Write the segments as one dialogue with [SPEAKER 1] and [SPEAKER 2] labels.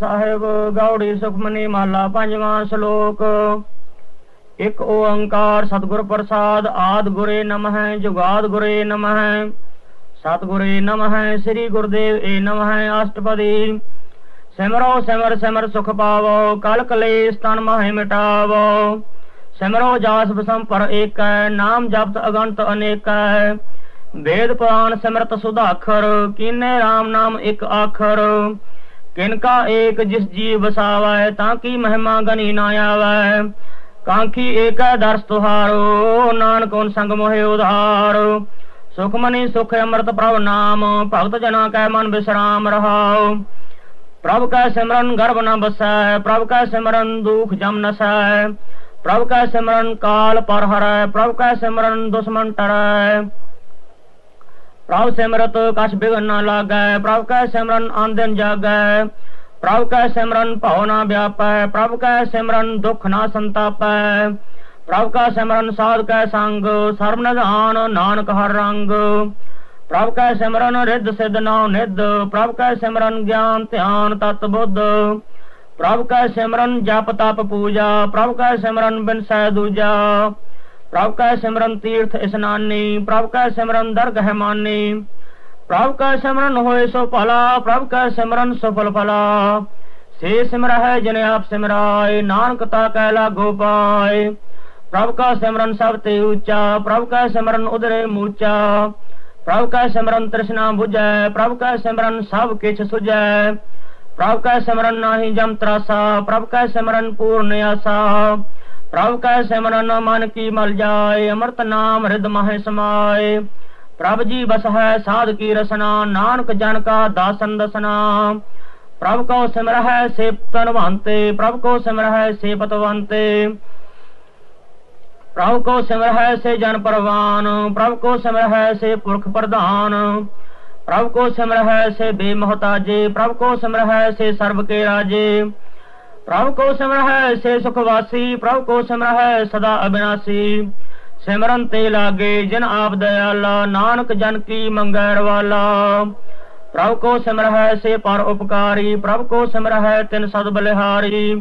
[SPEAKER 1] ਸਾਹਿਬ, ਗੌੜੀ ਸੁਖਮਨੀ ਮਹਲਾ ਪੰਜਵਾਂ ਸ਼ਲੋਕ। ਇੱਕ ਓੰਕਾਰ, ਸਤਿਗੁਰ ਪ੍ਰਸਾਦ, ਆਦ ਗੁਰੇ ਨਮਹਿ, ਜੁਗਾਦ ਗੁਰੇ ਨਮਹਿ। ਸਤਿਗੁਰੇ ਨਮਹਿ, ਸ੍ਰੀ ਗੁਰਦੇਵ ਏ ਨਮਹਿ, ਅਸ਼ਟਪਦੀ। ਸਿਮਰੋ ਸਿਮਰ ਸਿਮਰ ਸੁਖ ਪਾਵੋ ਕਲ ਕਲੇਸ਼ ਤਨ ਮਹਿ ਮਿਟਾਵੋ। ਸਿਮਰੋ ਜਾਸ ਬਸੰ ਪਰ ਏਕੈ, ਨਾਮ ਜਪਤ ਅਗੰਤ ਅਨੇਕੈ। ਵੇਦ ਪੁਰਾਣ ਸਿਮਰਤ ਸੁਧਾਖਰ, ਕੀਨੇ RAM ਨਾਮ ਇੱਕ ਆਖਰ। ਕਿਨਕਾ ਏਕ ਜਿਸ ਜੀ ਵਸਾਵੈ, ਤਾਂ ਕੀ ਮਹਿਮਾ ਗਨੀ ਨਾ ਆਵੈ? ਕਾਂਖੀ ਏਕੈ ਦਰਸ ਤੁਹਾਰੋ, ਨਾਨਕ ਓਨ ਸੰਗ ਮੋਹਿ ਉਧਾਰ। ਸੁਖਮਨੀ ਸੁਖ ਅੰਮ੍ਰਿਤ ਪ੍ਰਭ ਨਾਮ, ਭਗਤ ਜਨਾ ਕੈ ਮਨ ਬਿਸਰਾਮ ਰਹਾਉ। ਪ੍ਰਭ ਕੈ ਸਿਮਰਨ ਗਰਭ ਨ ਬਸੈ, ਪ੍ਰਭ ਕਾ ਸਿਮਰਨ ਦੁਖ ਜਮ ਨਸੈ। ਪ੍ਰਭ ਕੈ ਸਿਮਰਨ ਕਾਲ ਪਰ ਹਰੈ, ਪ੍ਰਭ ਕੈ ਸਿਮਰਨ ਦੁਸ਼ਮਨ ਟਰੈ। ਪ੍ਰਭ ਸਿਮਰਤ ਕਛ ਬਿਗਨ ਨਾ ਲਾਗੈ, ਪ੍ਰਭ ਕੈ ਸਿਮਰਨ ਆਂਦਨ ਜਾਗੈ। ਪ੍ਰਭ ਕੈ ਸਿਮਰਨ ਭਉ ਨਾ ਵਿਆਪੈ, ਪ੍ਰਭ ਕੈ ਸਿਮਰਨ ਦੁਖ ਨ ਸੰਤਾਪੈ। ਪ੍ਰਭ ਕੈ ਸਿਮਰਨ ਸਾਧ ਕੈ ਸੰਗ, ਸਰਬ ਨਿਧਾਨ ਨਾਨਕ ਹਰ ਰੰਗ। ਪ੍ਰਭ ਕੈ ਸਿਮਰਨ ਰਿੱਧ ਸਿਧ ਨਾਉ ਨਿਧ, ਪ੍ਰਭ ਕੈ ਸਿਮਰਨ ਗਿਆਨ ਧਿਆਨ ਤਤ ਬੁੱਧ। ਪ੍ਰਭ ਕੈ ਸਿਮਰਨ ਜਪ ਤਪ ਪੂਜਾ, ਪ੍ਰਭ ਕੈ ਸਿਮਰਨ ਬਿਨਸੈ ਦੂਜਾ। ਪ੍ਰਭ ਕੈ ਸਿਮਰਨ ਤੀਰਥ ਇਸਨਾਨੀ ਪ੍ਰਭ ਕੈ ਸਿਮਰਨ ਦਰਗਹਿ ਮਾਨੀ। ਪ੍ਰਭ ਕੈ ਸਿਮਰਨ ਹੋਏ ਸੋ ਭਲਾ, ਪ੍ਰਭ ਕੈ ਸਿਮਰਨ ਸਫਲ ਫਲਾ ਸੇ ਸਿਮਰਹਿ ਜਿਨ ਆਪ ਸਿਮਰਾਏ, ਨਾਨਕ ਤਾ ਕੈ ਲਾਗੋ ਪਾਏ। ਪ੍ਰਭ ਕਾ ਸਿਮਰਨ ਸਭ ਤੇ ਉੱਚਾ, ਪ੍ਰਭ ਕਾ ਸਿਮਰਨ ਉਦਰੇ ਮੂਚਾ। ਪ੍ਰਭ ਕਾ ਸਿਮਰਨ ਤ੍ਰਿਸ਼ਨਾ 부ਜੈ ਪ੍ਰਭ ਕਾ ਸਿਮਰਨ ਸਭ ਕਿਛ ਸੁਜੈ ਪ੍ਰਭ ਕਾ ਸਿਮਰਨ ਨਾਹੀ ਜਮ ਤਰਾਸਾ, ਪ੍ਰਭ ਕਾ ਸਿਮਰਨ ਪੂਰਨ ਆਸਾ। ਪ੍ਰਭ ਕੈ ਸਿਮਰਨ ਮਨ ਕੀ ਮਲ ਜਾਏ, ਅੰਮ੍ਰਿਤ ਨਾਮ ਹਿਰਦ ਮਹਿ ਸਮਾਏ। ਪ੍ਰਭ ਜੀ ਬਸ ਹੈ ਸਾਧ ਕੀ ਰਸਨਾ, ਨਾਨਕ ਜਨ ਕਾ ਦਾਸਨ ਦਸਨਾ। ਪ੍ਰਭ ਕੋ ਸਿਮਰ ਹੈ ਸੇ ਤਨਵੰਤੇ ਪ੍ਰਭ ਕੋ ਸਿਮਰ ਹੈ ਸੇ ਪਤਵੰਤੇ ਪ੍ਰਭ ਕੋ ਸਿਮਰ ਹੈ ਸੇ ਜਨ ਪਰਵਾਨ, ਪ੍ਰਭ ਕੋ ਸਿਮਰ ਹੈ ਸੇ ਪੁਰਖ ਪ੍ਰਧਾਨ। ਪ੍ਰਭ ਕੋ ਸਿਮਰ ਹੈ ਸੇ ਬੇਮਹਤਾਜੇ, ਪ੍ਰਭ ਕੋ ਸਿਮਰ ਹੈ ਸੇ ਸਰਬ ਕੇ ਰਾਜੇ। ਪ੍ਰਭ ਕੋ ਸਿਮਰ ਹੈ ਸੇ ਸੁਖ ਵਾਸੀ ਪ੍ਰਭ ਕੋ ਸਿਮਰ ਹੈ ਸਦਾ ਅਬਿਨਾਸੀ। ਸਿਮਰਨ ਤੇ ਲਾਗੇ ਜਿਨ ਆਪ ਦਇਆਲਾ, ਨਾਨਕ ਜਨ ਕੀ ਮੰਗੈ ਰਵਾਲਾ ਪ੍ਰਭ ਕੋ ਸਿਮਰ ਸੇ ਪਰ ਉਪਕਾਰੀ ਪ੍ਰਭ ਕੋ ਸਿਮਰ ਹੈ ਤਿਨ ਸਦ ਬਲਿਹਾਰੀ।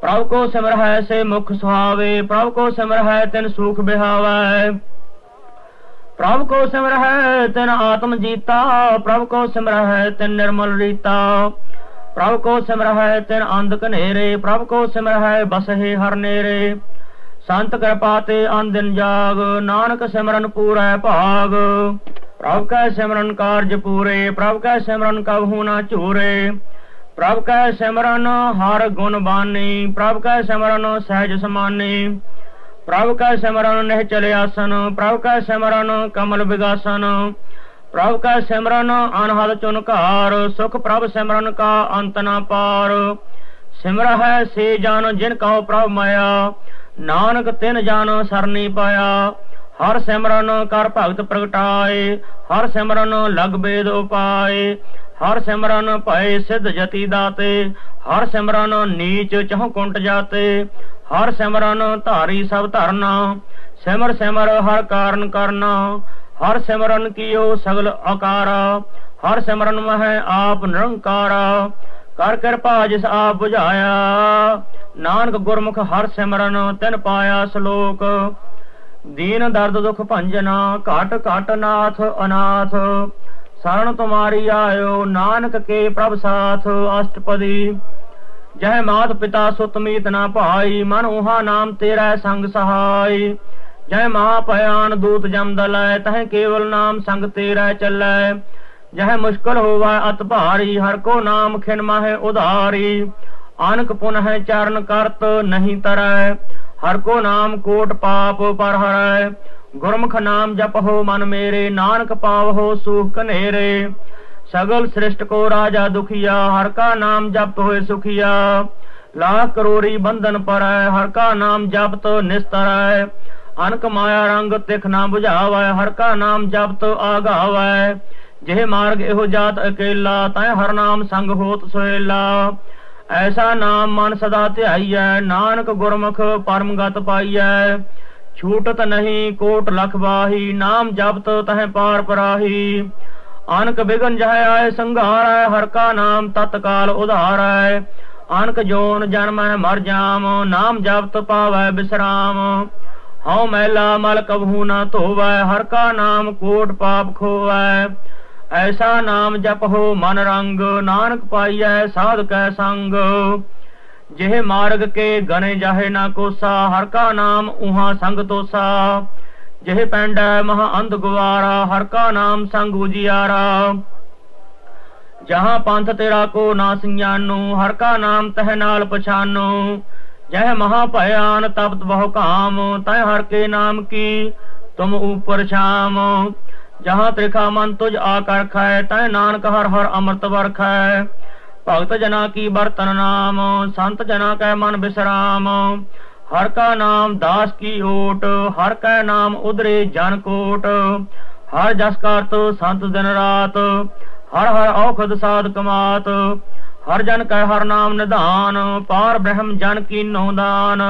[SPEAKER 1] ਪ੍ਰਭ ਕੋ ਸਿਮਰ ਹੈ ਸੇ ਮੁਖ ਸੁਹਾਵੇ ਪ੍ਰਭ ਕੋ ਸਿਮਰ ਹੈ ਤਿਨ ਸੁਖ ਬਿਹਾਵੈ। ਪ੍ਰਭ ਕੋ ਸਿਮਰ ਹੈ ਤਿਨ ਆਤਮ ਜੀਤਾ ਪ੍ਰਭ ਕੋ ਸਿਮਰ ਹੈ ਤਿਨ ਨਿਰਮਲ ਰੀਤਾ। ਪ੍ਰਭ ਕੋ ਸਿਮਰ ਹੈ ਤਿਨ ਅੰਧ ਕਨੇਰੇ ਪ੍ਰਭ ਕੋ ਸਿਮਰ ਹੈ ਬਸਹਿ ਹਰ ਨੇਰੇ। ਸੰਤ ਕਿਰਪਾ ਤੇ ਅੰਦਿਨ ਜਾਗ, ਨਾਨਕ ਸਿਮਰਨ ਪੂਰੈ ਭਾਗ। ਪ੍ਰਭ ਕੈ ਸਿਮਰਨ ਕਾਰਜ ਪੂਰੇ, ਪ੍ਰਭ ਕੈ ਸਿਮਰਨ ਕਬਹੂ ਨਾ ਝੂਰੇ। ਪ੍ਰਭ ਕੈ ਸਿਮਰਨ ਹਰ ਗੁਣ ਬਾਨੀ, ਪ੍ਰਭ ਕੈ ਸਿਮਰਨ ਸਹਿਜ ਸਮਾਨੀ। ਪ੍ਰਭ ਕੈ ਸਿਮਰਨ ਨਿਹ ਚਲੇ ਆਸਨ, ਪ੍ਰਭ ਕੈ ਸਿਮਰਨ ਕਮਲ ਵਿਗਾਸਨ। ਪ੍ਰਭ ਕੈ ਸਿਮਰਨ, ਅਨਹਦ ਚੁਨਕਾਰ, ਸੁਖ ਪ੍ਰਭ ਸਿਮਰਨ ਕਾ ਅੰਤ ਨਾ ਪਾਰ। ਸਿਮਰ ਹੈ ਸੇ ਜਨ ਜਿਨ ਕਉ ਪ੍ਰਭ ਮਾਇਆ, ਨਾਨਕ ਤਿਨ ਜਨ ਸਰਨੀ ਪਾਇਆ। ਹਰ ਸਿਮਰਨ ਕਰ ਭਗਤ ਪ੍ਰਗਟਾਏ, ਹਰ ਸਿਮਰਨ ਲਗ ਬੇਦ ਉਪਾਏ। ਹਰ ਸਿਮਰਨ ਭਏ ਸਿਧ ਜਤੀ ਦਾਤੇ, ਹਰ ਸਿਮਰਨ ਨੀਚ ਚਹੁ ਕੁੰਟ ਜਾਤੇ। ਹਰ ਸਿਮਰਨ ਧਾਰੀ ਸਭ ਧਰਨਾ, ਸਿਮਰ ਸਿਮਰ ਹਰ ਕਾਰਨ ਕਰਨਾ। ਹਰ ਸਿਮਰਨ ਕੀਓ ਸਗਲ ਆਕਾਰਾ ਹਰ ਸਿਮਰਨ ਮਹਿ ਆਪ ਨਿਰੰਕਾਰਾ। ਕਰ ਕਿਰਪਾ ਜਿਸ ਆਪ 부ਝਾਇਆ ਨਾਨਕ ਗੁਰਮੁਖ ਹਰ ਸਿਮਰਨ ਤਿਨ ਪਾਇਆ ਸ਼ਲੋਕ। ਦੀਨ ਦਰਦ ਦੁਖ ਭੰਜਨਾ, ਘਟ ਘਟ ਨਾਥ ਅਨਾਥ। ਸਰਣ ਤੁਮਾਰੀ ਆਇਓ, ਨਾਨਕ ਕੇ ਪ੍ਰਭ ਸਾਥ ਅਸ਼ਟਪਦੀ। ਜਹ ਮਾਤ ਪਿਤਾ ਸੁਤ ਨਾ ਭਾਈ, ਮਨ ਉਹਾ ਨਾਮ ਤੇਰਾ ਸੰਗ ਸਹਾਈ। ਜੈ ਮਹਾ ਭਿਆਨ ਦੂਤ ਜਮ ਦਲੈ, ਤਹ ਕੇਵਲ ਨਾਮ ਸੰਗ ਤੇਰਾ ਚੱਲੈ। ਜਹ ਮੁਸ਼ਕਲ ਹੋਵਾ, ਅਤ ਭਾਰੀ, ਹਰ ਕੋ ਨਾਮ ਖਿਨ ਮਾਹੇ ਉਧਾਰੀ। ਆਨਕ ਹੈ ਚਰਨ ਕਰਤ ਨਹੀਂ ਤਰੈ, ਹਰ ਕੋ ਨਾਮ ਕੋਟ ਪਾਪ ਪਰ ਹਰੈ। ਗੁਰਮੁਖ ਨਾਮ ਜਪ ਹੋ ਮਨ ਮੇਰੇ, ਨਾਨਕ ਪਾਵਹੁ ਸੁਖ ਕਨੇਰੇ। ਸਗਲ ਸ੍ਰਿਸ਼ਟ ਕੋ ਰਾਜਾ ਦੁਖੀਆ, ਹਰ ਕਾ ਨਾਮ ਜਪ ਹੋਏ ਸੁਖੀਆ। ਲਾਖ ਕਰੋੜੀ ਬੰਧਨ ਪਰੈ, ਹਰ ਕਾ ਨਾਮ ਜਪਤ ਨਿਸਤਰੈ। ਅਨਕ ਮਾਇਆ ਰੰਗ ਤਿਖ ਨਾ 부ਝਾਵੈ ਹਰ ਕਾ ਨਾਮ ਜਪਤ ਆਗਾਵੈ। ਜਿਹ ਮਾਰਗ ਇਹੋ ਜਾਤ ਅਕੇਲਾ, ਤੈ ਹਰ ਨਾਮ ਸੰਗ ਹੋਤ ਸੋਇਲਾ ਐਸਾ ਨਾਮ ਮਨ ਸਦਾ ਧਿਆਈਐ, ਨਾਨਕ ਗੁਰਮੁਖ ਪਰਮ ਗਤ ਪਾਈਐ। ਛੂਟਤ ਨਹੀਂ, ਕੋਟ ਲਖ ਬਾਹੀ ਨਾਮ ਜਪਤ ਤਹਿ ਪਾਰ ਪਰਾਹੀ। ਅਨਕ ਬਿਗਨ ਜਹ ਆਏ ਸੰਘਾਰੈ, ਹਰ ਕਾ ਨਾਮ ਤਤਕਾਲ ਉਧਾਰੈ। ਅਨਕ ਜੋਨ ਜਨਮੈ ਮਰ ਜਾਮ, ਨਾਮ ਜਪਤ ਪਾਵੈ ਬਿਸਰਾਮ। ਹਉ ਮੈਲਾ ਮਲ ਕਬਹੂ ਨਾ ਧੋਵੈ, ਹਰ ਕਾ ਨਾਮ ਕੋਟ ਪਾਪ ਖੋਵੈ। ਐਸਾ ਨਾਮ ਹੋ ਮਨ ਰੰਗ, ਨਾਨਕ ਪਾਈਐ ਸਾਧ ਕੈ ਸੰਗ। ਜਿਹੇ ਮਾਰਗ ਕੇ ਗਨੇ ਜਾਹੇ ਨਾ ਕੋਸਾ, ਹਰ ਕਾ ਨਾਮ ਉਹਾ ਸੰਗ ਤੋਸਾ। ਜਿਹ ਪੈਂਡੈ ਮਹਾ ਅੰਧ ਗਵਾਰਾ, ਹਰ ਕਾ ਨਾਮ ਸੰਗ ਉਜਿਆਰਾ। ਜਹਾਂ ਪੰਥ ਤੇਰਾ ਕੋ ਨਾ ਸੰਜਾਨੋ ਹਰ ਕਾ ਨਾਮ ਤਹ ਨਾਲ ਪਛਾਨੋ। ਜਹ ਮਹਾ ਭਿਆਨ ਤਪਤ ਬਹੁ ਕਾਮ, ਤੈ ਹਰ ਕੇ ਨਾਮ ਕੀ, ਤੁਮ ਉਪਰ ਛਾਮ ਜਹਾਂ ਤ੍ਰਿਖਾ ਮਨ ਤੁਝ ਆ ਖੈ, ਤੈ ਨਾਨਕ ਹਰ ਹਰ ਅੰਮ੍ਰਿਤ ਵਰਖੈ। ਭਗਤ ਜਨਾ ਕੀ ਬਰਤਨ ਨਾਮ, ਸੰਤ ਜਨਾ ਕੈ ਮਨ ਬਿਸਰਾਮ। ਹਰ ਕਾ ਨਾਮ ਦਾਸ ਕੀ ਓਟ, ਹਰ ਕੈ ਨਾਮ ਉਧਰੇ ਜਨ ਕੋਟ। ਹਰ ਜਸ ਕਰਤ ਸੰਤ ਦਿਨ ਰਾਤ, ਹਰ ਹਰ ਔਖਦ ਸਾਧ ਕਮਾਤ। ਹਰ ਜਨ ਕੈ ਹਰ ਨਾਮ ਨਿਧਾਨ, ਪਾਰ ਬ੍ਰਹਮ ਜਨ ਕੀ ਨੌਦਾਨ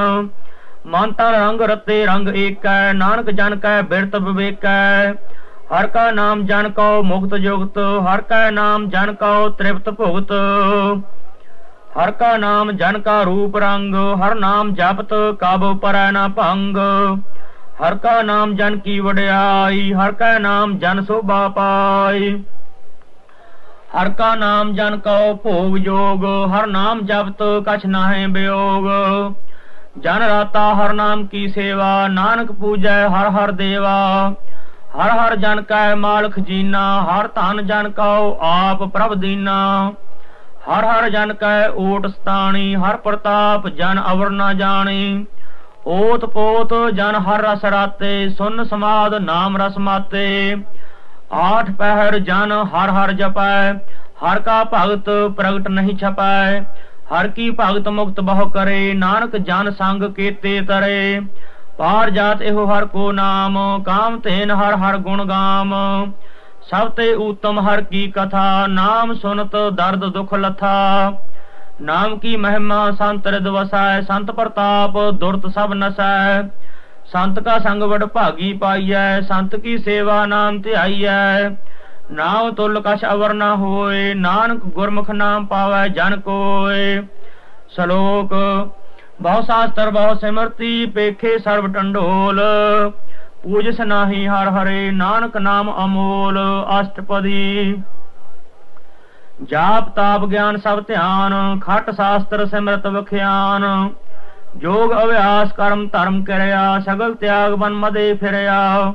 [SPEAKER 1] ਮਨ ਤਨ ਰੰਗ ਰਤੇ ਰੰਗ ਏਕੈ, ਨਾਨਕ ਜਨ ਕੈ ਬਿਰਤ ਵਿਵੇਕੈ। ਹਰ ਕਾ ਨਾਮ ਜਨ ਕਉ ਮੁਕਤ ਜੁਗਤ, ਹਰ ਕਾ ਨਾਮ ਜਨ ਕਉ ਤ੍ਰਿਪਤ ਭੁਗਤ। ਹਰ ਕਾ ਨਾਮ ਜਨ ਕਾ ਰੂਪ ਰੰਗ, ਹਰ ਨਾਮ ਜਪਤ ਕਬ ਪਰੈ ਨਾ ਭੰਗ। ਹਰ ਕਾ ਨਾਮ ਜਨ ਕੀ ਵਡਿਆਈ, ਹਰ ਕਾ ਨਾਮ ਜਨ ਸੋਭਾ ਪਾਈ। ਹਰ ਕਾ ਨਾਮ ਜਨ ਕਉ ਭੋਗ ਜੋਗ, ਹਰ ਨਾਮ ਜਪਤ ਕਛ ਨਾਹੇ ਬਿਯੋਗ ਜਨ ਰਾਤਾ ਹਰ ਨਾਮ ਕੀ ਸੇਵਾ, ਨਾਨਕ ਪੂਜੈ ਹਰ ਹਰ ਦੇਵਾ। ਹਰ ਹਰ ਜਨ ਕੈ ਮਾਲਕ ਜੀਨਾ, ਹਰ ਧਨ ਜਨ ਕਉ ਆਪ ਪ੍ਰਭ ਦੀਨਾ। ਹਰ ਹਰ ਜਨ ਕੈ ਓਟ ਸਤਾਣੀ, ਹਰ ਪ੍ਰਤਾਪ ਜਨ ਅਵਰ ਨਾ ਜਾਣੀ। ਓਤ ਪੋਤ ਜਨ ਹਰ ਰਸ ਰਾਤੇ, ਸੁਨ ਸਮਾਦ ਨਾਮ ਰਸ ਮਾਤੇ। ਆਠ ਪਹਿਰ ਜਨ ਹਰ ਹਰ ਜਪੈ, ਹਰ ਕਾ ਭਗਤ ਪ੍ਰਗਟ ਨਹੀਂ ਛਪੈ, ਹਰ ਕੀ ਭਗਤ ਮੁਕਤ ਬਹੁ ਕਰੇ, ਨਾਨਕ ਜਨ ਸੰਗ ਕੀਤੇ ਤਰੇ। ਪਾਰ ਜਾਤ ਇਹੋ ਹਰ ਕੋ ਨਾਮ, ਕਾਮ ਤੇਨ ਹਰ ਹਰ ਗੁਣ ਗਾਮ। ਸਭ ਤੇ ਊਤਮ ਹਰ ਕੀ ਕਥਾ, ਨਾਮ ਸੁਨਤ ਦਰਦ ਦੁਖ ਲਥਾ। ਨਾਮ ਕੀ ਮਹਿਮਾ ਸੰਤ ਰਿਦ ਵਸੈ, ਸੰਤ ਪ੍ਰਤਾਪ ਦੁਰਤ ਸਭ ਨਸੈ। ਸੰਤ ਕਾ ਸੰਗ ਵਡ ਭਾਗੀ ਪਾਈਐ, ਸੰਤ ਕੀ ਸੇਵਾ ਨਾਮ ਧਿਆਈਐ। ਨਾਉ ਤੁਲ ਕਛ ਅਵਰ ਨਾ ਹੋਏ, ਨਾਨਕ ਗੁਰਮੁਖ ਨਾਮ ਪਾਵੈ ਜਨ ਕੋਏ। ਸ਼ਲੋਕ, ਬਹੁ ਸਾਸਤਰ, ਬਹੁ ਸਿਮਰਤੀ, ਪੇਖੇ ਸਰਬ ਟੰਡੋਲ। ਪੂਜਸ ਨਾਹੀ ਹਰ ਹਰੇ, ਨਾਨਕ ਨਾਮ ਅਮੋਲ, ਅਸ਼ਟਪਦੀ। ਜਾਪ ਤਾਪ ਗਿਆਨ ਸਭ ਧਿਆਨ, ਖਟ ਸ਼ਾਸਤਰ ਸਿਮਰਤ ਵਖਿਆਨ। ਜੋਗ ਅਭਿਆਸ ਕਰਮ ਧਰਮ ਕਰਿਆ, ਸਗਲ ਤਿਆਗ ਬਨ ਮਦੇ ਫਿਰਿਆ।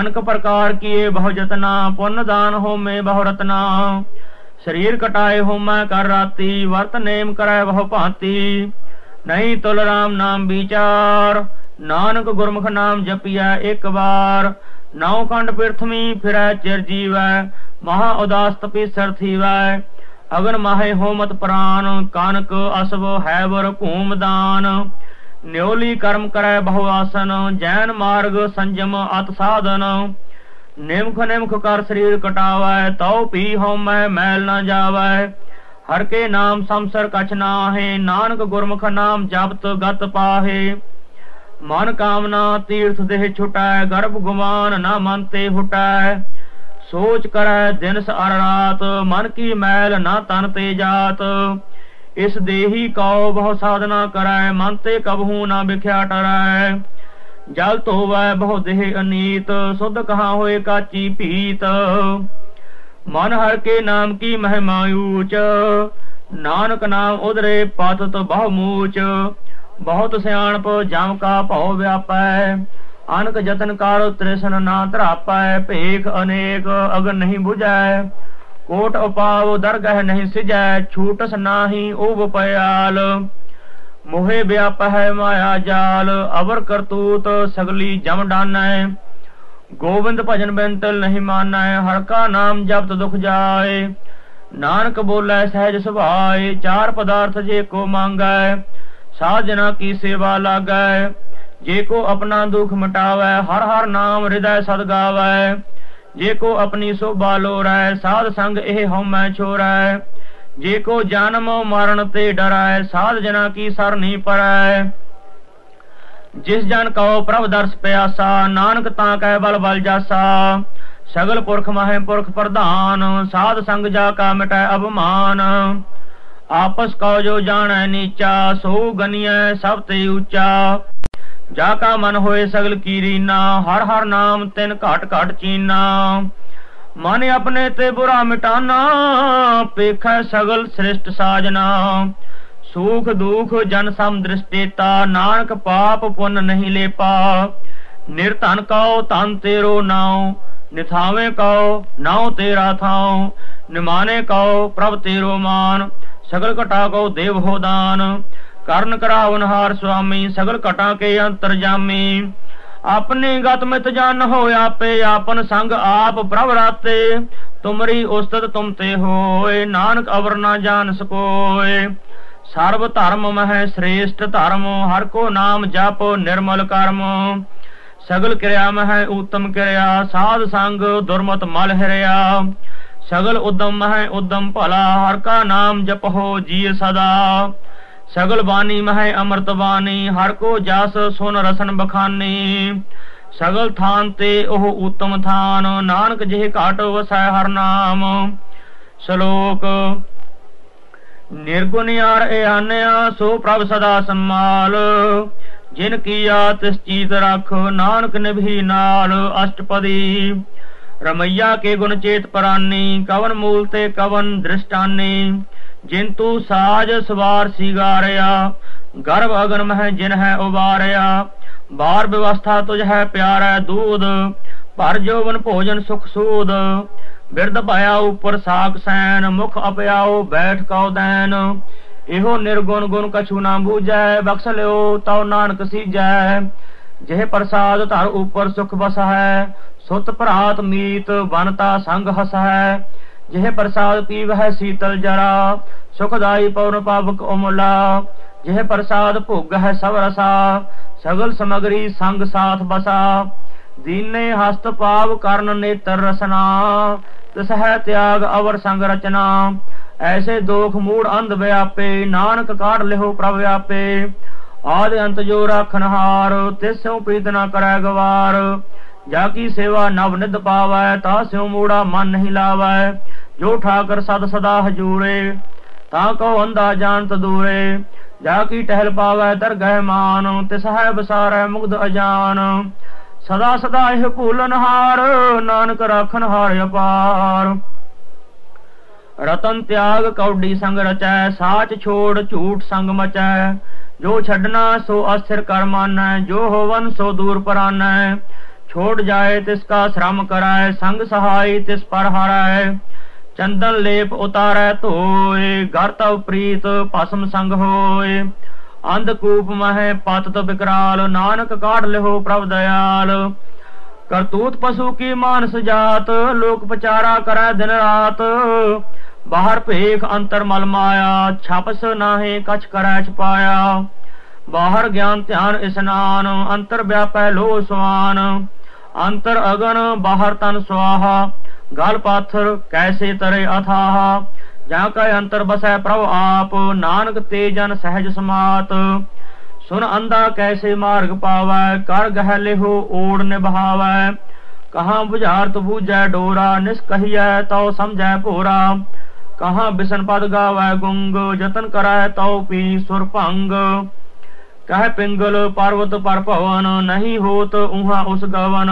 [SPEAKER 1] ਅਨਕ ਪ੍ਰਕਾਰ ਕੀਏ ਬਹੁ ਜਤਨਾ ਪੁੰਨ ਦਾਨ ਹੋਮੇ ਬਹੁ ਰਤਨਾ। ਸਰੀਰ ਕਟਾਏ ਹੋਮੈ ਕਰ ਰਾਤੀ, ਵਰਤ ਨੇਮ ਕਰੈ ਬਹੁ ਭਾਂਤੀ। ਨਹੀਂ ਤੁਲ ਰਾਮ ਨਾਮ ਵਿਚਾਰ, ਨਾਨਕ ਗੁਰਮੁਖ ਨਾਮ ਜਪਿਆ ਇੱਕ ਵਾਰ। ਨੌ ਖੰਡ ਪਿਰਥਮੀ ਫਿਰੈ ਚਿਰ ਜੀਵੈ, ਮਹਾ ਉਦਾਸ ਤਪੀ ਸਰਥੀਵੈ ਅਗਨ ਮਾਹੇ ਹੋਮਤ ਪ੍ਰਾਨ, ਕਾਨਕ ਅਸਵ ਹੈਵਰ ਭੂਮਦਾਨ ਨਿਉਲੀ ਕਰਮ ਕਰੈ ਬਹੁ ਆਸਨ, ਜੈਨ ਮਾਰਗ ਸੰਜਮ ਅਤ ਸਾਧਨ। ਨਿਮਖ ਨਿਮਖ ਕਰ ਸਰੀਰ ਕਟਾਵੈ, ਤਉ ਪੀ ਹਉਮੈ ਮੈਲ ਨਾ ਜਾਵੈ। ਹਰ ਕੇ ਨਾਮ ਸੰਸਰ ਕਛ ਨਾਹੇ, ਨਾਨਕ ਗੁਰਮੁਖ ਨਾਮ ਜਪਤ ਗਤ ਪਾਹੇ। ਮਨ ਕਾਮਨਾ ਤੀਰਥ ਦੇਹ ਛੁਟੈ, ਗਰਭ ਗੁਮਾਨ ਨਾ ਮਨ ਤੇ ਹੁਟੈ। ਸੋਚ ਕਰੈ ਦਿਨ ਸਰ ਰਾਤ, ਮਨ ਕੀ ਮੈਲ ਨਾ ਤਨ ਤੇ ਜਾਤ। ਇਸ ਦੇਹੀ ਕਉ ਬਹੁ ਸਾਧਨਾ ਕਰੈ, ਮਨ ਤੇ ਕਬਹੂ ਨਾ ਵਿਖਿਆ ਟਰੈ। ਜਲ ਧੋਵੈ ਬਹੁ ਦੇਹ ਅਨੀਤ, ਸੁਧ ਕਹਾ ਹੋਏ ਕਾਚੀ ਭੀਤ। ਮਨ ਹਰ ਕੇ ਨਾਮ ਕੀ ਮਹਿਮਾ ਊਚ, ਨਾਨਕ ਨਾਮ ਉਧਰੇ ਪਤਤ ਬਹੁ ਮੂਚ। ਬਹੁਤ ਸਿਆਣਪ ਜਮ ਕਾ ਭਉ ਵਿਆਪੈ ਅਨਕ ਜਤਨ ਕਰ ਤ੍ਰਿਸ਼ਨ ਨਾ ਧਰਾਪੈ, ਭੇਖ ਅਨੇਕ ਅਗਨ ਨਹੀਂ 부ਜੈ ਕੋਟ ਉਪਾਵ ਦਰਗਹ ਨਹੀਂ ਸਿਜੈ, ਛੂਟਸ ਨਾਹੀ ਉਬ ਪਿਆਲ ਮੋਹਿ ਵਿਆਪਹਿ ਮਾਇਆ ਜਾਲ, ਅਵਰ ਕਰਤੂਤ ਸਗਲੀ ਜਮ ਡਾਨੈ। ਗੋਬਿੰਦ ਭਜਨ ਬੈਂਤਲ ਨਹੀਂ ਮਾਨੈ, ਹਰ ਕਾ ਨਾਮ ਜਪਤ ਦੁਖ ਜਾਏ। ਨਾਨਕ ਬੋਲੇ ਸਹਿਜ ਸੁਭਾਏ, ਚਾਰ ਪਦਾਰਥ ਜੇ ਕੋ ਮੰਗੈ, ਸਾਜਨਾ ਕੀ ਸੇਵਾ ਲਾਗੈ। ਜੇ ਕੋ ਆਪਣਾ ਦੁਖ ਮਟਾਵੈ, ਹਰ ਹਰ ਨਾਮ ਹਿਰਦੈ ਸਦ ਗਾਵੈ। ਜੇ ਕੋ ਆਪਣੀ ਸੋਭਾ ਲੋਰੈ ਸਾਧ ਸੰਗ ਇਹ ਹਉਮੈ ਛੋਰੈ। ਜੇ ਕੋ ਜਨਮ ਮਰਨ ਤੇ ਡਰੈ, ਸਾਧ ਜਨਾ ਕੀ ਸਰ ਪਰੈ। ਜਿਸ ਜਨ ਕਉ ਪ੍ਰਭ ਦਰਸ ਪਿਆਸਾ, ਨਾਨਕ ਤਾਂ ਕੈ ਬਲ ਬਲ ਜਾਸਾ। ਸਗਲ ਪੁਰਖ ਮਹੇ ਪੁਰਖ ਪ੍ਰਧਾਨ, ਸਾਧ ਸੰਗ ਜਾ ਕਾ ਮਿਟੈ ਅਭਮਾਨ। ਆਪਸ ਕਉ ਜੋ ਜਾਣੈ ਨੀਚਾ, ਸੋ ਗਨੀਐ ਸਭ ਤੇ ਉੱਚਾ। ਜਾ ਕਾ ਮਨ ਹੋਏ ਸਗਲ ਕੀ ਰੀਨਾ ਹਰ ਹਰ ਨਾਮ ਤਿਨ ਘਟ ਘਟ ਚੀਨਾ। ਮਨ ਆਪਣੇ ਤੇ ਬੁਰਾ ਮਿਟਾਨਾ, ਪੇਖੈ ਸਗਲ ਸ੍ਰਿਸ਼ਟ ਸਾਜਨਾ। ਸੁਖ ਦੁਖ ਜਨ ਸਮ ਦ੍ਰਿਸ਼ਟੇਤਾ ਨਾਨਕ ਪਾਪ ਪੁੰਨ ਨਹੀਂ ਲੇਪਾ। ਨਿਰਧਨ ਕਉ ਤਨ ਤੇਰੋ ਨਾਉ, ਨਿਥਾਵੇਂ ਕਉ, ਨਾਉ ਤੇਰਾ ਥਾਉ, ਨਿਮਾਨੇ ਕਉ, ਪ੍ਰਭ ਤੇਰੋ ਮਾਨ। ਸਗਲ ਘਟਾ ਕਉ, ਦੇਵ ਹੋ ਦਾਨ। ਕਰਨ ਕਰਾਵਨ ਹਾਰ ਸੁਆਮੀ, ਸਗਲ ਘਟਾ ਕੇ ਅੰਤਰ ਜਾਮੀ। ਆਪਣੀ ਗਤ ਮਿਤ ਜਨ ਹੋਇ ਆਪੇ, ਆਪਨ ਸੰਗ ਆਪ ਪ੍ਰਭ ਰਾਤੇ। ਤੁਮਰੀ ਉਸਤਤ ਤੁਮ ਤੇ ਹੋਏ ਨਾਨਕ ਅਵਰ ਨਾ ਜਾਣ ਸਕੋਏ ਸਰਬ ਧਰਮ ਮਹਿ ਸ੍ਰੇਸ਼ਟ ਧਰਮ, ਹਰ ਕੋ ਨਾਮ ਜਪ ਨਿਰਮਲ ਕਰਮ। ਸਗਲ ਕਿਰਿਆ ਮਹਿ ਉਤਮ ਕਿਰਿਆ, ਸਾਧ ਸੰਗ ਦੁਰਮਤ ਮਲ ਹਰਿਆ। ਸਗਲ ਉਦਮ ਮਹਿ ਉਦਮ ਭਲਾ, ਹਰ ਕਾ ਨਾਮ ਜਪੋ ਜੀ ਸਦਾ। ਸਗਲ ਬਾਣੀ ਮਹਿ ਅੰਮ੍ਰਿਤ ਬਾਣੀ, ਹਰ ਕੋ ਜਸ ਸੁਨ ਰਸਨ ਬਖਾਨੀ। ਸਗਲ ਥਾਨ ਤੇ ਉਹ ਉਤਮ ਥਾਨ, ਨਾਨਕ ਜਿਹ ਘਾਟ ਵਸੈ ਹਰ ਨਾਮ। ਸ਼ਲੋਕ ਨਿਰਗੁਣਿਆਰ ਆਨਿਆ, ਸੋ ਪ੍ਰਭ ਸਦਾ ਸੰਮਾਲ। ਜਿਨ ਕੀਆ ਤਿਸ ਚੀਤ ਰਖ, ਨਾਨਕ ਨਿਭੀ ਨਾਲ ਅਸ਼ਟਪਦੀ। ਰਮਈਆ ਕੇ ਗੁਣ ਚੇਤ ਪਰਾਨੀ, ਕਵਨ ਮੂਲ ਤੇ ਕਵਨ ਦ੍ਰਿਸ਼ਟਾਨੀ। ਜਿੰਤੂ ਸਾਜ ਸਵਾਰ ਸਿਗਾਰਿਆ, ਗਰਭ ਅਗਨ ਮਹਿ ਜਿਨ ਹੈ ਉਬਾਰਿਆ। ਬਾਰ ਵਿਵਸਥਾ ਤੁਝ ਹੈ ਪਿਆਰੈ ਦੂਧ, ਭਰ ਜੋਵਨ ਭੋਜਨ ਸੁਖ ਸੂਦ। ਬਿਰਧ ਪਾਇਆ ਉਪਰ ਸਾਖ ਸੈਨ, ਮੁਖ ਅਪਿਆਓ ਬੈਠ ਕਉ ਦੈਨ। ਇਹੋ ਨਿਰਗੁਣ ਗੁਣ ਕਛੂ ਨਾ ਬੂਝੈ, ਬਖਸ਼ ਲਿਓ ਤਉ ਨਾਨਕ ਸੀਜੈ। ਜਿਹੇ ਪ੍ਰਸਾਦ ਧਰ ਉਪਰ ਸੁਖ ਬਸਹੈ ਸੁਤ ਭਰਾਤ ਮੀਤ ਬਨਤਾ ਸੰਗ ਹਸ। ਹੈ ਜਿਹ ਪ੍ਰਸਾਦ ਪੀਵ ਹੈ ਸੀਤਲ ਜਰਾ, ਸੁਖਦਾਈ ਪਉਨ ਪਾਵਕ ਉਮਲਾ। ਜਿਹ ਪ੍ਰਸਾਦ ਭੋਗ ਹੈ ਸਭ ਰਸਾ, ਸਗਲ ਸਮਗਰੀ ਸੰਗ ਸਾਥ ਬਸਾ। ਦੀਨੇ ਹਸਤ ਪਾਵ ਕਰਨ ਨੇਤਰ ਰਸਨਾ ਤਿਸ ਹੈ ਤਿਆਗ ਅਵਰ ਸੰਗ ਰਚਨਾ। ਐਸੇ ਦੋਖ ਮੂੜ ਅੰਧ ਵਿਆਪੇ, ਨਾਨਕ ਕਾਢ ਲਿਓ ਪ੍ਰਭ ਆਪੇ। ਆਦ ਅੰਤ ਜੋ ਰਾਖਨ ਹਾਰ ਪ੍ਰੀਤ ਨਾ ਕਰੈ ਗਵਾਰ। ਜਾ ਕੀ ਸੇਵਾ ਨਵ ਨਿਧ ਪਾਵੈ, ਤਾ ਸਿਉ ਮੂੜਾ ਮਨ ਨਹੀਂ ਲਾਵੈ। ਜੋ ਠਾਕਰ ਸਦ ਸਦਾ ਹਜੂਰੇ, ਤਾ ਕੋ ਅੰਦਾ ਜਾਣਤ ਦੂਰੇ। ਜਾ ਕੀ ਟਹਿਲ ਪਾਵੈ ਦਰਗਹਿ ਮਾਨ, ਤਿਸ ਹੈ ਬਸਾਰੈ ਮੁਗਧ ਅਜਾਨ। ਸਦਾ ਸਦਾ ਇਹ ਭੂਲਨ ਹਾਰ ਨਾਨਕ ਰਾਖਨ ਹਾਰ ਅਪਾਰ। ਰਤਨ ਤਿਆਗ ਕੌਡੀ ਸੰਗ ਰਚੈ, ਸਾਚ ਛੋੜ ਝੂਠ ਸੰਗ ਮਚੈ। ਜੋ ਛੱਡਣਾ ਸੋ ਅਸਥਿਰ ਕਰ ਮਾਨੈ ਜੋ ਹੋਵਨ ਸੋ ਦੂਰ ਪਰਾਨੈ। ਛੋੜ ਜਾਏ, ਤਿਸ ਕਾ ਸ਼ਰਮ ਕਰਾਏ, ਸੰਗ ਸਹਾਈ ਤਿਸ ਪਰ ਚੰਦਨ ਲੇਪ ਉਤਾਰੈ ਧੋਏ, ਘਰ ਤਵ ਪ੍ਰੀਤ ਭਸਮ ਸੰਗ ਹੋਏ। ਅੰਧ ਕੂਪ ਮਹਿ ਪਤਤ ਬਿਕਰਾਲ, ਨਾਨਕ ਕਾਢ ਲਿਓ ਪ੍ਰਭ ਦਇਆਲ। ਕਰਤੂਤ ਪਸ਼ੂ ਕੀ ਮਾਨਸ ਜਾਤ, ਲੋਕ ਪਚਾਰਾ ਕਰੈ ਦਿਨ ਰਾਤ। ਬਾਹਰ ਭੇਖ ਅੰਤਰ ਮਲ ਮਾਇਆ, ਛਪਸ ਨਾਹੇ ਕਛ ਕਰੈ ਛਪਾਇਆ ਬਾਹਰ ਗਿਆਨ ਧਿਆਨ ਇਸਨਾਨ ਅੰਤਰ ਵਿਆਪੈ ਲੋ ਸਵਾਨ ਅੰਤਰ ਅਗਨ, ਬਾਹਰ ਤਨ ਸਵਾਹਾ ਗਲ ਪਾਥਰ ਕੈਸੇ ਤਰੇ ਅਥਾਹ, ਜਾਂ ਕੈ ਅੰਤਰ ਬਸੈ ਪ੍ਰਭ ਆਪ, ਨਾਨਕ ਤੇ ਜਨ ਸਹਿਜ ਸਮਾਤ। ਸੁਨ ਅੰਦਾ ਕੈਸੇ ਮਾਰਗ ਪਾਵੈ, ਕਰ ਗਹਿ ਲਿਹੋ ਓੜ ਨਿਭਾਵੈ। ਕਹਾ 부ਝਾਰਤ ਬੂਝੈ ਡੋਰਾ, ਨਿਸ ਕਹੀਐ ਤਉ ਸਮਝੈ ਭੋਰਾ। ਕਹਾ ਬਿਸਨ ਪਦ ਗਾਵੈ ਗੁੰਗ, ਜਤਨ ਕਰੈ ਤਉ ਪੀ ਸੁਰ ਭੰਗ। ਕਹਿ ਪਿੰਗਲ ਪਰਵਤ ਪਰ ਭਵਨ ਨਹੀਂ ਹੋਤ ਉਹਾ ਉਸ ਗਵਨ।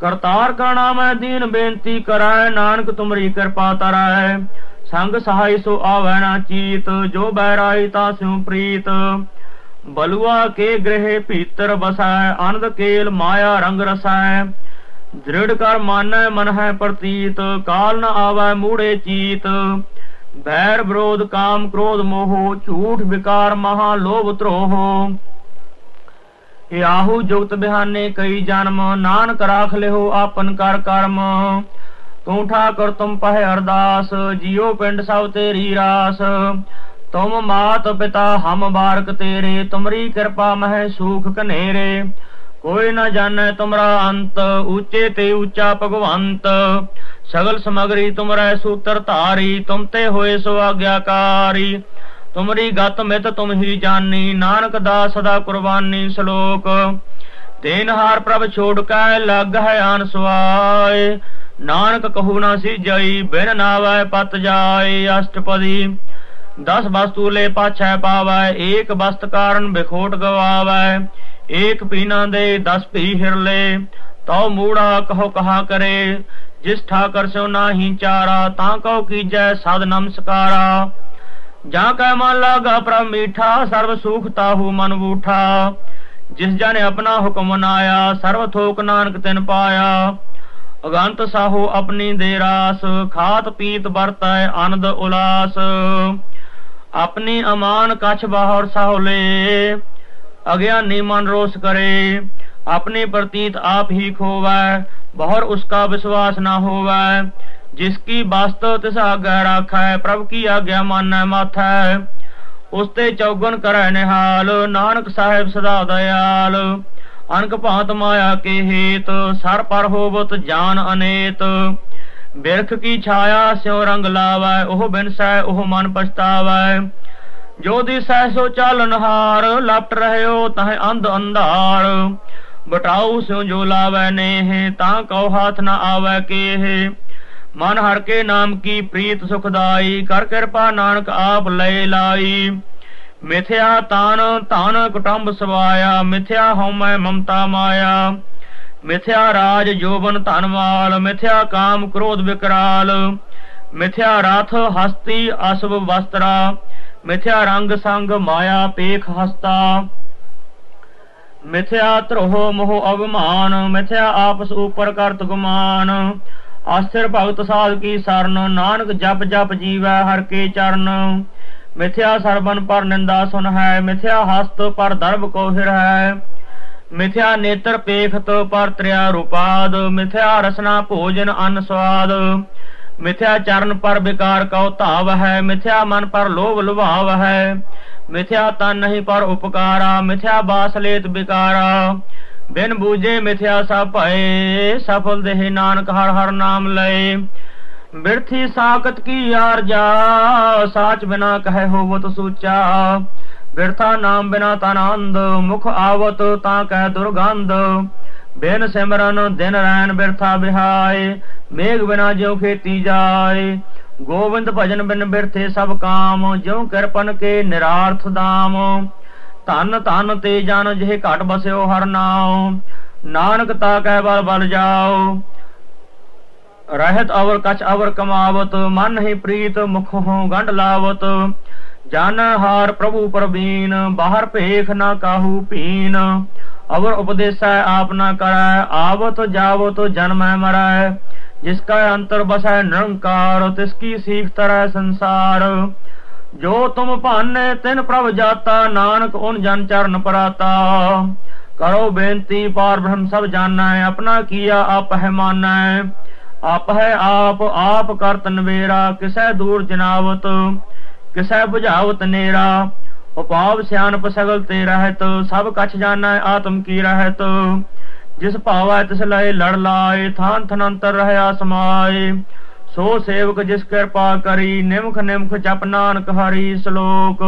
[SPEAKER 1] ਕਰਤਾਰ ਕਣਾ ਮੈਂ ਦੀਨ, ਬੇਨਤੀ ਕਰੈ, ਨਾਨਕ ਤੁਮਰੀ ਕਿਰਪਾ ਤਰੈ। ਸੰਗ ਸਹਾਈ ਸੋ ਆਵੈ ਨਾ ਚੀਤ, ਜੋ ਬੈਰਾਈ ਤਾ ਸਿਉ ਪ੍ਰੀਤ। ਬਲੁਆ ਕੇ ਗ੍ਰਹਿ ਭੀਤਰ ਬਸੈ ਅਨੰਦ ਕੇਲ ਮਾਇਆ ਰੰਗ ਰਸੈ। ਦ੍ਰਿੜ ਕਰ ਮਾਨੈ ਮਨ ਹੈ ਪ੍ਰਤੀਤ, ਕਾਲ ਨ ਆਵੈ ਮੂੜੇ ਚੀਤ। ਬੈਰ ਵਿਰੋਧ, ਕਾਮ ਕ੍ਰੋਧ, ਮੋਹ, ਝੂਠ, ਵਿਕਾਰ, ਮਹਾ ਲੋਭ, ਧਰੋਹ। ਆਹੂ ਜੁਗਤ ਬਿਹਾਨੇ ਕਈ ਜਨਮ, ਨਾਨਕ ਰਾਖ ਲਿਓ ਆਪਨ ਕਰ ਕਰਮ। ਤੂੰ ਠਾਕੁਰ, ਤੁਮ ਪਹਿ ਅਰਦਾਸ ਜਿਉ ਪਿੰਡ ਸਭ ਤੇਰੀ ਰਾਸ। ਤੁਮ ਮਾਤ ਪਿਤਾ ਹਮ ਬਾਰਕ ਤੇਰੇ, ਤੁਮਰੀ ਕਿਰਪਾ ਮਹਿ ਸੂਖ ਕਨੇਰੇ ਕੋਈ ਨਾ ਜਾਣੈ ਤੁਮਰਾ ਅੰਤ, ਉੱਚੇ ਤੇ ਉੱਚਾ ਭਗਵੰਤ। ਸਗਲ ਸਮਗਰੀ ਤੁਮਰੈ ਸੂਤਰ ਧਾਰੀ, ਤੁਮ ਤੇ ਹੋਏ ਸੋ ਆਗਿਆਕਾਰੀ। ਤੁਮਰੀ ਗਤ ਮਿਤ ਤੁਮ ਹੀ ਜਾਣੀ ਨਾਨਕ ਦਾ ਸਦਾ ਕੁਰਬਾਨੀ ਸ਼ਲੋਕ। ਤੇਨ ਹਾਰ ਪ੍ਰਭ ਛੋੜ ਕੈ ਲੱਗ ਹੈ ਆਨ ਸਵਾਏ। ਨਾਨਕ ਕਹੂ ਨਾ ਸੀ ਜਈ, ਬਿਨ ਨਾਵੈ ਪਤ ਜਾਏ ਅਸ਼ਟਪਦੀ। ਦਸ ਵਸਤੂ ਲੈ ਪਾਛੈ ਪਾਵੈ, ਏਕ ਵਸਤ ਕਾਰਨ ਬਿਖੋਟ ਗਵਾਵੈ। ਏਕ ਪੀਨਾ ਦੇ ਦਸ ਭੀ ਹਿਰਲੇ, ਤਉ ਮੂੜਾ ਕਹੋ ਕਹਾ ਕਰੇ, ਜਿਸ ਠਾਕਰ ਸੋ ਨਾਹੀ ਚਾਰਾ, ਤਾਂ ਕਉ ਕੀਜੈ ਸਦ ਨਮਸਕਾਰਾ। ਜਾਂ ਕੈ ਮਨ ਲਾਗਾ ਪ੍ਰਭ ਮੀਠਾ, ਸਰਬ ਸੁਖ ਤਾਹੂ ਮਨ ਬੂਠਾ। ਜਿਸ ਜਨ ਆਪਣਾ ਹੁਕਮ ਮਨਾਇਆ, ਸਰਬ ਥੋਕ ਨਾਨਕ ਤਿਨ ਪਾਇਆ। ਅਗੰਤ ਸਾਹੋ ਆਪਣੀ ਦੇ ਰਾਸ, ਖਾਤ ਪੀਤ ਵਰਤੈ ਆਨੰਦ ਉਲਾਸ। ਆਪਣੀ ਅਮਾਨ ਕਛ ਬਾਹਰ ਸਾਹਲੇ ਅਗਿਆਨੀ ਮਨ ਰੋਸ ਕਰੇ अपने प्रतीत आप ही खोवै बहुर उसका विश्वास न होवै जिसकी वास्तव तिस आज्ञा राखै प्रभ की आज्ञा मानै माथै ਉਸਤੇ ਚੌਗਣ ਕਰੈ ਨਿਹਾਲ ਨਾਨਕ ਸਾਹਿਬ ਸਦਾ ਦਇਆਲ ਅਨਕ ਭਾਂਤ ਮਾਇਆ ਕੇ ਹੇਤ ਸਰ ਪਰ ਹੋਵਤ ਜਾਨ ਅਨੇਤ ਬਿਰਖ ਕੀ ਛਾਇਆ ਸਿਉ ਰੰਗ ਲਾਵੈ ਉਹ ਬਿਨਸੈ ਉਹ ਮਨ ਪਛਤਾਵੈ ਜੋ ਦਿਸੈ ਸੋ ਚਾਲਨ ਲਪਟ ਰਹਿਓ ਤਹ ਅੰਧ ਅੰਧਾਰ। ਬਟਾਉ ਸਿਉ ਜੋ ਲਾਵੈ ਨੇਹ, ਤਾਂ ਕਉ ਹਾਥ ਨ ਆਵੈ ਕੇਹ। ਮਨ ਹਰ ਕੇ ਨਾਮ ਕੀ ਪ੍ਰੀਤ ਸੁਖਦਾਈ, ਕਰ ਕਿਰਪਾ ਨਾਨਕ ਆਪ ਲੈ ਲਾਈ। ਮਿਥਿਆ ਤਾਨ, ਧਨ ਕੁਟੰਬ ਸਵਾਇਆ, ਮਿਥਿਆ ਹਉਮੈ ਮਮਤਾ ਮਾਇਆ। ਮਿਥਿਆ ਰਾਜ ਜੋਬਨ ਧਨਵਾਲ ਮਿਥਿਆ ਕਾਮ ਕ੍ਰੋਧ ਵਿਕਰਾਲ ਮਿਥਿਆ ਰਥ ਹਸਤੀ ਅਸਬ ਵਸਤਰਾ, ਮਿਥਿਆ ਰੰਗ ਸੰਗ ਮਾਇਆ ਪੇਖ ਹਸਤਾ। ਮਿਥਿਆ ਧਰੋਹ ਮੋਹ ਅਭਿਮਾਨ, ਮਿਥਿਆ ਆਪਸ ਉਪਰ ਕਰਤ ਗੁਮਾਨ। ਆਸਰ ਭਗਤ ਸਾਧ ਕੀ ਸਰਨ, ਨਾਨਕ ਜਪ ਜਪ ਜੀਵੈ ਹਰ ਕੇ ਚਰਨ। ਮਿਥਿਆ ਸਰਬਨ ਪਰ ਨਿੰਦਾ ਸੁਨ ਹੈ, ਮਿਥਿਆ ਹਸਤ ਪਰ ਦਰਬ ਕੋ ਹਿਰ ਹੈ। ਮਿਥਿਆ ਨੇਤਰ ਪੇਖਤ ਪਰ ਤ੍ਰਿਆ ਰੂਪਾਦ, ਮਿਥਿਆ ਰਸਨਾ ਭੋਜਨ ਅਨ ਸਵਾਦ। ਮਿਥਿਆ ਚਰਨ ਪਰ ਵਿਕਾਰ ਕਉ ਧਾਵ ਹੈ ਮਿਥਿਆ ਮਨ ਪਰ ਲੋਭ ਲੁਭਾਵ ਹੈ ਮਿਥਿਆ ਤਨ ਨਹੀਂ ਪਰ ਉਪਕਾਰਾ, ਮਿਥਿਆ ਬਾਸ ਲੇਤ ਬਿਨ ਬੂਝੇ ਮਿਥਿਆ ਸਭ ਭਏ, ਸਫਲ ਦੇਹ ਨਾਨਕ ਹਰ ਹਰ ਨਾਮ ਲਏ। ਬਿਰਥੀ ਸਾਖਤ ਕੀ ਯਾਰ ਜਾ, ਸਾਚ ਬਿਨਾ ਕਹੇ ਹੋਵਤ ਸੂਚਾ। ਬਿਰਥਾ ਨਾਮ ਬਿਨਾ ਤਨ ਮੁਖ ਆਵਤ ਤਾਂ ਕਹਿ ਦੁਰਗੰਧ। ਬਿਨ ਸਿਮਰਨ ਦਿਨ ਰੈਣ ਬਿਰਥਾ ਬਿਹਾਏ, ਮੇਘ ਬਿਨਾ ਜਿਉ ਖੇਤੀ ਜਾਏ। ਗੋਬਿੰਦ ਭਜਨ ਬਿਨ ਬਿਰਥੇ ਸਭ ਕਾਮ, ਜਿਉ ਕਿਰਪਨ ਕੇ ਨਿਰਾਰਥ ਦਾਮ ਧਨ ਧਨ ਤੇ ਜਨ ਜਿਹੇ ਘਟ ਬਸਿਓ ਹਰ ਨਾਉ, ਨਾਨਕ ਤਾ ਕਹਿ ਬਲ ਬਲ ਜਾਓ ਰਹਿਤ ਅਵਰ ਕਛ ਅਵਰ ਕਮਾਵਤ, ਮਨ ਹੀ ਪ੍ਰੀਤ ਮੁਖ ਹੋ ਗੰਢ ਲਾਵਤ। जान हार प्रभु परबीन, बाहर पेख ना काहू पीन। अवर उपदेश आप न कराय आवत तो जावत तो जन्म मराय जिसका अंतर बस है निरंकार, तिसकी सीख तरह संसार। जो तुम भाने, तिन प्रभ जाता, नानक उन जन चरण पराता। करो बेनती पार ब्रह्म सब जाना है अपना किया आप है माना। है आप है आप आप कर तनवेरा किसे दूर जनावत। ਕਿਸੈ ਬੁਝਾਵਤ ਤਨੇਰਾ ਉਪਾਵ ਸਿਆਨਪ ਸਗਲ ਤੇ ਰਹਿਤ, ਸਭ ਕਛ ਜਾਣਾ ਆਤਮ ਕੀ ਰਹਿਤ। ਜਿਸ ਭਾਵੈ ਤਿਸ ਲਏ ਲੜ ਲਾਏ, ਥਾਨ ਥਨੰਤਰ ਰਹਿਆ ਸਮਾਏ ਸੋ ਸੇਵਕ ਜਿਸ ਕਿਰਪਾ ਕਰੀ, ਨਿਮਖ ਨਿਮਖ ਜਪ ਨਾਨਕ ਹਰੀ ਸ਼ਲੋਕ।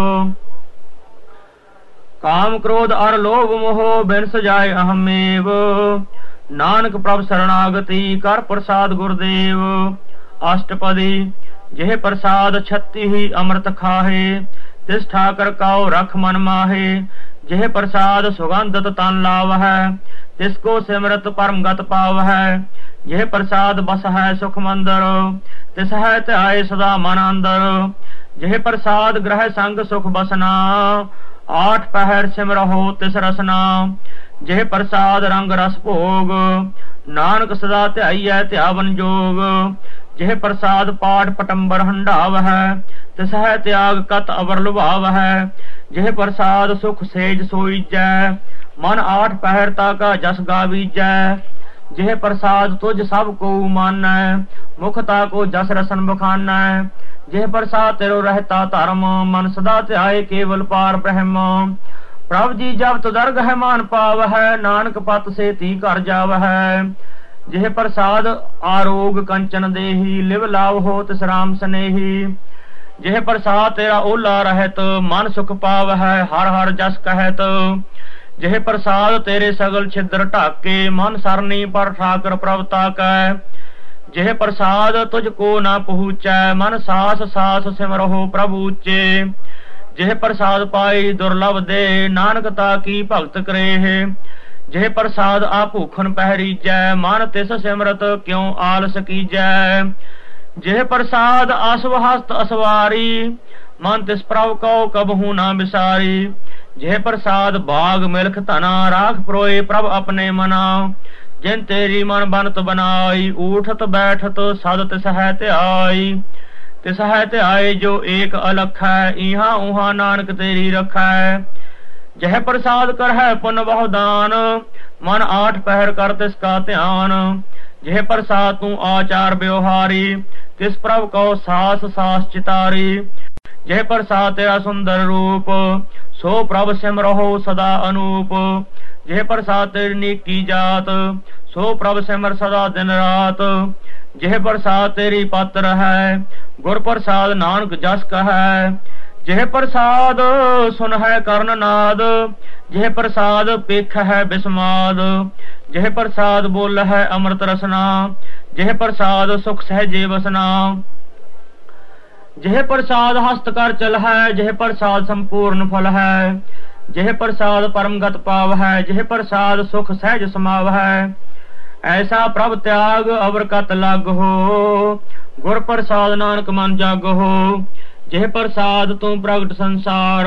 [SPEAKER 1] ਕਾਮ ਕ੍ਰੋਧ ਅਰ ਲੋਭ ਮੋਹ ਬਿਨ ਸਜਾਏ ਅਹਮੇਵ। ਨਾਨਕ ਪ੍ਰਭ ਸਰਣਾਗਤੀ, ਕਰ ਪ੍ਰਸਾਦ ਗੁਰਦੇਵ। ਅਸ਼ਟਪਦੀ ਜਿਹ ਪ੍ਰਸਾਦ 36 ਹੀ ਅੰਮ੍ਰਿਤ ਖਾਹੇ, ਤਿਸ ਠਾਕਰ ਕਾਉ ਰਖ ਮਨ ਮਾਹੇ। ਜਿਹ ਪ੍ਰਸਾਦ ਸੁਗੰਧਤ ਤਨ ਲਾਵ ਹੈ ਤਿਸ ਕੋ ਸਿਮਰਤ ਪਰਮਗਤ ਪਾਵ ਹੈ ਜਿਹ ਪ੍ਰਸਾਦ ਬਸ ਹੈ ਸੁਖ ਮੰਦਰ, ਤਿਸ ਹੈ ਧਿਆਏ ਸਦਾ ਮਨ ਅੰਦਰ। ਜਿਹ ਪ੍ਰਸਾਦ ਗ੍ਰਹਿ ਸੰਗ ਸੁਖ ਬਸਨਾ, ਆਠ ਪਹਿਰ ਸਿਮਰਹੁ ਤਿਸ ਰਸਨਾ। ਜਿਹ ਪ੍ਰਸਾਦ ਰੰਗ ਰਸ ਭੋਗ, ਨਾਨਕ ਸਦਾ ਧਿਆਈਐ ਧਿਆਵਨ ਜੋਗ। ਜਿਹ ਪ੍ਰਸਾਦ ਪਾਠ ਪਟੰਬਰ ਹੰਡਾਵ ਹੈ ਤਿਸ ਹੈ ਤਿਆਗ ਕਤ ਅਵਰ ਲੁਭਾਵ ਹੈ ਜਿਹ ਪ੍ਰਸਾਦ ਸੁਖ ਸੇਜ ਸੋਈਜੈ, ਮਨ ਆਠ ਪਹਿਰ ਤਾ ਕਾ ਜਸ ਗਾਵੀਜੈ। ਜਿਹ ਪ੍ਰਸਾਦ ਤੁਝ ਸਭ ਕੋ ਮਾਨੈ, ਮੁਖ ਤਾ ਕੋ ਜਸ ਰਸਨ ਬਖਾਨੈ। ਜਿਹ ਪ੍ਰਸਾਦ ਤੇਰੋ ਰਹਤਾ ਧਰਮ, ਮਨ ਸਦਾ ਧਿਆਏ ਕੇਵਲ ਪਾਰ ਬ੍ਰਹਮ। ਪ੍ਰਭ ਜੀ ਜਬ ਤੁਦਰਗ ਹੈ ਮਾਨ ਪਾਵ ਹੈ ਨਾਨਕ ਪਤ ਸੇ ਤੀ ਕਰ ਜਾਵ ਜਿਹ ਪ੍ਰਸਾਦ ਆਰੋਗ ਕੰਚਨ ਦੇਹੀ, ਲਿਵ ਲਾਵ ਹੋ ਤਿਸ ਰਾਮ ਸਨੇਹੀ। ਜਿਹ ਪ੍ਰਸਾਦ ਤੇਰਾ ਓਲਾ ਰਹਿਤ, ਮਨ ਸੁਖ ਪਾਵ ਹਰ ਹਰ ਜਸ ਕਹਿਤ। ਜਿਹ ਪ੍ਰਸਾਦ ਤੇਰੇ ਸਗਲ ਛਿਦਰ ਢਾਕੇ, ਮਨ ਸਰਨੀ ਪਰ ਠਾਕਰ ਪ੍ਰਭ ਤਾਕੈ। ਜਿਹ ਪ੍ਰਸਾਦ ਤੁਝ ਕੋ ਨਾ ਪਹੁੰਚੈ, ਮਨ ਸਾਸ ਸਾਸ ਸਿਮਰਹੁ ਪ੍ਰਭੂ ਉੱਚੇ। ਜਿਹ ਪ੍ਰਸਾਦ ਪਾਈ ਦੁਰਲਭ ਦੇ, ਨਾਨਕ ਤਾ ਕੀ ਭਗਤ ਕਰੇ ਜਿਹ ਪ੍ਰਸਾਦ ਆ ਭੂਖਨ ਪਹਿਰੀਜੈ, ਮਨ ਤਿਸ ਸਿਮਰਤ ਕਿਉ ਆਲਸ ਕੀਜੈ? ਜਿਹ ਪ੍ਰਸਾਦ ਆਸਵ ਹਸਤ ਅਸਵਾਰੀ, ਮਨ ਤਿਸ ਪ੍ਰਭ ਕਉ ਕਬਹੂ ਨਾ ਵਿਸਾਰੀ? ਜਿਹ ਪ੍ਰਸਾਦ ਬਾਗ ਮਿਲਖ ਧਨਾ, ਰਾਖ ਪ੍ਰੋਏ ਪ੍ਰਭ ਆਪਣੇ ਮਨਾ। ਜਿਨ ਤੇਰੀ ਮਨ ਬਨਤ ਬਨਾਈ, ਊਠਤ ਬੈਠਤ ਸਦ ਤਿਸ ਹੈ ਧਿਆਈ। ਤਿਸ ਹੈ ਧਿਆਏ ਜੋ ਏਕ ਅਲਖ ਹੈ, ਇਹਾ ਉਹਾਂ ਨਾਨਕ ਤੇਰੀ ਰਖੈ ਜਹ ਪ੍ਰਸਾਦ ਕਰ ਹੈ ਪੁਨ ਬਹੁ ਦਾਨ, ਮਨ ਆਠ ਪਹਿਰ ਕਰ ਤਿਸ ਕਾ ਧਿਆਨ। ਜਿਹ ਪ੍ਰਸਾਦ ਤੂੰ ਆਚਾਰ ਬਿਵਹਾਰੀ ਤਿਸ ਪ੍ਰਭ ਕੋ ਸਾਸ ਸਾਸ ਚਿਤਾਰੀ। ਜਿਹ ਪ੍ਰਸਾਦ ਤੇਰਾ ਸੁੰਦਰ ਰੂਪ, ਸੋ ਪ੍ਰਭ ਸਿਮ ਰਹੋ ਸਦਾ ਅਨੂਪ। ਜਿਹ ਪ੍ਰਸਾਦ ਤੇਰੀ ਨੀਕੀ ਜਾਤ, ਸੋ ਪ੍ਰਭ ਸਿਮਰ ਸਦਾ ਦਿਨ ਰਾਤ। ਜਿਹ ਪ੍ਰਸਾਦ ਤੇਰੀ ਪਾਤਰ ਹੈ ਗੁਰ ਪ੍ਰਸਾਦ ਨਾਨਕ ਜਸ ਕਹੈ। ਜਿਹ ਪ੍ਰਸਾਦ ਸੁਨ ਹੈ ਕਰਨ ਨਾਦ ਜਿਹ ਪ੍ਰਸਾਦ ਪੇਖ ਹੈ ਬਿਸਮਾਦ। ਜਿਹ ਪ੍ਰਸਾਦ ਬੋਲ ਹੈ ਅੰਮ੍ਰਿਤ ਰਸਨਾ ਜਿਹ ਪ੍ਰਸਾਦ ਸੁਖ ਸਹਜੇ ਵਸਨਾ ਜਿਹ ਪ੍ਰਸਾਦ ਹਸਤ ਕਰ ਚਲ ਹੈ ਜਿਹ ਪ੍ਰਸਾਦ ਸੰਪੂਰਨ ਫਲ ਹੈ ਜਿਹ ਪ੍ਰਸਾਦ ਪਰਮਗਤ ਪਾਵ ਹੈ ਜਿਹ ਪ੍ਰਸਾਦ ਸੁਖ ਸਹਿਜ ਸਮਾਵ ਹੈ ਐਸਾ ਪ੍ਰਭ ਤਿਆਗ ਅਵਰ ਕਤ ਲਗ ਹੋ। ਗੁਰ ਪ੍ਰਸਾਦ ਨਾਨਕ ਮਨ ਜਗ ਹੋ, ਜਿਹ ਪ੍ਰਸਾਦ ਤੂੰ ਪ੍ਰਗਟ ਸੰਸਾਰ,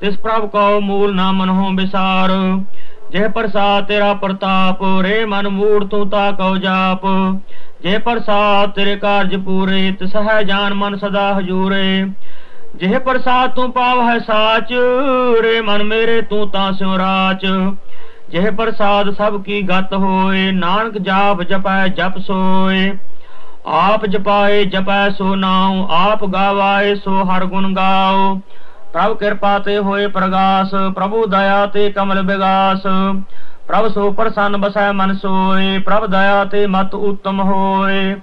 [SPEAKER 1] ਤਿਸ ਪ੍ਰਭ ਕੋ ਮੂਲ ਨਾ ਮਨ ਹੋ ਵਿਸਾਰ। ਜੇ ਪ੍ਰਸਾਦ ਤੇਰਾ ਪ੍ਰਤਾਪ, ਰੇ ਮਨ ਮੂੜ ਤੂੰ ਤਾ ਕਉ ਜਾਪ। ਜੇ ਪ੍ਰਸਾਦ ਤੇਰੇ ਕਾਰਜ ਪੂਰੇ, ਤਿਸ ਹੈ ਜਾਨ ਮਨ ਸਦਾ ਹਜੂਰੇ। ਜਿਹ ਪ੍ਰਸਾਦ ਤੂੰ ਪਾਵ ਹੈ ਸਾਚ, ਰੇ ਮਨ ਮੇਰੇ ਤੂੰ ਤਾਂ ਸਿਉ ਰਾਚ। ਜਿਹ ਪ੍ਰਸਾਦ ਸਭ ਕੀ ਗਤ ਹੋਏ, ਨਾਨਕ ਜਾਪ ਜਪੈ ਜਪ ਸੋਏ। ਆਪ ਜਪਾਏ ਜਪੈ ਸੋ ਨਾਉ, ਆਪ ਗਾਵਾਏ ਸੋ ਹਰ ਗੁਣ ਗਾਓ। ਪ੍ਰਭ ਕਿਰਪਾ ਤੇ ਹੋਏ ਪ੍ਰਗਾਸ, ਪ੍ਰਭੂ ਦਇਆ ਤੇ ਕਮਲ ਬਿਗਾਸ। ਪ੍ਰਭ ਸੋ ਪ੍ਰਸੰਨ ਬਸੈ ਮਨ ਸੋਏ, ਪ੍ਰਭ ਦਇਆ ਤੇ ਮਤ ਉਤਮ ਹੋਏ।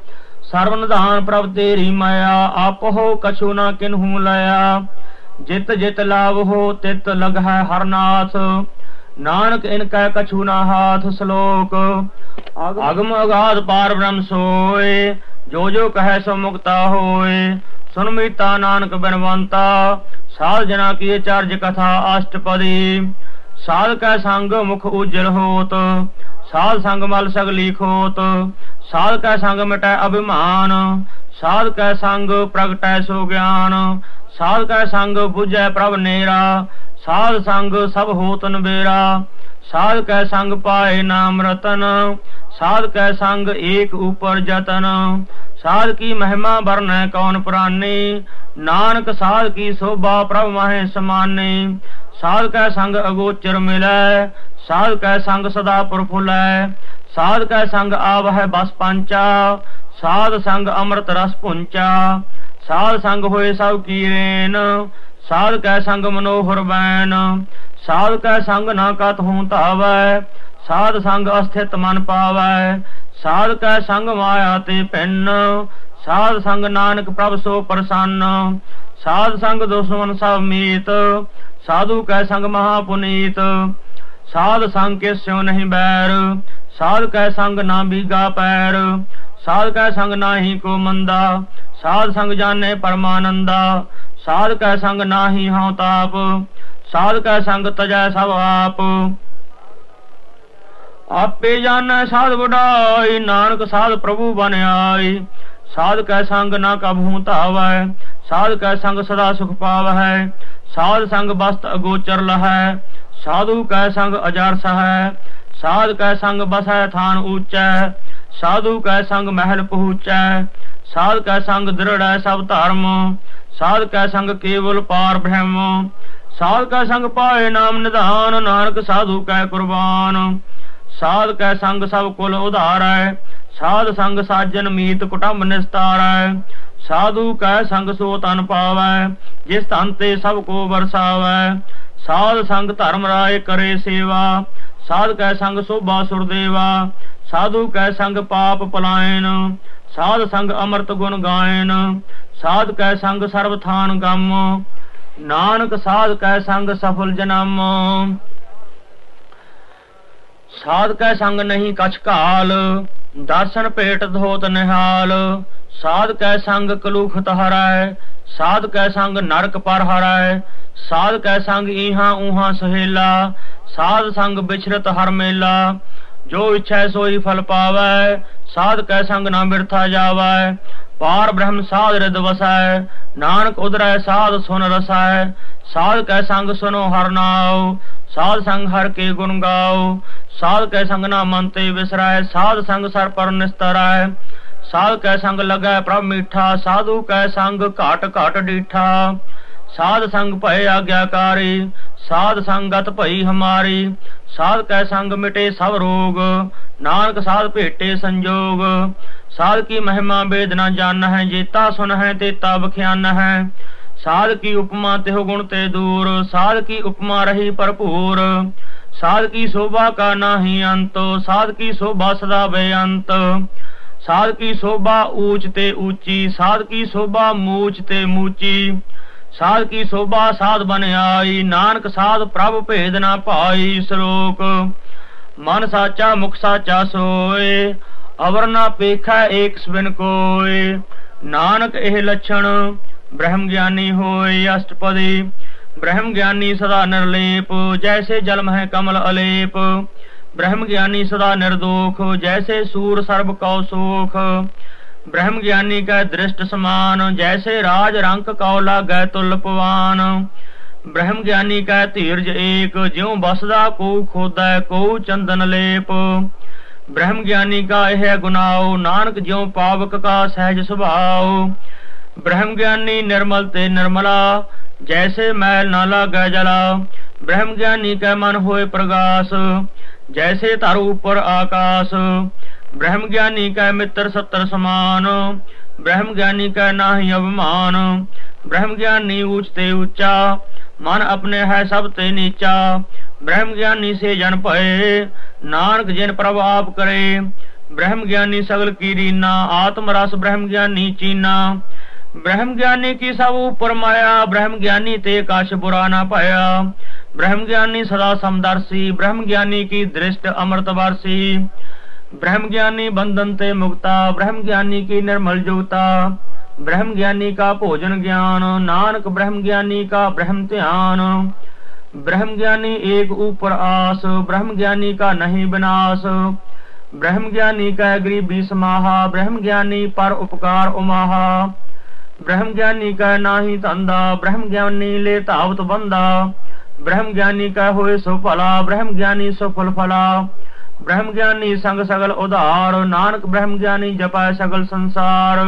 [SPEAKER 1] ਸਰਵ ਨਿਧਾਨ ਪ੍ਰਭ ਤੇਰੀ ਮਾਇਆ ਆਪੋ ਕਛੂ ਨਾ ਕਿਨਹੂ ਲਿਆ ਜਿਤ ਜਿਤ ਲਾਭ ਹੋ ਤਿਤ ਲਗ ਹੈ ਹਰਨਾਥ। ਨਾਨਕ ਇਨ ਕੈ ਕਛੂ ਨਾ ਹਾਥ ਸ਼ਲੋਕ। ਅਗਮ ਅਗਾਧ ਪਾਰ ਬ੍ਰਹਮ ਸੋਏ, ਜੋ ਜੋ ਕਹੈ ਸੋ ਮੁਕਤਾ ਹੋਏ। ਸੁਨ ਮੀਤਾ ਨਾਨਕ ਬਿਨਵੰਤਾ, ਸਾਧ ਜਨਾ ਕੀ ਚਰਜ ਕਥਾ ਅਸ਼ਟਪਦੀ। ਸਾਧ ਕੈ ਸੰਗ ਮੁਖ ਉਜਲ ਹੋਤ, ਸਾਧ ਸੰਗ ਮਲ ਸਗਲੀ ਖੋਤ ਸਾਧ ਕੈ ਸੰਗ ਮਿਟੈ ਅਭਿਮਾਨ, ਸਾਧ ਕੈ ਸੰਗ ਪ੍ਰਗਟੈ ਸੋ ਗਿਆਨ, ਸਾਧ ਕੈ ਸੰਗ 부ਝੈ ਪ੍ਰਭ ਨੇਰਾ, ਸਾਧ ਸੰਗ ਸਭ ਹੋਤਨ ਬੇਰਾ ਸਾਧ ਕੈ ਸੰਗ ਪਾਏ ਨਾਮ ਰਤਨ ਸਾਧ ਕੈ ਸੰਗ ਏਕ ਉਪਰ ਜਤਨ। ਸਾਧ ਕੀ ਮਹਿਮਾ ਵਰਨੈ ਕੌਣ ਪ੍ਰਾਨੀ? ਨਾਨਕ ਸਾਧ ਕੀ ਸੋਭਾ ਪ੍ਰਭ ਮਹੇ ਸਮਾਨੇ? ਸਾਧ ਕੈ ਸੰਗ ਅਗੋਚਰ ਮਿਲੈ ਸਾਧ ਕੈ ਸੰਗ ਸਦਾ ਪ੍ਰਫੁੱਲੈ। ਸਾਧ ਕੈ ਸੰਗ ਆਵਹਿ ਬਸ ਪੰਚਾ, ਸਾਧ ਸੰਗ ਅੰਮ੍ਰਿਤ ਰਸ ਪੁੰਚਾ ਸਾਧ ਸੰਗ ਹੋਏ ਸਭ ਕੀਰੇਨ ਸਾਧ ਕੈ ਸੰਗ ਮਨੋਹਰ ਬੈਨ ਸਾਧ ਕੈ ਸੰਗ ਨਾ ਕਤ ਹੂੰ ਧਾਵੈ, ਸਾਧ ਸੰਗ ਅਸਥਿਤ ਮਨ ਪਾਵੈ, ਸਾਧ ਕੈ ਸੰਗ ਮਾਇਆ ਤੇ ਪਿੰਨ ਸਾਧ ਸੰਗ ਨਾਨਕ ਪ੍ਰਭ ਸੋ ਪ੍ਰਸੰਨ, ਸਾਧ ਸੰਗ ਦੁਸ਼ਮਨ ਸਭ ਮੀਤ, ਸਾਧੂ ਕੈ ਸੰਗ ਮਹਾ ਪੁਨੀਤ ਸਾਧ ਸੰਗ ਕੇ ਸਿਉ ਨਹੀਂ ਬੈਰ, ਸਾਧ ਕੈ ਸੰਗ ਨਾ ਬੀਗਾ ਪੈਰ, ਸਾਧ ਕੈ ਸੰਗ ਨਾਹੀ ਕੋ ਮੰਦਾ, ਸਾਧ ਸੰਗ ਜਾਣੇ ਪਰਮਾਨੰਦਾ ਸਾਧ ਕੈ ਸੰਗ ਨਾਹੀ ਹਉ ਤਾਪ ਸਾਧ ਕੈ ਸੰਗ ਤਜੈ ਸਭ ਆਪ। ਆਪੇ ਜਾਣੈ ਸਾਧ ਵਡਾਈ, ਨਾਨਕ ਸਾਧ ਪ੍ਰਭੂ ਬਨ ਆਈ। ਸਾਧ ਕੈ ਸੰਗ ਨਾ ਕਬਹੂ ਧਾਵੈ ਸਾਧ ਕੈ ਸੰਗ ਸਦਾ ਸੁਖ ਪਾਵੈ ਸਾਧ ਸੰਗ ਬਸਤ ਅਗੋਚਰ ਲਹੈ, ਸਾਧੂ ਕੈ ਸੰਗ ਅਜਰ ਸਹੈ। ਸਾਧ ਕੈ ਸੰਗ ਬਸੈ ਥਾਨ ਊਚੈ ਸਾਧੂ ਕੈ ਸੰਗ ਮਹਿਲ ਪਹੁੰਚੈ, ਸਾਧ ਕੈ ਸੰਗ ਦ੍ਰਿੜੈ ਸਭ ਧਰਮ, ਸਾਧ ਕੈ ਸੰਗ ਕੇਵਲ ਪਾਰ ਬ੍ਰਹਮ, ਸਾਧ ਕੈ ਸੰਗ ਪਾਏ ਨਾਮ ਨਿਧਾਨ, ਨਾਨਕ ਸਾਧੂ ਕੈ ਕੁਰਬਾਨ, ਸਾਧ ਕੈ ਸੰਗ ਸਭ ਕੁਲ ਉਧਾਰੈ, ਸਾਧ ਸੰਗ ਸਾਜਨ ਮੀਤ ਕੁਟੰਬ ਨਿਸਤਾਰੈ, ਸਾਧੂ ਕੈ ਸੰਗ ਸੋ ਤਨ ਪਾਵੈ, ਜਿਸ ਤਨ ਤੇ ਸਭ ਕੋ ਵਰਸਾਵੈ ਸਾਧ ਸੰਗ ਧਰਮ ਰਾਏ ਕਰੇ ਸੇਵਾ, ਸਾਧ ਕੈ ਸੰਗ ਸੋਭਾ ਸੁਰਦੇਵਾ, ਸਾਧੂ ਕੈ ਸੰਗ ਪਾਪ ਪਲਾਇਨ, ਸਾਧ ਸੰਗ ਅਮਰਤ ਗੁਣ ਗਾਇਨ, ਸਾਧ ਕੈ ਸੰਗ ਸਰਬ ਥਾਨ ਗਮ, ਨਾਨਕ ਸਾਧ ਕੈ ਸੰਗ ਸਫਲ ਜਨਮ। ਸਾਧ ਕੈ ਸੰਗ ਨਹੀਂ ਕਛ ਕਾਲ ਦਰਸ਼ਨ ਭੇਟ ਧੋਤ ਨਿਹਾਲ ਸਾਧ ਕੈ ਸੰਗ ਕਲੂਖਤ ਹਰੈ ਸਾਧ ਕੈ ਸੰਗ ਨਰਕ ਪਰ ਹਰੈ ਸਾਧ ਕੈ ਸੰਗ ਈਹਾਂ ਊਹਾਂ ਸਹੇਲਾ, ਸਾਧ ਸੰਗ ਬਿਛਰਤ ਹਰ ਮੇਲਾ, ਜੋ ਇਛੈ ਸੋਈ ਫਲ ਪਾਵੈ, ਸਾਧ ਕੈ ਸੰਗ ਨਾ ਬਿਰਥਾ ਜਾਵੈ, ਪਾਰ ਬ੍ਰਹਮ ਸਾਧ ਰਿਦ ਵਸੈ, ਨਾਨਕ ਉਦਰੈ ਸਾਧ ਸੁਨ ਰਸੈ ਸਾਧ ਕੈ ਸੰਗ ਸੁਨੋ ਹਰ ਨਾਉ, ਸਾਧ ਸੰਗ ਹਰ ਕੇ ਗੁਣ ਗਾਉ, ਸਾਧ ਕੈ ਸੰਗ ਨਾ ਮੰਤੇ ਤੇ ਵਿਸਰੈ ਸਾਧ ਸੰਗ ਸਰ ਪਰ ਨਿਸਤਰੈ ਸਾਧ ਕੈ ਸੰਗ ਲਗੈ ਪ੍ਰਭ ਮੀਠਾ, ਸਾਧੂ ਕੈ ਸੰਗ ਘਾਟ ਘਾਟ ਡੀਠਾ। ਸਾਧ ਸੰਗ ਭਏ ਆਗਿਆਕਾਰੀ, ਸਾਧ ਸੰਗਤ ਭਈ ਹਮਾਰੀ। ਸਾਧ ਕੈ ਸੰਗ ਮਿਟੇ ਸਭ ਰੋਗ, ਨਾਨਕ ਸਾਧ ਭੇਟੇ ਸੰਜੋਗ। ਸਾਧ ਕੀ ਮਹਿਮਾ ਵੇਦ ਨਾ ਜਾਣ ਹੈ ਜੇਤਾ ਸੁਨ ਹੈ ਤੇਤਾ ਬਖਿਆਨ ਹੈ ਸਾਧ ਕੀ ਉਪਮਾ ਤਿਹੁ ਗੁਣ ਤੇ ਦੂਰ, ਸਾਧ ਕੀ ਉਪਮਾ ਰਹੀ ਭਰਪੂਰ। ਸਾਧ ਕੀ ਸ਼ੋਭਾ ਕਾ ਨਾਹੀ ਅੰਤ, ਸਾਧ ਕੀ ਸ਼ੋਭਾ ਸਦਾ ਬੇਅੰਤ। ਸਾਧ ਕੀ ਸ਼ੋਭਾ ਊਚ ਤੇ ਊਚੀ, ਸਾਧ ਕੀ ਸ਼ੋਭਾ ਮੂਚ ਤੇ ਮੂਚੀ। ਸਾਧ ਕੀ ਸ਼ੋਭਾ ਸਾਧ ਬਨ ਆਈ, ਨਾਨਕ ਸਾਧ ਪ੍ਰਭ ਭੇਦ ਨਾ ਭਾਈ ਸ਼ਲੋਕ ਮਨ ਸਾਚਾ, ਮੁਖ ਸਾਚਾ ਸੋਏ, ਅਵਰ ਨਾ ਪੇਖਾ ਏਕ ਸਵਿਨ ਕੋਏ। ਨਾਨਕ ਇਹ ਲਛਣ ਬ੍ਰਹਮ ਗਿਆਨੀ ਹੋਏ ਅਸ਼ਟਪਦੀ। ਬ੍ਰਹਮ ਗਿਆਨੀ ਸਦਾ ਨਿਰਲੇਪ, ਜੈਸੇ ਜਲ ਮਹਿ ਕਮਲ ਅਲੇਪ। ਬ੍ਰਹਮ ਗਿਆਨੀ ਸਦਾ ਨਿਰਦੋਖ, ਜੈਸੇ ਸੂਰ ਸਰਬ ਕਉ ਸੋਖ। ਬ੍ਰਹਮ ਗਿਆਨੀ ਕੈ ਦ੍ਰਿਸ਼ਟ ਸਮਾਨ, ਜੈਸੇ ਰਾਜ ਰੰਕ ਕਉ ਲਾਗੈ ਤੁਲ ਪਵਾਨ। ਬ੍ਰਹਮ ਗਿਆਨੀ ਕੈ ਧੀਰਜ ਏਕ, ਜਿਉ ਬਸਦਾ ਕੋ ਖੋਦੈ ਕੋ ਚੰਦਨ ਲੇਪ। ਬ੍ਰਹਮ ਗਿਆਨੀ ਕਾ ਇਹ ਗੁਨਾਉ ਨਾਨਕ ਜਿਉ ਪਾਵਕ ਕਾ ਸਹਿਜ ਸੁਭਾਉ ਬ੍ਰਹਮ ਗਿਆਨੀ ਨਿਰਮਲ ਤੇ ਨਿਰਮਲਾ, ਜੈਸੇ ਮੈਲ ਨਾ ਲਾਗੈ ਜਲਾ। ਬ੍ਰਹਮ ਗਿਆਨੀ ਕੈ ਮਨ ਹੋਏ ਪ੍ਰਗਾਸ। ਜੈਸੇ ਧਰ ਉਪਰ ਆਕਾਸ਼ ਬ੍ਰਹਮ ਗਿਆਨੀ ਕੈ ਮਿੱਤਰ ਸੱਤਰ ਸਮਾਨ ਬ੍ਰਹਮ ਗਿਆਨੀ ਕੈ ਨਾਹੀ ਅਭਮਾਨ ਬ੍ਰਹਮ ਗਿਆਨੀ ਉੱਚ ਤੇ ਉੱਚਾ ਮਨ ਆਪਣੇ ਹੈ ਸਭ ਤੇ ਨੀਚਾ ਬ੍ਰਹਮ ਗਿਆਨੀ ਸੇ ਜਨ ਭਏ ਨਾਨਕ ਜਿਨ ਪ੍ਰਭ ਆਪ ਕਰੇ ਬ੍ਰਹਮ ਗਿਆਨੀ ਸਗਲ ਕੀ ਰੀਨਾ ਆਤਮ ਰਸ ਬ੍ਰਹਮ ਗਿਆਨੀ ਚੀਨਾ ਬ੍ਰਹਮ ਗਿਆਨੀ ਕੀ ਸਭ ਉਪਰ ਮਾਇਆ ਬ੍ਰਹਮ ਗਿਆਨੀ ਤੇ ਕਾਸ਼ ਬੁਰਾ ਨਾ ਪਾਇਆ ਬ੍ਰਹਮ ਗਿਆਨੀ ਸਦਾ ਸਮਦਰਸੀ ਬ੍ਰਹਮ ਗਿਆਨੀ ਕੀ ਦ੍ਰਿਸ਼ਟ ਅਮਰਤ ਵਰਸੀ ਬ੍ਰਹਮ ਗਿਆਨੀ ਬੰਧਨ ਤੇ ਮੁਕਤਾ ਬ੍ਰਹਮ ਗਿਆਨੀ ਕੀ ਨਿਰਮਲ ਜੋਤਾ ਬ੍ਰਹਮ ਗਿਆਨੀ ਕਾ ਭੋਜਨ ਗਿਆਨ ਨਾਨਕ ਬ੍ਰਹਮ ਗਿਆਨੀ ਕਾ ਬ੍ਰਹਮ ਧਿਆਨ ਬ੍ਰਹਮ ਗਿਆਨੀ ਏਕ ਉਪਰ ਆਸ ਬ੍ਰਹਮ ਗਿਆਨੀ ਕਾ ਨਹੀਂ ਬਿਨਾਸ਼ ਬ੍ਰਹਮ ਗਿਆਨੀ ਕਾ ਗਰੀਬੀ ਸਮਾਹਾ ਬ੍ਰਹਮ ਗਿਆਨੀ ਪਰ ਉਪਕਾਰ ਉਮਾਹਾ ਬ੍ਰਹਮ ਗਿਆਨੀ ਕਾ ਨਾਹੀ ਤੰਦਾ ਬ੍ਰਹਮ ਗਿਆਨੀ ਲੈ ਤਾਵਤ ਬੰਦਾ। ਬ੍ਰਹਮ ਗਿਆਨੀ ਕਾ ਹੋਏ ਸੋ ਭਲਾ ਬ੍ਰਹਮ ਗਿਆਨੀ ਸੋ ਫਲ। ਫਲਾ ਬ੍ਰਹਮ ਗਿਆਨੀ ਸੰਗ ਸਗਲ ਉਧਾਰ, ਨਾਨਕ ਬ੍ਰਹਮ ਗਿਆਨੀ ਜਪਾ ਸਗਲ ਸੰਸਾਰ।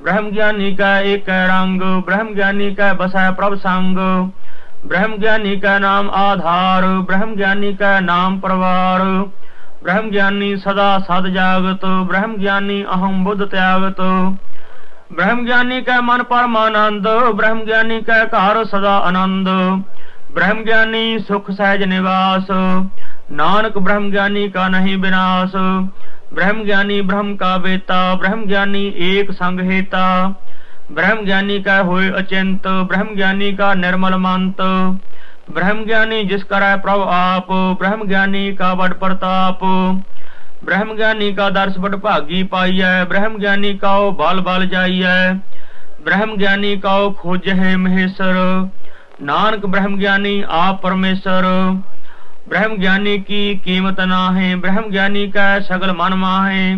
[SPEAKER 1] ਬ੍ਰਹਮ ਗਿਆਨੀ ਕਾ ਏਕ ਰੰਗ ਬ੍ਰਹਮ ਗਿਆਨੀ ਕਾ ਬਸੈ ਪ੍ਰਭ ਸੰਗ। ਬ੍ਰਹਮ ਗਿਆਨੀ ਕਾ ਨਾਮ ਆਧਾਰ ਬ੍ਰਹਮ ਗਿਆਨੀ ਕਾ ਨਾਮ ਪਰਵਾਰ। ਬ੍ਰਹਮ ਗਿਆਨੀ ਸਦਾ ਸਦ ਜਾਗਤ ਬ੍ਰਹਮ ਗਿਆਨੀ ਅਹੰ ਬੁੱਧ ਤਿਆਗਤ। ब्रह्म ज्ञानी का मन परमानंद ब्रह्म ज्ञानी का कार सदा आनंद। ब्रह्म ज्ञानी सुख सहज निवास, नानक ब्रह्म ज्ञानी का नहीं विनाश। ब्रह्म ज्ञानी ब्रह्म का बेता ब्रह्म ज्ञानी एक संग हेता। ब्रह्म ज्ञानी का होय अचिंत ब्रह्म ज्ञानी का निर्मल मंत। ब्रह्म ज्ञानी जिस कर प्रभु आप ब्रह्म ज्ञानी का बड़ प्रताप। ਬ੍ਰਹਮ ਗਿਆਨੀ ਕਾ ਦਰਸ ਬਟ ਭਾਗੀ ਪਾਈਐ ਬ੍ਰਹਮ ਗਿਆਨੀ ਕਾਉ ਬਲ ਬਲ ਜਾਈਐ ਬ੍ਰਹਮ ਗਿਆਨੀ ਕਾਉ ਖੋਜਹਿ ਮਹੇਸ਼ਰ ਨਾਨਕ ਬ੍ਰਹਮ ਗਿਆਨੀ ਆਪ ਪਰਮੇਸ਼ਰ ਬ੍ਰਹਮ ਗਿਆਨੀ ਕੀ ਕੀਮਤ ਨਾ ਬ੍ਰਹਮ ਗਿਆਨੀ ਕਾ ਸਗਲ ਮਨ ਮਾਹੇ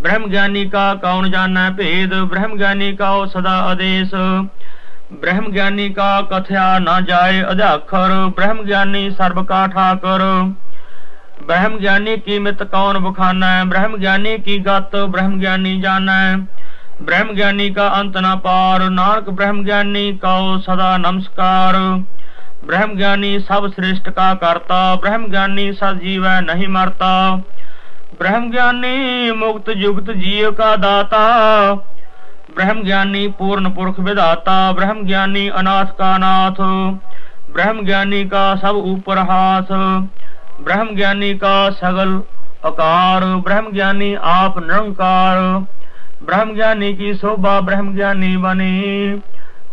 [SPEAKER 1] ਬ੍ਰਹਮ ਗਿਆਨੀ ਕਾ ਕੌਣ ਜਾਣੈ ਭੇਦ ਬ੍ਰਹਮ ਗਿਆਨੀ ਕਾਉ ਸਦਾ ਆਦੇਸ਼ ਬ੍ਰਹਮ ਗਿਆਨੀ ਕਾ ਕਥਿਆ ਨਾ ਜਾਏ ਅਧਿਆਖਰ ਬ੍ਰਹਮ ਗਿਆਨੀ ਸਰਬ ਕਾ ਠਾਕਰ ਬ੍ਰਹਮ ਗਿਆਨੀ ਕੀਮਤ ਕੌਣ ਬਖਾਨਾ ਹੈ? ਬ੍ਰਹਮ ਗਿਆਨੀ ਕੀ ਗਤ? ਬ੍ਰਹਮ ਗਿਆਨੀ ਜਾਣਾ। ਹੈ ਬ੍ਰਹਮ ਗਿਆਨੀ ਕਾ ਅੰਤ ਨਾ ਪਾਰ। ਨਾਨਕ ਬ੍ਰਹਮ ਗਿਆਨੀ ਕਉ ਸਦਾ ਨਮਸਕਾਰ। ਬ੍ਰਹਮ ਗਿਆਨੀ ਸਭ ਸ੍ਰਿਸ਼ਟ ਕਾ ਕਰਤਾ। ਬ੍ਰਹਮ ਗਿਆਨੀ ਸਦ ਜੀਵੈ ਨਹੀਂ ਮਰਤਾ। ਬ੍ਰਹਮ ਗਿਆਨੀ ਮੁਕਤ ਜੁਗਤ ਜੀਵ ਕਾ ਦਾਤਾ। ਬ੍ਰਹਮ ਗਿਆਨੀ ਪੂਰਨ ਪੁਰਖ ਵਿਦਾਤਾ ਬ੍ਰਹਮ ਗਿਆਨੀ ਅਨਾਥ ਕਾ ਨਾਥ। ਬ੍ਰਹਮ ਗਿਆਨੀ ਕਾ ਸਭ ਉਪਰ ਹਾਸ। ब्रह्म ज्ञानी का सगल अकार ब्रह्म ज्ञानी आप निरंकार ब्रह्म ज्ञानी की शोभा ब्रह्म ज्ञानी बनी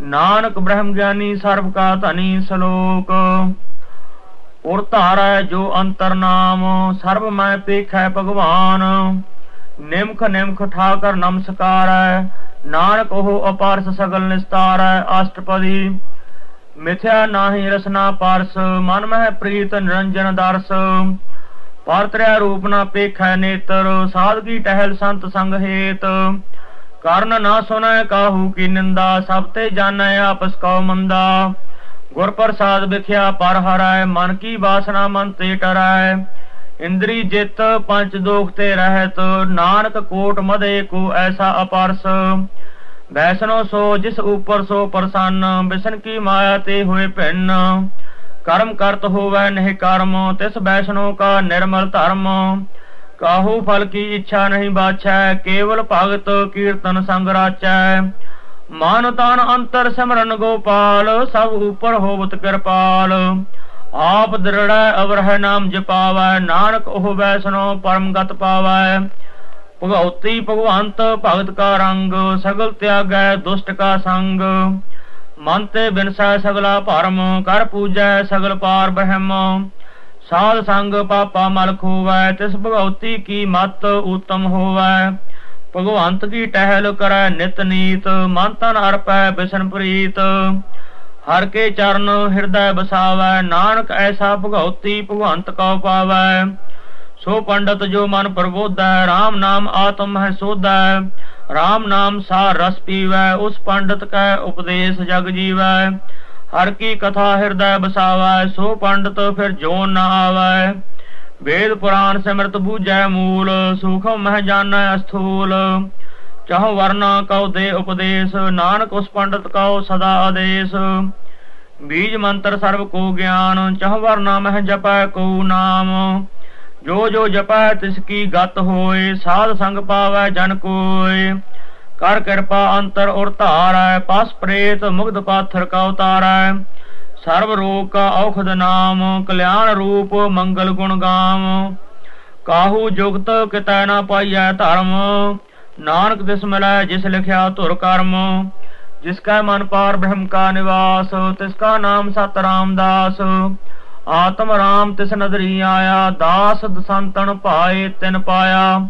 [SPEAKER 1] ਨਾਨਕ ਬ੍ਰਹਮ ਗਿਆਨੀ ਸਰਬ ਕਾ ਧਨੀ ਸਲੋਕ ਉਰ ਧਾਰੈ ਜੋ ਅੰਤਰ ਨਾਮ ਸਰਬ ਮੈਂ ਪੇਖੈ ਭਗਵਾਨ ਨਿਮਖ ਨਿਮਖ ਠਾਕਰ ਨਮਸਕਾਰੈ ਨਾਨਕ ਉਹ ਅਪਰਸ ਸਗਲ ਨਿਸਤਾਰੈ ਅਸ਼ਟਪਦੀ ਮਿਥਿਆ ਨਾਹੀ ਰਸਨਾ ਪਰਸ, ਮਨ ਮਹਿ ਪ੍ਰੀਤ ਨਿਰੰਜਨ ਦਰਸ। ਪਰਤਰਿਆ ਰੂਪ ਨਾ ਪੇਖੈ ਨੇਤਰ ਸਾਧਗੀ ਟਹਿਲ ਸੰਤ ਸੰਗ ਹੇਤ। ਕਰਨ ਨਾ ਸੁਨੈ ਕਾਹੂ ਕੀ ਨਿੰਦਾ, ਸਭ ਤੇ ਜਾਣੈ ਆਪਸ ਕਉ ਮੰਦਾ। ਗੁਰ ਪ੍ਰਸਾਦ ਵਿਖਿਆ ਪਰ ਹਰੈ, ਮਨ ਕੀ ਬਾਸਨਾ ਮਨ ਤੇ ਟਰੈ। ਇੰਦਰੀ ਜਿਤ ਪੰਜ ਦੋਖ ਤੇ ਰਹਿਤ, ਨਾਨਕ ਕੋਟ ਮਦੇ ਕੋ ਐਸਾ ਅਪਰਸ। ਵੈਸਨੋ ਸੋ, ਜਿਸ ਉਪਰ ਸੋ ਪ੍ਰਸੰਨ, ਬਿਸ਼ਨ ਕੀ ਮਾਇਆ ਤੇ ਹੋਏ ਭਿੰਨ। ਕਰਮ ਕਰਤ ਹੋਵੈ ਨਹਿ ਕਰਮ, ਤਿਸ ਵੈਸ਼ਨੋ ਕਾ ਨਿਰਮਲ ਧਰਮ। ਕਾਹੂ ਫਲ ਕੀ ਇੱਛਾ ਨਹੀਂ ਬਾਛੈ, ਕੇਵਲ ਭਗਤ ਕੀਰਤਨ ਸੰਗ ਰਾਚੈ। ਮਨ ਤਨ ਅੰਤਰ ਸਿਮਰਨ ਗੋਪਾਲ, ਸਭ ਉਪਰ ਹੋਵਤ ਕਿਰਪਾਲ। ਆਪ ਦ੍ਰਿੜੈ ਅਵਰਹ ਨਾਮ ਜਪਾਵੈ, ਨਾਨਕ ਉਹ ਵੈਸਨੋ ਪਰਮ ਗਤ ਪਾਵੈ। ਭਗਉਤੀ ਭਗਵੰਤ ਭਗਤ ਕਾ ਰੰਗ, ਸਗਲ ਤਿਆਗੈ ਦੁਸ਼ਟ ਕਾ ਸੰਗ। ਮਨ ਤੇ ਬਿਨਸੈ ਸਗਲਾ ਭਰਮ, ਕਰ ਪੂਜੈ ਸਗਲ ਪਾਰ ਬਹਿਮ ਸਾਧ ਸੰਗ ਪਾਪਾ ਮਲ ਖੋਵੈ, ਤਿਸ ਭਗਉਤੀ ਕੀ ਮਤ ਉਤਮ ਹੋਵੈ। ਭਗਵੰਤ ਕੀ ਟਹਿਲ ਕਰੈ ਨਿਤ ਨੀਤ, ਮਨ ਤਨ ਅਰਪੈ ਬਿਸ਼ਨ ਪ੍ਰੀਤ। ਹਰ ਕੇ ਚਰਨ ਹਿਰਦੈ ਬਸਾਵੈ ਨਾਨਕ ਐਸਾ ਭਗਉਤੀ ਭਗਵੰਤ ਕਉ ਪਾਵੈ। ਸੋ ਪੰਡਤ ਜੋ ਮਨ ਪ੍ਰਬੋਧੈ RAM ਨਾਮ ਆਤਮ ਹੈ ਸੋਧੈ। RAM ਨਾਮ ਸਾਰ ਰਸ ਪੀਵੈ, ਉਸ ਪੰਡਤ ਕੈ ਉਪਦੇਸ਼ ਜਗ ਜੀਵੈ। ਹਰ ਕੀ ਕਥਾ ਹਿਰਦੈ ਬਸਾਵੈ, ਸੋ ਪੰਡਤ ਫਿਰ ਜੋਨ ਨ ਆਵੈ। ਵੇਦ ਪੁਰਾਨ ਸਿਮਰਤ ਬੂਝੈ ਮੂਲ, ਸੂਖਮ ਮਹਿ ਜਾਣੈ ਅਸਥੂਲ। ਚਾਹ ਵਰਨਾ ਕਉ ਦੇ ਉਪਦੇਸ਼, ਨਾਨਕ ਉਸ ਪੰਡਤ ਕਉ ਸਦਾ ਆਦੇਸ਼। ਬੀਜ ਮੰਤਰ ਸਰਬ ਕੋ ਗਿਆਨ, ਚਾਹ ਵਰਨਾ ਮਹਿ ਜਪੈ ਕੋ ਨਾਮ। ਜੋ ਜੋ ਜਪੈ ਤਿਸ ਕੀ ਗਤ ਹੋਏ, ਸਾਧ ਸੰਗ ਪਾਵੈ ਜਨ ਕੋਏ। ਕਰ ਕਿਰਪਾ ਅੰਤਰ ਔਰ ਧਾਰੈ, ਪਸ ਪ੍ਰੇਤ ਮੁਗਧ ਪਾਥਰ ਕਾ ਉਤਾਰੈ ਸਰਬ ਰੋਗ ਕਾ ਔਖਦ ਨਾਮ, ਕਲਿਆਣ ਰੂਪ ਮੰਗਲ ਗੁਣ ਗਾਮ। ਕਾਹੂ ਜੁਗਤ ਕਿਤੈ ਨਾ ਪਾਈਐ ਧਰਮ, ਨਾਨਕ ਤਿਸ ਮਿਲੈ ਜਿਸ ਲਿਖਿਆ ਧੁਰ ਕਰਮ। ਜਿਸ ਕਾ ਮਨ ਪਾਰ ਬ੍ਰਹਮ ਕਾ ਨਿਵਾਸ, ਤਿਸ ਕਾ ਨਾਮ ਸਤ ਰਾਮਦਾਸ ਆਤਮ ਰਾਮ ਤਿਸ ਨਦਰੀ ਆਇਆ, ਦਾਸ ਦਸੰਤਨ ਭਾਏ ਤਿਨ ਪਾਇਆ।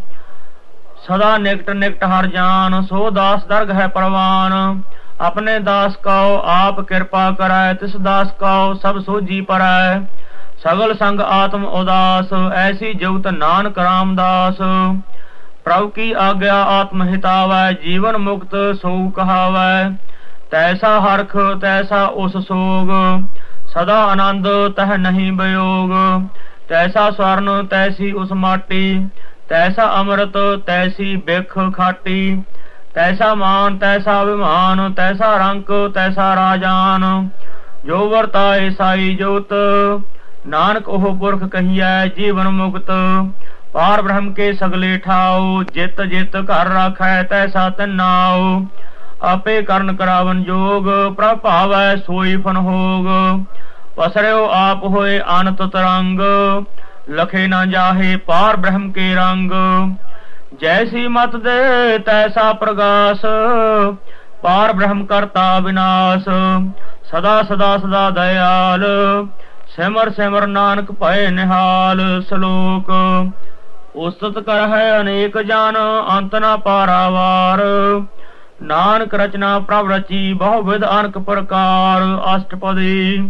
[SPEAKER 1] ਸਦਾ ਨਿਕਟ ਨਿਕਟ ਹਰ ਜਾਨ, ਸੋ ਦਾਸ ਦਰਗ ਹੈ ਪਰਵਾਨ। ਆਪਣੇ ਦਾਸ ਕਉ, ਆਪ ਕਿਰਪਾ ਕਰੈ, ਤਿਸ ਦਾਸ ਕਉ ਸਭ ਸੋਜੀ ਪਰੈ। ਸਗਲ ਸੰਗ ਆਤਮ ਉਦਾਸ, ਐਸੀ ਜੁਗਤ ਨਾਨਕ ਰਾਮਦਾਸ। ਪ੍ਰਭ ਕੀ ਆਗਿਆ ਆਤਮ ਹਿਤਾਵੈ, ਜੀਵਨ ਮੁਕਤ ਸੋ ਕਹਾਵੈ। ਤੈਸਾ ਹਰਖ, ਤੈਸਾ ਉਸ ਸੋਗ। ਸਦਾ ਆਨੰਦ ਤਹ ਨਹੀਂ ਬਯੋਗ। ਤੈਸਾ ਸਵਰਨ ਤੈਸੀ ਉਸ ਮਾਟੀ। ਤੈਸਾ ਅੰਮ੍ਰਿਤ ਤੈਸੀ ਬਿਖ ਖਾਟੀ। ਤੈਸਾ ਮਾਨ ਤੈਸਾ ਅਭਿਮਾਨ, ਤੈਸਾ ਰੰਕ ਤੈਸਾ ਰਾਜਾਨ। ਜੋ ਵਰਤਾਏ ਸਾਈ ਜੋਤ, ਨਾਨਕ ਉਹ ਪੁਰਖ ਕਹੀਐ ਜੀਵਨ ਮੁਕਤ। ਪਾਰ ਬ੍ਰਹਮ ਕੇ ਸਗਲੇ ਠਾਓ, ਜਿਤ ਜਿਤ ਘਰ ਰਾਖੈ ਤੈਸਾ ਤਨਾਓ। ਆਪੇ ਕਰਨ ਕਰਾਵਨ ਜੋਗ, ਪ੍ਰਭਾਵੈ ਸੋਈ ਫਨ ਪਸਰਿਓ ਆਪ ਹੋਏ ਅਨੰਤ ਤਰੰਗ, ਲਖੇ ਨਾ ਜਾਹੇ ਪਾਰ ਬ੍ਰਹਮ ਕੇ ਰੰਗ। ਜੈਸੀ ਮਤ ਦੇ ਤੈਸਾ ਪ੍ਰਗਾਸ, ਪਾਰ ਬ੍ਰਹਮ ਕਰਤਾ ਵਿਨਾਸ਼। ਸਦਾ ਸਦਾ ਸਦਾ ਦਇਆਲ, ਸਿਮਰ ਸਿਮਰ ਨਾਨਕ ਭਏ ਨਿਹਾਲ ਸ਼ਲੋਕ। ਉਸਤਤ ਕਰ ਹੈ ਅਨੇਕ ਜਨ, ਅੰਤ ਨਾ ਪਾਰਾਵਾਰ। ਨਾਨਕ ਰਚਨਾ ਪ੍ਰਭ ਰਚੀ ਬਹੁ ਵਿਧ ਅਨਕ ਪ੍ਰਕਾਰ, ਅਸ਼ਟਪਦੀ।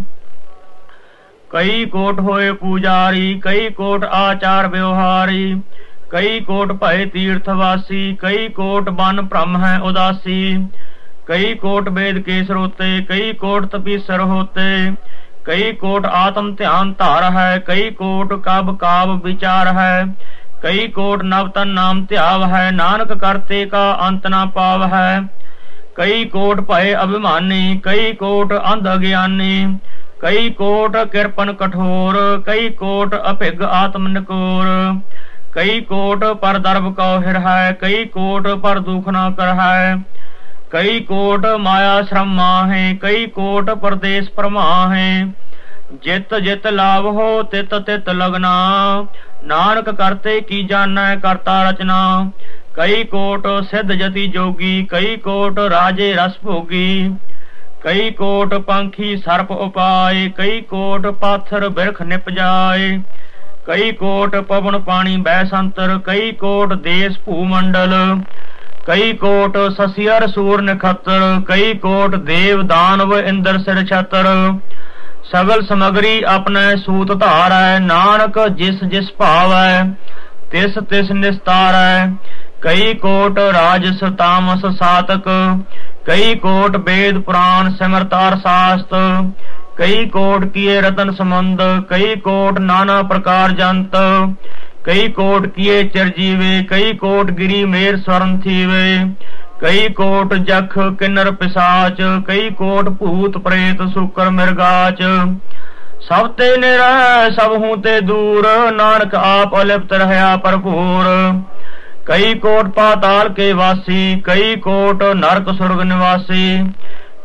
[SPEAKER 1] ਕਈ ਕੋਟ ਹੋਏ ਪੂਜਾਰੀ, ਕਈ ਕੋਟ ਆਚਾਰ ਵਿਵਹਾਰੀ, ਕਈ ਕੋਟ ਭਏ ਤੀਰਥ ਵਾਸੀ, ਕਈ ਕੋਟ ਬਨ ਭ੍ਰਮ ਹੈ ਉਦਾਸੀ, ਕਈ ਕੋਟ ਵੇਦ ਕੇ ਸਰੋਤੇ ਕਈ ਕੋਟ ਤਪੀਸਰ ਹੋਤੇ, ਕਈ ਕੋਟ ਆਤਮ ਧਿਆਨ ਧਾਰ ਹੈ, ਕਈ ਕੋਟ ਕਬ ਕਾਬ ਵਿਚਾਰ ਹੈ ਕਈ ਕੋਟ ਨਵ ਤਨ ਨਾਮ ਧਿਆਵ ਹੈ, ਨਾਨਕ ਕਰਤੇ ਕਾ ਅੰਤ ਨਾ ਪਾਵ ਹੈ। ਕਈ ਕੋਟ ਭਏ ਅਭਿਮਾਨੀ, ਕਈ ਕੋਟ ਅੰਧ ਗਿਆਨੀ ਕਈ ਕੋਟ ਕਿਰਪਨ ਕਠੋਰ, ਕਈ ਕੋਟ ਅਭਿਗ ਆਤਮ ਨਿਕੋਰ। ਕਈ ਕੋਟ ਪਰ ਦਰਬ ਕਉ ਹਿਰ ਹੈ, ਕਈ ਕੋਟ ਪਰ ਦੁਖ ਨਾ ਕਰ ਹੈ। ਕਈ ਕੋਟ ਮਾਇਆ ਸ਼ਰਮ ਹੈ ਕਈ ਕੋਟ ਪਰਦੇਸ ਪਰਮਾ ਹੈ ਜਿਤ ਜਿਤ ਲਾਭ ਹੋ ਤਿਤ ਤਿਤ ਲਗਨਾ। ਨਾਨਕ ਕਰਤੇ ਕੀ ਜਾਣੈ, ਕਰਤਾ ਰਚਨਾ। ਕਈ ਕੋਟ ਸਿੱਧ ਜਤੀ ਜੋਗੀ, ਕਈ ਕੋਟ ਰਾਜੇ ਰਸ ਭੋਗੀ। ਕਈ ਕੋਟ ਪੰਖੀ ਸਰਪ ਉਪਾਏ, ਕਈ ਕੋਟ ਪਾਥਰ ਬਿਰਖ ਨਿਪ ਜਾਏ। ਕਈ ਕੋਟ ਪਵਨ ਪਾਣੀ ਬੈ ਸੰਤਰ ਕਈ ਕੋਟ ਦੇਸ ਭੂ ਮੰਡਲ ਕਈ ਕੋਟ ਸਸਿਅਰ ਸੂਰ ਨਖਤਰ, ਕਈ ਕੋਟ ਦੇਵ ਦਾਨਵ ਇੰਦਰ ਸਿਰ ਛਤਰ। ਸਗਲ ਸਮਗਰੀ ਆਪਣੇ ਸੂਤ ਧਾਰੈ, ਨਾਨਕ ਜਿਸ ਜਿਸ ਭਾਵੈ, ਤਿਸ ਤਿਸ ਨਿਸਤਾਰੈ। ਕਈ ਕੋਟ ਰਾਜਸ ਤਾਮਸ ਸਾਤਕ, ਕਈ ਕੋਟ ਵੇਦ ਪੁਰਾਣ ਸਿਮਰਤਾਰ ਸਾਸਤ, ਕਈ ਕੋਟ ਕੀਏ ਰਤਨ ਸਮੰਦ ਕਈ ਕੋਟ ਨਾਨਾ ਪ੍ਰਕਾਰ ਜੰਤ, ਕਈ ਕੋਟ ਕੀਏ ਚਰਜੀਵੇ ਕਈ ਕੋਟ ਗਿਰੀ ਮੇਰ ਸਵਰਨ ਥੀਵੇ। ਕਈ ਕੋਟ ਜਖ ਕਿੰਨਰ ਪਿਸਾਚ, ਕਈ ਕੋਟ ਭੂਤ ਪ੍ਰੇਤ ਸੁਕਰ ਮਿਰਗਾਚ। ਸਭ ਤੇ ਨਿਰੈ, ਸਭ ਹੂੰ ਤੇ ਦੂਰ, ਨਾਨਕ ਆਪ ਅਲਿਪਤ ਰਹਾ ਭਰਪੂਰ। ਕਈ ਕੋਟ ਪਾਤਾਲ ਕੇ ਵਾਸੀ, ਕਈ ਕੋਟ ਨਰਕ ਸੁਰਗ ਨਿਵਾਸੀ।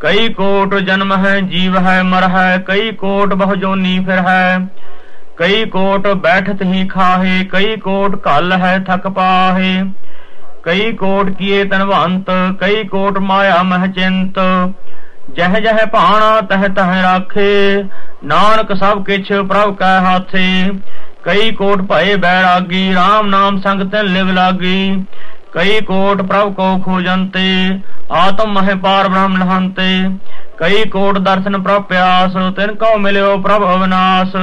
[SPEAKER 1] ਕਈ ਕੋਟ ਜਨਮ ਹੈ, ਜੀਵ ਹੈ, ਮਰ ਹੈ, ਕਈ ਕੋਟ ਬਹੁਜੋਨੀ ਫਿਰ ਹੈ। ਕਈ ਕੋਟ ਬੈਠਤ ਹੀ ਖਾਹੇ, ਕਈ ਕੋਟ ਕਲ ਹੈ, ਥਕ ਪਾਹੇ। ਕਈ ਕੋਟ ਕੀਏ ਤਨਵੰਤ ਕਈ ਕੋਟ ਮਾਇਆ ਮਹ ਚਿੰਤ ਜਹ ਜਹ ਭਾਣਾ ਤਹ ਤਹ ਰਾਖੇ, ਨਾਨਕ ਸਭ ਕਿਛ ਪ੍ਰਭ ਕੈ ਹਾਥੇ। ਕਈ ਕੋਟ ਭਏ ਬੈਰਾਗੀ RAM ਨਾਮ ਸੰਗ ਤੇ ਲਿਵ ਲਾਗੀ। ਕਈ ਕੋਟ ਪ੍ਰਭ ਕੋ ਖੋਜੰਤੇ, ਆਤਮ ਮਹਿ ਪਾਰ ਬ੍ਰਹਮ ਲਹੰਤੇ। ਕਈ ਕੋਟ ਦਰਸ਼ਨ ਪ੍ਰਭ ਪਿਆਸ, ਤਿਨ ਕੋ ਮਿਲਿਓ ਪ੍ਰਭ ਅਵਨਾਸ਼।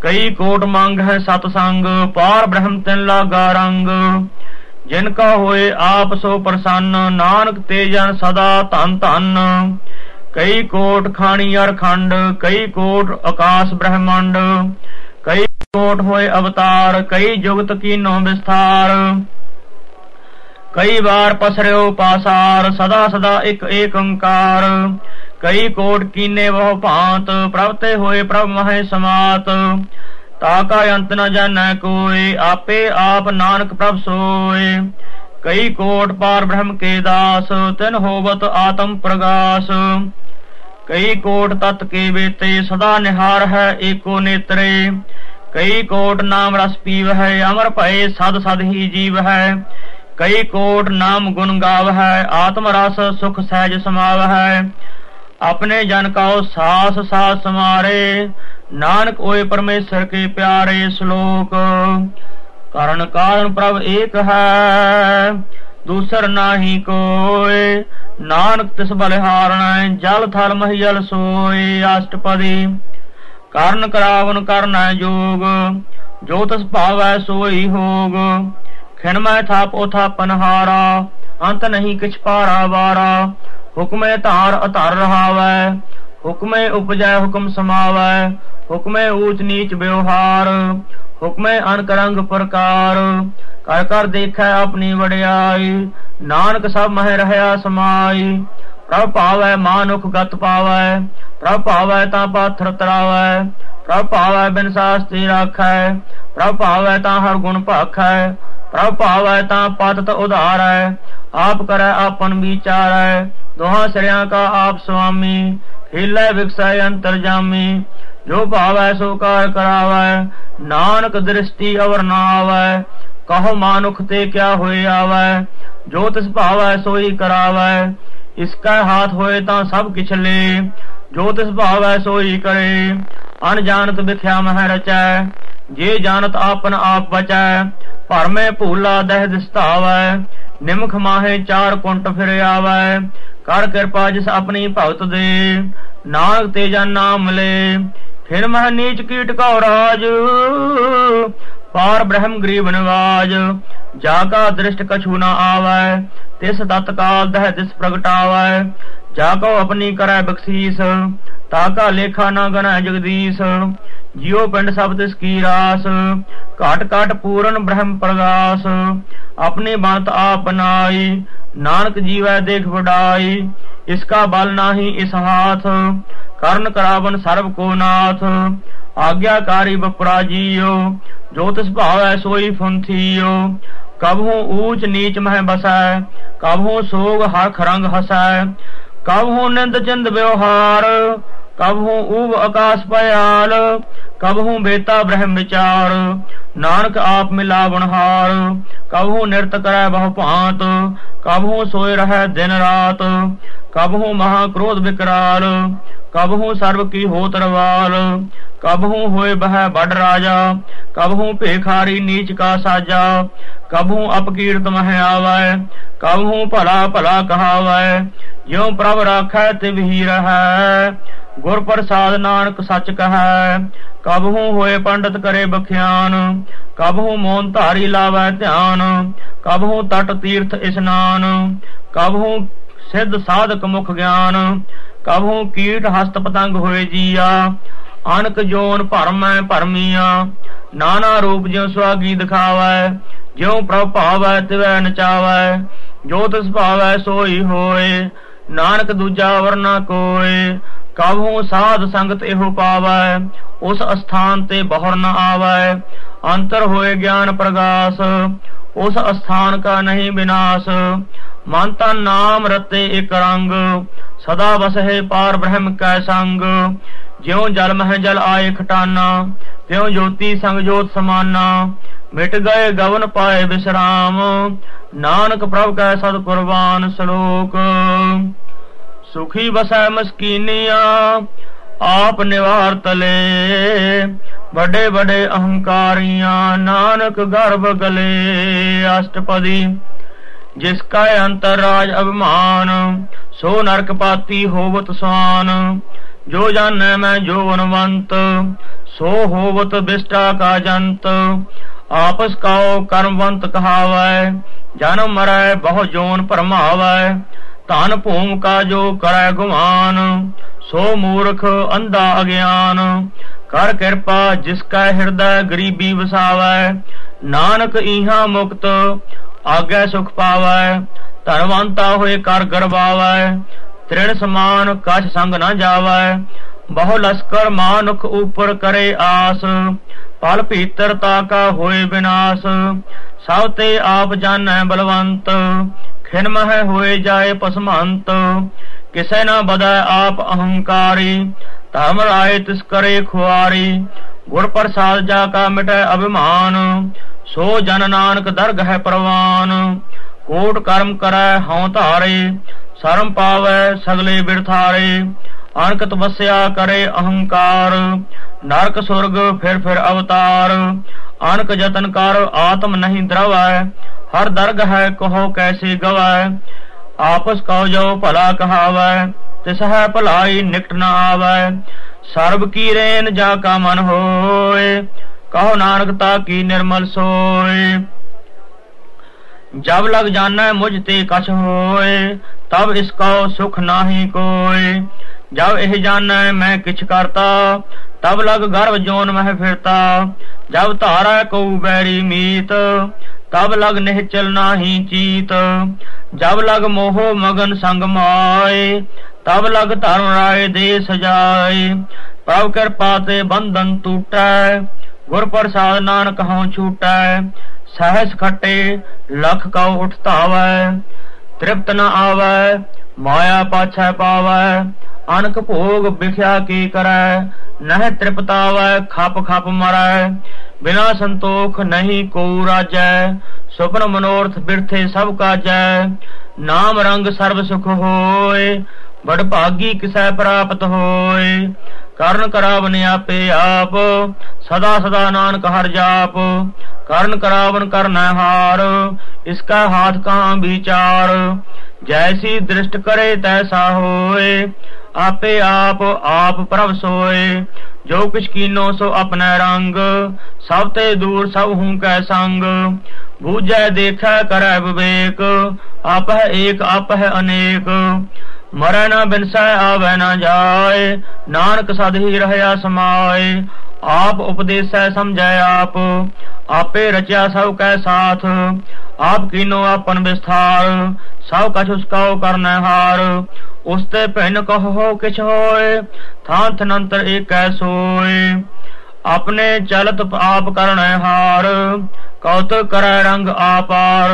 [SPEAKER 1] ਕਈ ਕੋਟ ਮੰਗ ਹੈ ਸਤ ਸੰਗ ਪਾਰ ਬ੍ਰਹਮ ਤਿਨ ਲਾਗਾ ਰੰਗ। ਜਿਨ ਕਾ ਹੋਏ ਆਪ ਸੋ ਪ੍ਰਸੰਨ, ਨਾਨਕ ਤੇ ਜਨ ਸਦਾ ਧਨ ਧਨ। ਕਈ ਕੋਟ ਖਾਣੀ ਅਰ ਖੰਡ, ਕਈ ਕੋਟ ਆਕਾਸ਼ ਬ੍ਰਹਮੰਡ। ਕਈ ਕੋਟ ਹੋਏ ਅਵਤਾਰ, ਕਈ ਜੁਗਤ ਕੀਨੋ ਵਿਸਥਾਰ। ਕਈ ਵਾਰ ਪਸਰਿਓ ਪਾਸਾਰ, ਸਦਾ ਸਦਾ ਇੱਕ ਏਕ ਓੰਕਾਰ ਕਈ ਕੋਟ ਕੀਨੇ ਬਹੁ ਭਾਂਤ, ਪ੍ਰਭ ਤੇ ਹੋਏ ਪ੍ਰਭ ਮਹੇ ਸਮਾਤ। ਤਾ ਅੰਤ ਨ ਜਾਣੈ ਕੋਈ, ਆਪੇ ਆਪ ਨਾਨਕ ਪ੍ਰਭ ਸੋਏ। ਕਈ ਕੋਟ ਪਾਰ ਬ੍ਰਹਮ ਕੇ ਦਾਸ, ਤਿਨ ਹੋਵਤ ਆਤਮ ਪ੍ਰਗਾਸ। ਕਈ ਕੋਟ ਤਤ ਕੇ ਵੇਤੇ ਸਦਾ ਨਿਹਾਰ ਹੈ ਏਕੋ ਨੇਤਰੇ। ਕਈ ਕੋਟ ਨਾਮ ਰਸ ਪੀਵ ਹੈ, ਅਮਰ ਭਏ ਸਦ ਸਦ ਹੀ ਜੀਵ ਹੈ। ਕਈ ਕੋਟ ਨਾਮ ਗੁਣ ਗਾਵ ਹੈ, ਆਤਮ ਰਸ ਸੁਖ ਸਹਿਜ ਸਮਾਵ ਹੈ। ਆਪਣੇ ਜਨ ਕਉ ਸਾਸ ਸਾਸ ਸਮਾਰੇ, ਨਾਨਕ ਓਏ ਪਰਮੇਸ਼ਰ ਕੇ ਪਿਆਰੇ ਸ਼ਲੋਕ। ਕਰਨ ਕਾਰਨ ਪ੍ਰਭ ਏਕ ਹੈ, ਦੂਸਰ ਨਾਹੀ ਕੋਏ। ਨਾਨਕ ਤਿਸ ਬਲਿਹਾਰਣੈ ਜਲ ਥਲ ਮਹੀਲ ਸੋਏ ਅਸ਼ਟਪਦੀ। ਕਰਨ ਕਰਾਵਨ ਕਰਨਾ ਜੋਗ, ਜੋ ਤਸ ਭਾਵੈ ਸੋਈ ਹੋਗ। ਖਿਣ ਮੈਂ ਥਾਪੋ ਥਾਪਨ ਹਾਰਾ ਅੰਤ ਨਹੀਂ ਕਿਛ ਪਾਰਾ ਵਾਰਾ। ਹੁਕਮੇ ਧਾਰ ਅਧਰ ਰਹਾਵੈ। ਹੁਕਮੇ ਉਪਜੈ ਹੁਕਮ ਸਮਾਵੈ। ਹੁਕਮੇ ਊਚ ਨੀਚ ਵਿਵਹਾਰ। ਹੁਕਮੇ ਅਨਕਰੰਗ ਪ੍ਰਕਾਰ। ਕਰ ਕਰ ਦੇਖੈ ਆਪਣੀ ਵਡਿਆਈ। ਨਾਨਕ ਸਭ ਮਹਿ ਰਹਾ ਸਮਾਈ। ਪ੍ਰਭ ਭਾਵੈ ਮਾਨੁਖ ਗਤ ਪਾਵੈ, ਪ੍ਰਭ ਭਾਵੈ ਤਾਂ ਪਾਥਰ ਤਰਾਵੈ, ਪ੍ਰਭ ਭਾਵੈ ਬਿਨ ਸਾਸਤੀ ਰਾਖੈ, ਪ੍ਰਭ ਭਾਵੈ ਤਾਂ ਹਰ ਗੁਣ ਭਾਖੈ, ਪ੍ਰਭ ਭਾਵੈ ਤਾਂ ਪਤਤ ਉਧਾਰੈ, ਆਪ ਕਰੈ ਆਪਨ ਵਿਚਾਰੈ, ਦੋਹਾਂ ਸਿਰਿਆਂ ਕਾ ਆਪ ਸੁਆਮੀ ਖੇਲੇ ਵਿਕਸੈ ਅੰਤਰ ਜਾਮੀ, ਜੋ ਭਾਵੈ ਸੋ ਕਾਰ ਕਰਾਵੈ, ਨਾਨਕ ਦ੍ਰਿਸ਼ਟੀ ਅਵਰ ਨਾ ਆਵੈ, ਕਹੋ ਮਾਨੁਖ ਤੇ ਕਿਆ ਹੋਏ ਆਵੈ, ਜੋ ਤਿਸ ਭਾਵੈ ਸੋਈ ਕਰਾਵੈ ਇਸਕਾ ਹਾਥ ਹੋਏ ਤਾਂ ਸਭ ਕਿਛ ਜੋ ਤਿਸ ਭਾਵੈ ਸੋਈ ਕਰੇ। ਅਨ ਵਿਖਿਆ ਮਹਿ ਰਚੈ, ਜੇ ਜਾਣਤ ਆਪਨ ਆਪ ਬਚੈ, ਭਰਮੇ ਭੂਲਾ ਦਹਿ ਦਿਸਤਾਵੈ। ਨਿਮਖ ਮਾਹੇ ਚਾਰ ਕੁੰਟ ਫਿਰ ਆਵੈ, ਕਰ ਕਿਰਪਾ ਜਿਸ ਆਪਣੀ ਭਗਤ ਦੇ। ਨਾਨਕ ਤੇ ਜਨ ਨਾਮ ਲੈ, ਫਿਰ ਮਹ ਨੀਚ ਕੀਟ ਕਉ ਰਾਜ ਪਾਰ ਬ੍ਰਹਮ ਗਰੀਬ ਨਿਵਾਜ, ਜਾ ਕਾ ਦ੍ਰਿਸ਼ਟ ਕਛੂ ਨਾ ਆਵੈ, ਤਿਸ ਤਤਕਾਲ ਦਹਿ ਦਿਸ ਪ੍ਰਗਟਾਵੈ। ਜਾ ਕੋ ਆਪਣੀ ਕਰੈ ਬਖਸ਼ੀਸ, ਤਾ ਕਾ ਲੇਖਾ ਨਾ ਗਣੈ ਜਗਦੀਸ਼, ਜਿਉ ਪਿੰਡ ਸਭ ਤਿਸ ਕੀ ਰਾਸ, ਘਟ ਘਟ ਪੂਰਨ ਬ੍ਰਹਮ ਪ੍ਰਗਾਸ, ਆਪਣੇ ਬੰਤ ਆਪ ਨਾਨਕ ਜੀਵੈ ਦੇਖ ਵਡਾਈ, ਇਸ ਕਾ ਬਲ ਨਾਹੀ ਇਸ ਹਾਥ, ਕਰਨ ਕਰਾਵਨ ਸਰਬ ਕੋ ਨਾਥ, ਆਗਿਆਕਾਰੀ ਬਪਰਾ ਜੀਓ ਜੋ ਤਿਸ ਭਾਵੈ ਸੋਈ ਫੁੰਥੀਓ ਕਬਹੂ ਊਚ ਨੀਚ ਮਹਿ ਬਸੈ, ਕਬਹੂ ਸੋਗ ਹਰ ਖਰੰਗ ਹਸੈ ਕਬ ਕਬਹੂ ਨਿੰਦ ਚਿੰਦ ਵਿਵਹਾਰ? ਕਬਹੂ ਊਬ ਆਕਾਸ਼ ਪਿਆਲ ਕਬਹੂ ਬੇਤਾ ਬ੍ਰਹਮ ਵਿਚਾਰ ਨਾਨਕ ਆਪ ਮਿਲਾਵਣ ਹਾਰ ਕਬਹੂ ਨਿਰਤ ਕਰੈ ਬਹੁ ਭਾਂਤ। ਕਬਹੂ ਸੋਇ ਰਹੈ ਦਿਨ ਰਾਤ, ਕਬਹੂ ਮਹਾ ਕ੍ਰੋਧ ਵਿਕਰਾਲ ਕਬਹੂ ਸਰਬ ਕੀ ਹੋਤ ਰਵਾਲ, ਕਬਹੂ ਹੋਏ ਬਹਿ ਬੜ ਰਾਜਾ। ਕਬਹੂ ਭੇਖਾਰੀ ਨੀਚ ਕਾ ਸਾਜਾ, ਕਬਹੂ ਅਪਕੀਰਤ ਮਹਿ ਆਵੈ। ਕਬਹੂ ਭਲਾ ਭਲਾ ਕਹਾਵੈ, ਜਿਉ ਪ੍ਰਭ ਰਾਖੈ ਤਿਵ ਹੀ ਰਹੈ। ਗੁਰ ਪ੍ਰਸਾਦ ਨਾਨਕ ਸੱਚ ਕਹੈ, ਕਬਹੂ ਹੋਏ ਪੰਡਤ ਕਰੇ ਬਖਿਆਨ, ਕਬਹੂ ਮੋਨ ਧਾਰੀ ਲਾਵੈ ਧਿਆਨ, ਕਬਹੂ ਤਟ ਤੀਰਥ ਇਸਨਾਨ, ਕਬਹੂ ਸਿੱਧ ਸਾਧਕ ਮੁਖ ਗਿਆਨ, ਕਬਹੂ ਕੀਟ ਹਸਤ ਪਤੰਗ ਹੋਏ ਜੀਆ, ਅਨਕ ਜੋਨ ਭਰਮੈ ਭਰਮੀਆਂ, ਨਾਨਾ ਰੂਪ ਜਿਉ ਸੁਆਗੀ ਦਿਖਾਵੈ, ਜਿਉ ਪ੍ਰਭ ਭਾਵੈ ਤਿਵੈ ਨਚਾਵੈ ਜੋ ਤਿਸ ਭਾਵੈ ਸੋਈ ਹੋਏ, ਨਾਨਕ ਦੂਜਾ ਵਰਨਾ ਕੋਏ ਕਬਹੂ ਸਾਧ ਸੰਗਤ ਇਹੋ ਪਾਵੈ, ਉਸ ਅਸਥਾਨ ਤੇ ਬਹੁਰ ਨ ਆਵੈ। ਅੰਤਰ ਹੋਏ ਗਿਆਨ ਪ੍ਰਗਾਸ, ਉਸ ਅਸਥਾਨ ਕਾ ਨਹੀਂ ਬਿਨਾਸ਼। ਮਨ ਤਨ ਨਾਮ ਰਤੇ ਇਕ ਰੰਗ, ਸਦਾ ਵਸਹਿ ਪਾਰ ਬ੍ਰਹਮ ਕੈ ਸੰਗ। ਜਿਉ ਜਲ ਮਹਿ ਜਲ ਆਏ ਖਟਾਨਾ, ਤਿਉ ਜੋਤੀ ਸੰਗ ਜੋਤ ਸਮਾਨਾ। ਮਿਟ ਗਏ ਗਵਨ ਪਾਏ ਵਿਸਰਾਮ, ਨਾਨਕ ਪ੍ਰਭ ਕੈ ਸਦ ਕੁਰਬਾਨ ਸ਼ਲੋਕ। ਸੁਖੀ ਬਸੈ ਮਸਕੀਨੀਆਂ, ਆਪ ਨਿਵਾਰ ਤਲੇ। ਵੱਡੇ ਵੱਡੇ ਅਹੰਕਾਰੀਆਂ, ਨਾਨਕ ਗਰਭ ਗਲੇ। ਅਸ਼ਟਪਦੀ, ਜਿਸ ਕਾ ਅੰਤਰ ਰਾਜ ਅਭਿਮਾਨ, ਸੋ ਨਰਕ ਪਾਤੀ ਹੋਵਤ ਸਾਨ। ਜੋ ਜਾਣੈ ਮੈਂ ਜੋ ਅਨਵੰਤ, ਸੋ ਹੋਵਤ ਬਿਸਟਾ ਕਾ ਜੰਤ। ਆਪਸ ਕਾਉ ਕਰਮਵੰਤ ਕਹਾਵੈ, ਜਨਮ ਮਰੈ ਬਹੁ ਜੋਨ ਭਰਮਾਵੈ। ਧਨ ਭੂਮ ਕਾ ਜੋ ਕਰੈ ਗੁਮਾਨ ਸੋ ਮੂਰਖ ਅੰਧਾ ਅਗਿਆਨ। ਕਰ ਕਿਰਪਾ ਜਿਸ ਕਾ ਹਿਰਦੈ ਗਰੀਬੀ ਵਸਾਵੈ, ਨਾਨਕ ਈਹਾ ਮੁਕਤ ਆਗੇ ਸੁਖ ਪਾਵੈ। ਧਰਵੰਤਾ ਹੋਏ ਕਰ ਗਰਬਾਵੈ ਤ੍ਰਿਣ ਸਮਾਨ ਕਛ ਸੰਗ ਨਾ ਜਾਵੈ। ਬਹੁ ਲਸਕਰ ਮਾਨੁਖ ਉਪਰ ਕਰੇ ਆਸ, ਪਲ ਭੀਤਰਤਾ ਕਾ ਹੋਏ ਵਿਨਾਸ਼ ਸਭ ਤੇ ਆਪ ਜਾਣੈ ਬਲਵੰਤ ਖਿਨ ਮਹਿ ਹੋਏ ਜਾਏ ਪਸਮੰਤ, ਕਿਸੈ ਨਾ ਬਦੈ ਆਪ ਅਹੰਕਾਰੀ, ਧਰਮ ਰਾਏ ਤਿਸ ਕਰੇ ਖੁਆਰੀ, ਗੁਰ ਪ੍ਰਸਾਦ ਜਾ ਕਾ ਮਿਟੈ ਅਭਿਮਾਨ, ਸੋ ਜਨ ਨਾਨਕ ਦਰਗ ਹੈ ਪ੍ਰਵਾਨ, ਕੋਟ ਕਰਮ ਕਰੈ ਹਉ ਧਾਰੇ, ਸ਼ਰਮ ਪਾਵੈ ਸਗਲੇ ਬਿਰਥਾਰੇ ਅਨਕ ਤਪੱਸਿਆ ਕਰੇ ਅਹੰਕਾਰ। ਨਰਕ ਸੁਰਗ ਫਿਰ ਫਿਰ ਅਵਤਾਰ। ਅਨਕ ਯਤਨ ਕਰ ਆਤਮ ਨਹੀਂ ਦਰਵੈ ਹਰ ਦਰਗ ਹੈ ਕਹੋ ਕੈਸੇ ਗਵੈ ਆਪਸ ਕਉ ਜੋ ਭਲਾ ਕਹਾਵੈ। ਤਿਸ ਹੈ ਭਲਾਈ ਨਿਕਟ ਨਾ ਆਵੈ। ਸਰਬ ਕੀ ਰੇਨ ਜਾ ਕਾ ਮਨ ਹੋਏ। ਕਹੋ ਨਾਨਕ ਤਾ ਕੀ ਨਿਰਮਲ ਸੋਏ। ਜਬ ਲਗ ਜਾਣੈ ਮੁਝ ਤੇ ਕਛ ਹੋਏ। ਤਬ ਇਸ ਕੋ ਸੁਖ ਨਾਹੀ ਕੋਏ। ਜਬ ਇਹ ਜਾਣੈ ਮੈਂ ਕਿਛ ਕਰਤਾ, ਤਬ ਲਗ ਗਰਭ ਜੋਨ ਮਹਿ ਫਿਰਤਾ। ਜਬ ਧਾਰੈ ਕੋ ਬੈਰੀ ਮੀਤ, ਤਬ ਲਗ ਨਿਹਚਲ ਨਾਹੀ ਚੀਤ। ਜਬ ਲਗ ਮੋਹ ਮਗਨ ਸੰਗ ਮਾਏ, ਤਬ ਲਗ ਧਰਮ ਰਾਏ ਦੇ ਸਜਾਏ। ਪ੍ਰਭ ਕਿਰਪਾ ਤੇ ਬੰਧਨ ਟੂਟੈ, ਗੁਰ ਪ੍ਰਸਾਦ ਨਾਨਕ ਹਉ ਛੂਟੈ। ਸਹਸ ਖਟੇ, ਲਖ ਕਉ ਉਠਤਾਵੈ। ਤ੍ਰਿਪਤ ਨ ਆਵੈ, ਮਾਇਆ ਪਾਛੈ ਪਾਵੈ, ਅਨਕ ਭੋਗ ਵਿਖਿਆ ਕੀ ਕਰੈ, ਨਹਿ ਤ੍ਰਿਪਤਾਵੈ, ਖਪ ਖਪ ਮਰੈ, ਬਿਨਾ ਸੰਤੋਖ ਨਹੀਂ ਕੋ ਰਾਜੈ ਸੁਪਨ ਮਨੋਰਥ ਬਿਰਥੇ ਸਭ ਕਾਜੈ, ਨਾਮ ਰੰਗ ਸਰਬ ਸੁਖ ਹੋਏ ਬੜ ਭਾਗੀ ਕਿਸੈ ਪ੍ਰਾਪਤ ਹੋਏ ਕਰਨ ਕਰਾਵਨ ਆਪੇ ਆਪ, ਸਦਾ ਸਦਾ ਨਾਨਕ ਹਰ ਜਾਪ। ਕਰਨ ਕਰਾਵਨ ਕਰਨਾ ਹਾਰ ਇਸਕਾ ਹਾਥ ਕਾਂ ਵਿਚਾਰ। ਜੈਸੀ ਦ੍ਰਿਸ਼ਟ ਕਰੇ ਤੈਸਾ ਹੋਏ, ਆਪੇ ਆਪ ਆਪ ਪ੍ਰਭ ਸੋਏ। ਜੋ ਕਿਛ ਕੀਨੋ ਸੋ ਆਪਣਾ ਰੰਗ, ਸਭ ਤੇ ਦੂਰ ਸਭ ਹੂੰ ਕੈ ਸੰਗ। ਬੂਝੈ ਦੇਖੈ ਕਰੈ ਵਿਵੇਕ ਆਪ ਏਕ ਆਪ ਹੈ ਅਨੇਕ। ਮਰੈ ਨਾ ਬਿਨਸੈ, ਆਵੈ ਨਾ ਜਾਏ, ਨਾਨਕ ਸਦ ਹੀ ਰਹਿਆ ਸਮਾਏ। ਆਪ ਉਪਦੇਸੈ ਸਮਝੈ ਆਪ, ਆਪੇ ਰਚਿਆ ਸਭ ਕੈ ਸਾਥ। ਆਪ ਕੀਨੋ ਆਪਨ ਵਿਸਥਾਰ, ਸਭ ਕਛ ਉਸ ਕਰਨੈ ਹਾਰ। ਉਸ ਭਿੰਨ ਕਹੋ ਕਿਛ ਹੋਏ, ਥਾਂ ਥਨੰਤਰ ਏਕੈ ਸੋਏ। ਆਪਣੇ ਚਲਤ ਆਪ ਕਰਨੈ ਹਾਰ ਕਉਤ ਕਰੈ ਰੰਗ ਆਪਾਰ।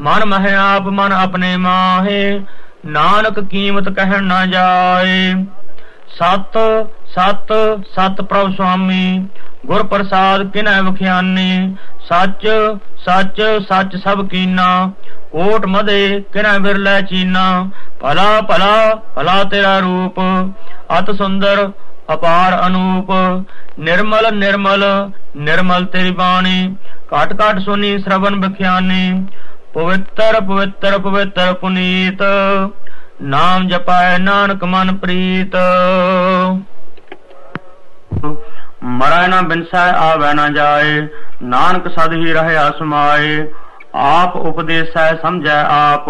[SPEAKER 1] ਮਨ ਮਹਿ ਆਪ ਮਨ ਆਪਣੇ ਮਾਹੇ ਨਾਨਕ ਕੀਮਤ ਕਹਿਣ ਨਾ ਜਾਏ। ਸਤ ਸਤ ਸਤ ਪ੍ਰਭ ਸੁਆਮੀ ਗੁਰ ਪ੍ਰਸਾਦ ਕਿਨੈ ਵਖਿਆਨੀ? ਸੱਚ ਸੱਚ ਸੱਚ ਸਭ ਕੀਨਾ। ਕੋਟ ਮਦੇ ਕਿਨੈ ਬਿਰਲੇ ਚੀਨਾ। ਭਲਾ ਭਲਾ ਭਲਾ ਤੇਰਾ ਰੂਪ। ਅਤ ਸੁੰਦਰ, ਅਪਾਰ ਅਨੂਪ। ਨਿਰਮਲ ਨਿਰਮਲ ਨਿਰਮਲ ਤੇਰੀ ਬਾਣੀ। ਘਟ ਘਟ ਸੁਨੀ ਸ਼ਰਵਨ ਬਖਿਆਨੀ ਪਵਿੱਤਰ ਪਵਿੱਤਰ ਪਵਿੱਤਰ ਪੁਨੀਤ, ਨਾਮ ਜਪਾਇ ਨਾਨਕ ਮਨ ਪ੍ਰੀਤ। ਮਰੈ ਨਾ ਬਿਨਸੈ, ਆਵੈ ਨਾ ਜਾਏ, ਨਾਨਕ ਸਦ ਹੀ ਰਹੇ ਸਮਾਏ ਆਪ ਉਪਦੇਸੈ, ਸਮਝੈ ਆਪ,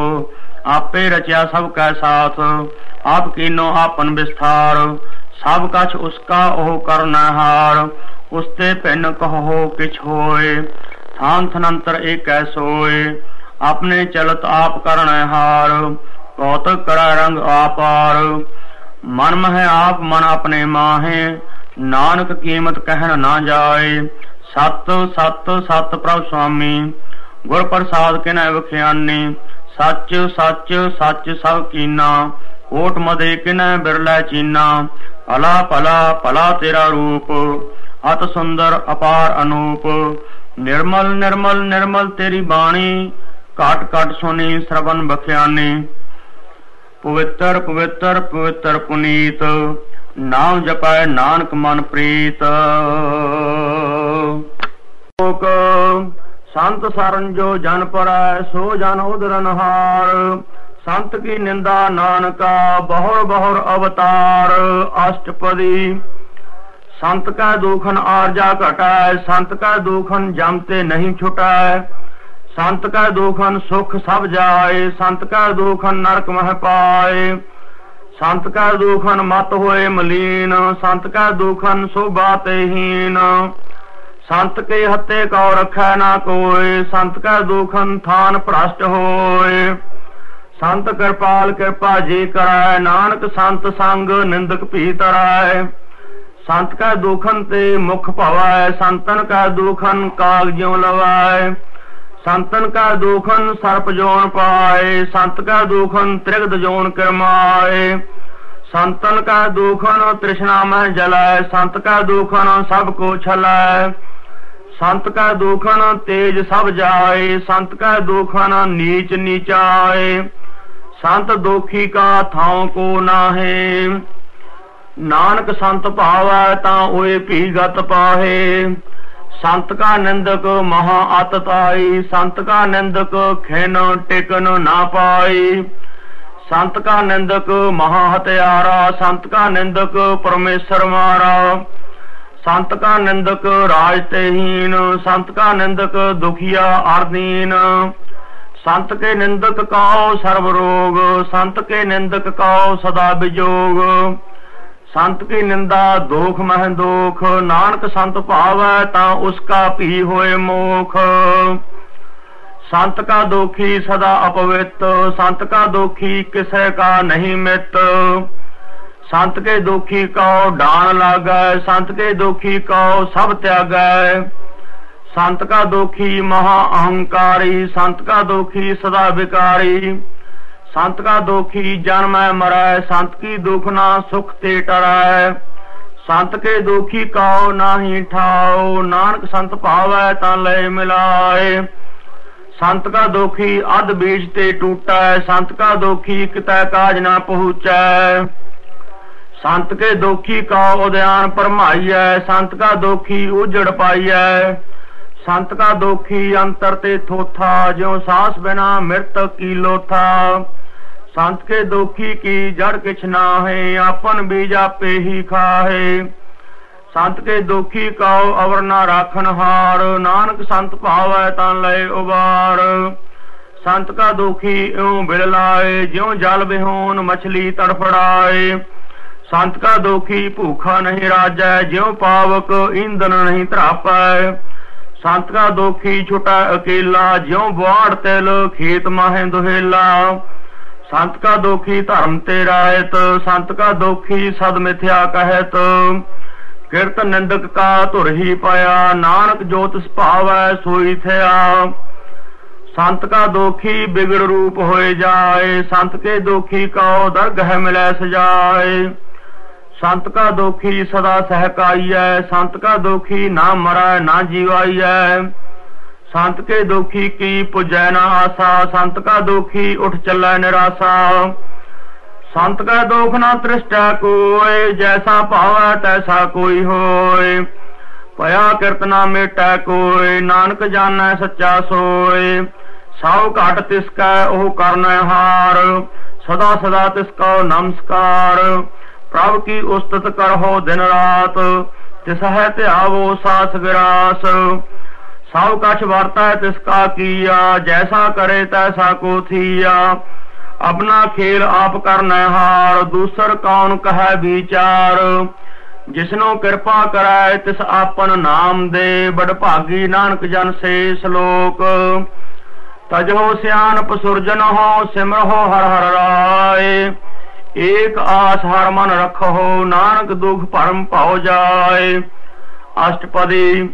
[SPEAKER 1] ਆਪੇ ਰਚਿਆ ਸਭ ਕੈ ਸਾਥ, ਆਪ ਕੀਨੋ ਆਪਨ ਵਿਸਥਾਰ। ਸਭ ਕਛ ਉਸਕਾ ਉਹ ਕਰਨਾ ਹਾਰ ਉਸਤੇ ਪਿੰਨ ਕਹੋ ਕਿਛ ਹੋਏ ਥਾਨ ਥਨੰਤਰ ਏਕੈ ਸੋਏ। ਆਪਣੇ ਚਲਤ ਆਪ ਕਰਨਾ ਹਾਰ ਕੌਤਕ ਕਰਾ ਰੰਗ ਆਪਾਰ। ਮਨ ਮਹਿ ਆਪ ਮਨ ਆਪਣੇ ਮਾਹੇ, ਨਾਨਕ ਕੀਮਤ ਕਹਿਣ ਨਾ ਜਾਏ। ਸਤ ਸਤ ਸਤ ਪ੍ਰਭ ਸੁਆਮੀ, ਗੁਰ ਪ੍ਰਸਾਦ ਕਿਨੈ ਵਖਿਆਨੀ। ਸੱਚ ਸੱਚ ਸੱਚ ਸਭ ਕੀਨਾ ਕੋਟ ਮਦੇ ਕਿਨੈ ਬਿਰਲੇ ਚੀਨਾ। ਭਲਾ ਭਲਾ ਭਲਾ ਤੇਰਾ ਰੂਪ, ਅਤ ਸੁੰਦਰ, ਅਪਾਰ ਅਨੂਪ। ਨਿਰਮਲ ਨਿਰਮਲ ਨਿਰਮਲ ਤੇਰੀ ਬਾਣੀ ਘਟ ਕਾਟ ਸੁਣੀ ਸ਼ਰਵਨ ਬਖਿਆਨੀ। ਪਵਿੱਤਰ ਪਵਿੱਤਰ ਪਵਿੱਤਰ ਪੁਨੀਤ, ਨਾਮ ਜਪੈ ਨਾਨਕ ਮਨ ਪ੍ਰੀਤ। ਲੋਕ, ਸੰਤ ਸਰਨ ਜੋ ਜਨ ਪਰੈ, ਸੋ ਜਨ ਉਦਰਨ ਸੰਤ ਕੀ ਨਿੰਦਾ ਨਾਨਕਾ, ਬਹੁਰ ਬਹੁਰ ਅਵਤਾਰ। ਅਸ਼ਟਪਦੀ, ਸੰਤ ਕਾ ਦੁਖਨ ਆਰਜਾ ਘਟੈ, ਸੰਤ ਕਾ ਦੁਖਨ ਜਮ ਤੇ ਨਹੀਂ ਛੁਟੈ। ਸੰਤ ਕਾ ਦੁਖਨ ਸੁਖ ਸਭ ਜਾਏ ਸੰਤ ਕਾ ਦੁਖਨ ਨਰਕ ਮਹਿ ਪਾਏ। ਸੰਤ ਕਾ ਦੁਖਨ ਮਤ ਹੋਏ ਮਲੀਨ ਸੰਤ ਕਾ ਦੁਖਨ ਸੋਭਾ ਤੇ ਸੰਤ ਕੇ ਹੱਤੇ ਕਉ ਰਖੈ ਨਾ ਕੋਏ ਸੰਤ ਕਾ ਦੁਖਨ ਥਾਨ ਭ੍ਰਸ਼ਟ ਹੋਏ। ਸੰਤ ਕਿਰਪਾਲ ਕਿਰਪਾ ਜੀ ਕਰੈ, ਨਾਨਕ ਸੰਤ ਸੰਗ ਨਿੰਦਕ ਭੀ ਤਰੈ ਸੰਤ ਕਾ ਦੁਖਨ ਤੇ ਮੁਖ ਭਵੈ, ਸੰਤਨ ਕਾ ਦੁਖਨ ਕਾਗ ਜਿਉ ਲਵਾਏ ਸੰਤਨ ਕਾ ਦੁਖਨ ਸਰਪ ਜੋਨ ਪਾਏ, ਸੰਤ ਕਾ ਦੁਖਨ ਤ੍ਰਿਗਦ ਜੋਨ ਕਰਮਾਏ। ਸੰਤਨ ਕਾ ਦੁਖਨ ਤ੍ਰਿਸ਼ਨਾ ਮਹਿ ਜਲਾਏ ਸੰਤ ਕਾ ਦੁਖਨ ਸਭ ਕੋ ਛਲਾਏ ਸੰਤ ਕਾ ਦੁਖਨ ਤੇਜ ਸਭ ਜਾਏ, ਸੰਤ ਕਾ ਦੁਖਨ ਨੀਚ ਨੀਚਾਏ। ਸੰਤ ਦੋਖੀ ਕਾ ਥਾਉ ਕੋ ਨਾਹੇ। ਨਾਨਕ ਸੰਤ ਭਾਵੈ ਤਾਂ ਓਏ ਭੀ ਗਤ ਪਾਹੇ। ਸੰਤ ਕਾ ਨਿੰਦਕ ਮਹਾ ਅਤਤਾਈ ਸੰਤ ਕਾ ਨਿੰਦਕ ਖੇਨ ਟਿਕਨ ਨਾ ਪਾਈ। ਸੰਤ ਕਾ ਨਿੰਦਕ ਮਹਾ ਹਤਿਆਰਾ ਸੰਤ ਕਾ ਨਿੰਦਕ ਪਰਮੇਸ਼ਰ ਮਾਰਾ। ਸੰਤ ਕਾ ਨਿੰਦਕ ਰਾਜ ਤੇਹੀਨ ਸੰਤ ਕਾ ਨਿੰਦਕ ਦੁਖੀਆ ਅਰਦੀਨ। ਸੰਤ ਕੇ ਨਿੰਦਕ ਕਾਉ ਸਰਬ ਰੋਗ ਸੰਤ ਕੇ ਨਿੰਦਕ ਕਾਉ ਸਦਾ ਬਿਜੋਗ। ਸੰਤ ਕੀ ਨਿੰਦਾ, ਦੋਖ ਮਹਿ ਦੋਖ, ਨਾਨਕ ਸੰਤ ਭਾਵੈ ਤਾਂ ਉਸ ਕਾ ਭੀ ਹੋਏ ਮੋਖ। ਸੰਤ ਕਾ ਦੋਖੀ ਸਦਾ ਅਪਵਿੱਤ, ਸੰਤ ਕਾ ਦੋਖੀ ਕਿਸੈ ਕਾ ਨਹੀਂ ਮਿਤ। ਸੰਤ ਕੇ ਦੋਖੀ ਕਉ ਡਾਣ ਲਾਗੈ, ਸੰਤ ਕੇ ਦੋਖੀ ਕਉ ਸਭ ਤਿਆਗੈ। ਸੰਤ ਕਾ ਦੋਖੀ ਮਹਾ ਅਹੰਕਾਰੀ, ਸੰਤ ਕਾ ਦੋਖੀ ਸਦਾ ਵਿਕਾਰੀ। ਸੰਤ ਕਾ ਦੋਖੀ ਜਨਮੈ ਮਰੈ, ਸੰਤ ਕੀ ਦੁਖ ਨਾ ਸੁਖ ਤੇ ਟਰੈ। ਸੰਤ ਕੇ ਦੋਖੀ ਕਾਉ ਨਾਹੀ ਠਾਉ, ਨਾਨਕ ਸੰਤ ਭਾਵੈ ਤਾਂ ਲੈ ਮਿਲਾਏ। ਸੰਤ ਕਾ ਦੋਖੀ ਅਧ ਬੀਜ ਤੇ ਟੂਟੈ, ਸੰਤ ਕਾ ਦੋਖੀ ਕਿਤੈ ਕਾਜ ਨਾ ਪਹੁੰਚੈ। ਸੰਤ ਕੇ ਦੋਖੀ ਕਾ ਉਦਿਆਨ ਪਰਮਾਈਐ, ਸੰਤ ਕਾ ਦੋਖੀ ਉਜੜ ਪਾਈਐ। ਸੰਤ ਕਾ ਦੋਖੀ ਅੰਤਰ ਤੇ ਥੋਥਾ, ਜਿਉ ਸਾਸ ਬਿਨਾ ਮਿਰਤ ਕੀ ਲੋਥਾ। ਸੰਤ ਕੇ ਦੋਖੀ ਕੀ ਜੜ ਕਿਛ ਨਾ ਹੈ ਆਪਨ ਬੀਜ ਆਪੇ ਹੀ ਖਾਹੇ। ਸੰਤ ਕੇ ਦੋਖੀ ਕਾਉ ਅਵਰ ਨਾ ਰਾਖਨ ਹਾਰ, ਨਾਨਕ ਸੰਤ ਭਾਵੈ ਤਾਂ ਲੈ ਉਬਾਰ। ਸੰਤ ਕਾ ਦੋਖੀ ਇਉ ਬਿਲ ਲਾਏ, ਜਿਉ ਜਲ ਬਿਹੋਨ ਮਛਲੀ ਤੜਫੜਾਏ। ਸੰਤ ਕਾ ਦੋਖੀ ਭੂਖਾ ਨਹੀਂ ਰਾਜੈ, ਜਿਉ ਪਾਵਕ ਇੰਦਨ ਨਹੀਂ ਧਰਾਪੈ। ਸੰਤ ਕਾ ਦੋਖੀ ਛੁਟਾ ਅਕੇਲਾ, ਜਿਉ ਬਾੜ ਤਿਲ ਖੇਤ ਮਾਹੇ ਦੁਹੇਲਾ। ਸੰਤ ਕਾ ਦੋਖੀ ਧਰਮ ਤੇ ਰਾਇਤ ਸੰਤ ਕਾ ਦੋਖੀ ਸਦ ਮਿਥਿਆ ਕਹਿਤ। ਕਿਰਤ ਨਿੰਦਕ ਕਾ ਧੁਰ ਹੀ ਪਾਇਆ, ਨਾਨਕ ਜੋਤ ਸੁਭਾਵੈ ਸੋਈ ਥਿਆ। ਸੰਤ ਕਾ ਦੋਖੀ ਬਿਗੜ ਰੂਪ ਹੋਏ ਜਾਏ, ਸੰਤ ਕੇ ਦੋਖੀ ਕਉ ਦਰਗਹ ਮਿਲੈ ਸਜਾਏ।
[SPEAKER 2] ਸੰਤ ਕਾ ਦੋਖੀ ਸਦਾ ਸਹਿਕਾਈਐ, ਸੰਤ ਕਾ ਦੋਖੀ ਨਾ ਮਰੈ, ਨਾ ਜੀਵਾਈਐ। ਸੰਤ ਕੇ ਦੋਖੀ ਕੀ ਪੁਜੈ ਨਾ ਆਸਾ, ਸੰਤ ਕਾ ਦੋਖੀ ਉਠ ਚੱਲੈ ਨਿਰਾਸਾ। ਸੰਤ ਕਾ ਦੋਖ ਨਾ ਤ੍ਰਿਸ਼ਟਾ ਕੋਏ ਜੈਸਾ ਭਾਵੈ ਤੈਸਾ ਕੋਈ ਹੋਏ ਭਇਆ ਕਿਰਤ ਨਾ ਮੇਟੈ ਕੋਏ ਨਾਨਕ ਜਾਣੈ ਸੱਚਾ ਸੋਏ ਸਭ ਘਟ ਤਿਸ ਕੈ ਉਹ ਕਰਨੈ ਹਾਰ, ਸਦਾ ਸਦਾ ਤਿਸ ਕਾ ਨਮਸਕਾਰ। ਪ੍ਰਭ ਕੀ ਉਸਤਤ ਕਰਹੁ ਦਿਨ ਰਾਤ ਤਿਸ ਹੈ ਧਿਆਵੋ ਸਾਸ ਵਿਰਾਸ। ਸਭ ਕਛ ਵਰਤਾ ਤਿਸ ਕਾ ਕੀਆ, ਜੈਸਾ ਕਰੇ ਤੈਸਾ ਕੋ ਥੀਆ। ਆਪਣਾ ਖੇਲ ਆਪ ਕਰਨੈ ਹਾਰ, ਦੂਸਰ ਕੌਣ ਕਹੈ ਵਿਚਾਰ। ਜਿਸਨੋ ਕਿਰਪਾ ਕਰੈ, ਤਿਸ ਆਪਨ ਨਾਮ ਦੇ ਬੜ ਭਾਗੀ ਨਾਨਕ ਜਨ ਸੇ ਸ਼ਲੋਕ ਤਜੋ ਸਿਆਨਪ ਸੁਰਜਨਹੁ ਸਿਮਰਹੁ ਹਰ ਹਰ ਰਾਏ। ਏਕ ਆਸ ਹਰ ਮਨ ਰਖੋ ਨਾਨਕ ਦੁਖ ਭਰਮ ਭਉ ਜਾਏ। ਅਸ਼ਟਪਦੀ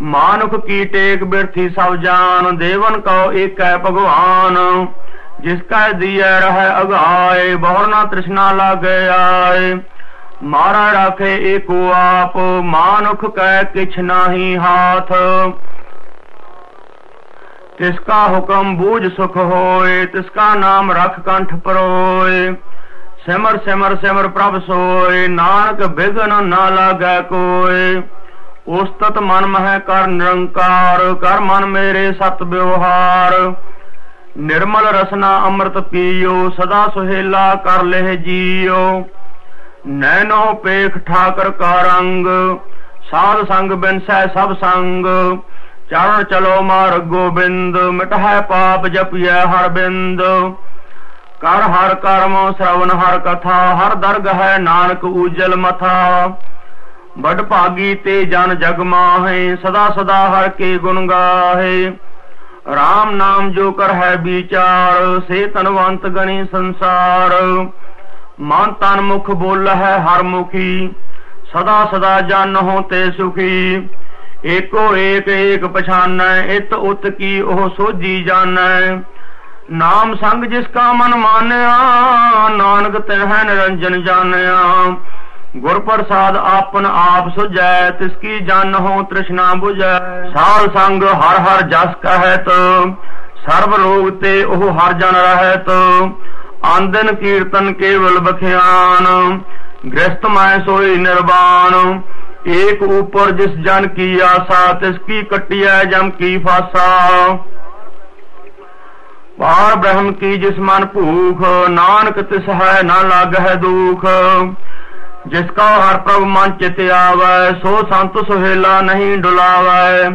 [SPEAKER 2] ਮਾਨੁਖ ਕੀ ਟੇਕ ਬਿਰਥੀ ਸਭ ਜਾਨ, ਦੇਵਨ ਕਉ ਏਕੈ ਭਗਵਾਨ। ਜਿਸ ਕੈ ਦੀਐ ਰਹਿ ਅਗਾਏ, ਬਹੁਰ ਨਾ ਤ੍ਰਿਸ਼ਨਾ ਲਾਗੇ ਆਏ। ਮਾਰਾ ਰਾਖੇ ਏਕੋ ਆਪ, ਮਾਨੁਖ ਕੈ ਕਿਛ ਨਾਹੀ ਹਾਥ। ਤਿਸ ਕਾ ਹੁਕਮ ਬੂਝ ਸੁਖ ਹੋਏ, ਤਿਸ ਕਾ ਨਾਮ ਰਖ ਕੰਠ ਪਰੋਏ। ਸਿਮਰ ਸਿਮਰ ਸਿਮਰ ਪ੍ਰਭ ਸੋਏ, ਨਾਨਕ ਬਿਗਨ ਨਾ ਲਾਗੈ ਕੋਏ। ਉਸਤਤ ਮਨ ਮਹਿ ਕਰ ਨਿਰੰਕਾਰ, ਕਰ ਮਨ ਮੇਰੇ ਸਤ ਵਿਵਹਾਰ। ਨਿਰਮਲ ਰਸਨਾ ਅੰਮ੍ਰਿਤ ਪੀਓ, ਸਦਾ ਸੁਹੇਲਾ ਕਰ ਲਹਿ ਜੀਓ। ਨੈਨੋ ਪੇਖ ਠਾਕਰ ਕਾ ਰੰਗ ਸਾਧ ਸੰਗ ਬਿਨਸੈ ਸਭ ਸੰਗ। ਚਰਨ ਚਲੋ ਮਾਰ ਗੋਬਿੰਦ, ਮਿਟਹਿ ਪਾਪ ਜਪਿਐ ਹਰ ਬਿੰਦ। ਕਰ ਹਰ ਕਰਮ ਸ਼ਰਵਨ ਹਰ ਕਥਾ, ਹਰ ਦਰਗ ਹੈ ਨਾਨਕ ਉਜਲ ਮਥਾ। ਬੜ ਭਾਗੀ ਤੇ ਜਨ ਜਗ ਮਾਹੇ, ਸਦਾ ਸਦਾ ਹਰ ਕੇ ਗੁਣ ਗਾਹੇ। RAM ਨਾਮ ਜੋ ਕਰ ਹੈ ਵਿਚਾਰ, ਸੇ ਤਨਵੰਤ ਗਣੀ ਸੰਸਾਰ। ਮਨ ਤਨ ਮੁਖ ਬੋਲ ਹੈ ਹਰ ਮੁਖੀ, ਸਦਾ ਸਦਾ ਜਨ ਹੋ ਤੇ ਸੁਖੀ। ਏਕੋ ਏਕ ਏਕ ਪਛਾਨੈ, ਇਤ ਉਤ ਕੀ ਉਹ ਸੋਜੀ ਜਾਣੈ। ਨਾਮ ਸੰਗ ਜਿਸ ਕਾ ਮਨ ਮਾਨਿਆ, ਨਾਨਕ ਤਹਿ ਨਿਰੰਜਨ ਜਾਣਿਆ। ਗੁਰ ਪ੍ਰਸਾਦ ਆਪਨ ਆਪ ਸੁਜੈ ਤਿਸ ਕੀ ਜਨ ਹੋ ਤ੍ਰਿਸ਼ਨਾ 부ਜੈ ਸਾਲ ਸੰਗ ਹਰ ਹਰ ਜਸ ਕਹਤ, ਸਰਬ ਲੋਗ ਤੇ ਉਹ ਹਰ ਜਨ ਰਹਤ। ਆਂਦਨ ਕੀਰਤਨ ਕੇਵਲ ਬਖਿਆਨ, ਗ੍ਰਸਤ ਮੈਂ ਸੋਈ ਨਿਰਵਾਣ। ਏਕ ਉਪਰ ਜਿਸ ਜਨ ਕੀ ਆਸਾ, ਤਿਸ ਕੀ ਕਟਿਐ ਜਮ ਕੀ ਫਾਸਾ। ਪਾਰ ਬ੍ਰਹਮ ਕੀ ਜਿਸ ਮਨ ਭੂਖ, ਨਾਨਕ ਤਿਸ ਹੈ ਨਾ ਲਾਗਹਿ ਦੁਖ। ਜਿਸ ਕਾ ਹਰ ਪ੍ਰਭ ਮਨ ਚਿਤ ਆਵੈ, ਸੋ ਸੰਤ ਸੁਹੇਲਾ ਨਹੀਂ ਡੁਲਾਵੈ।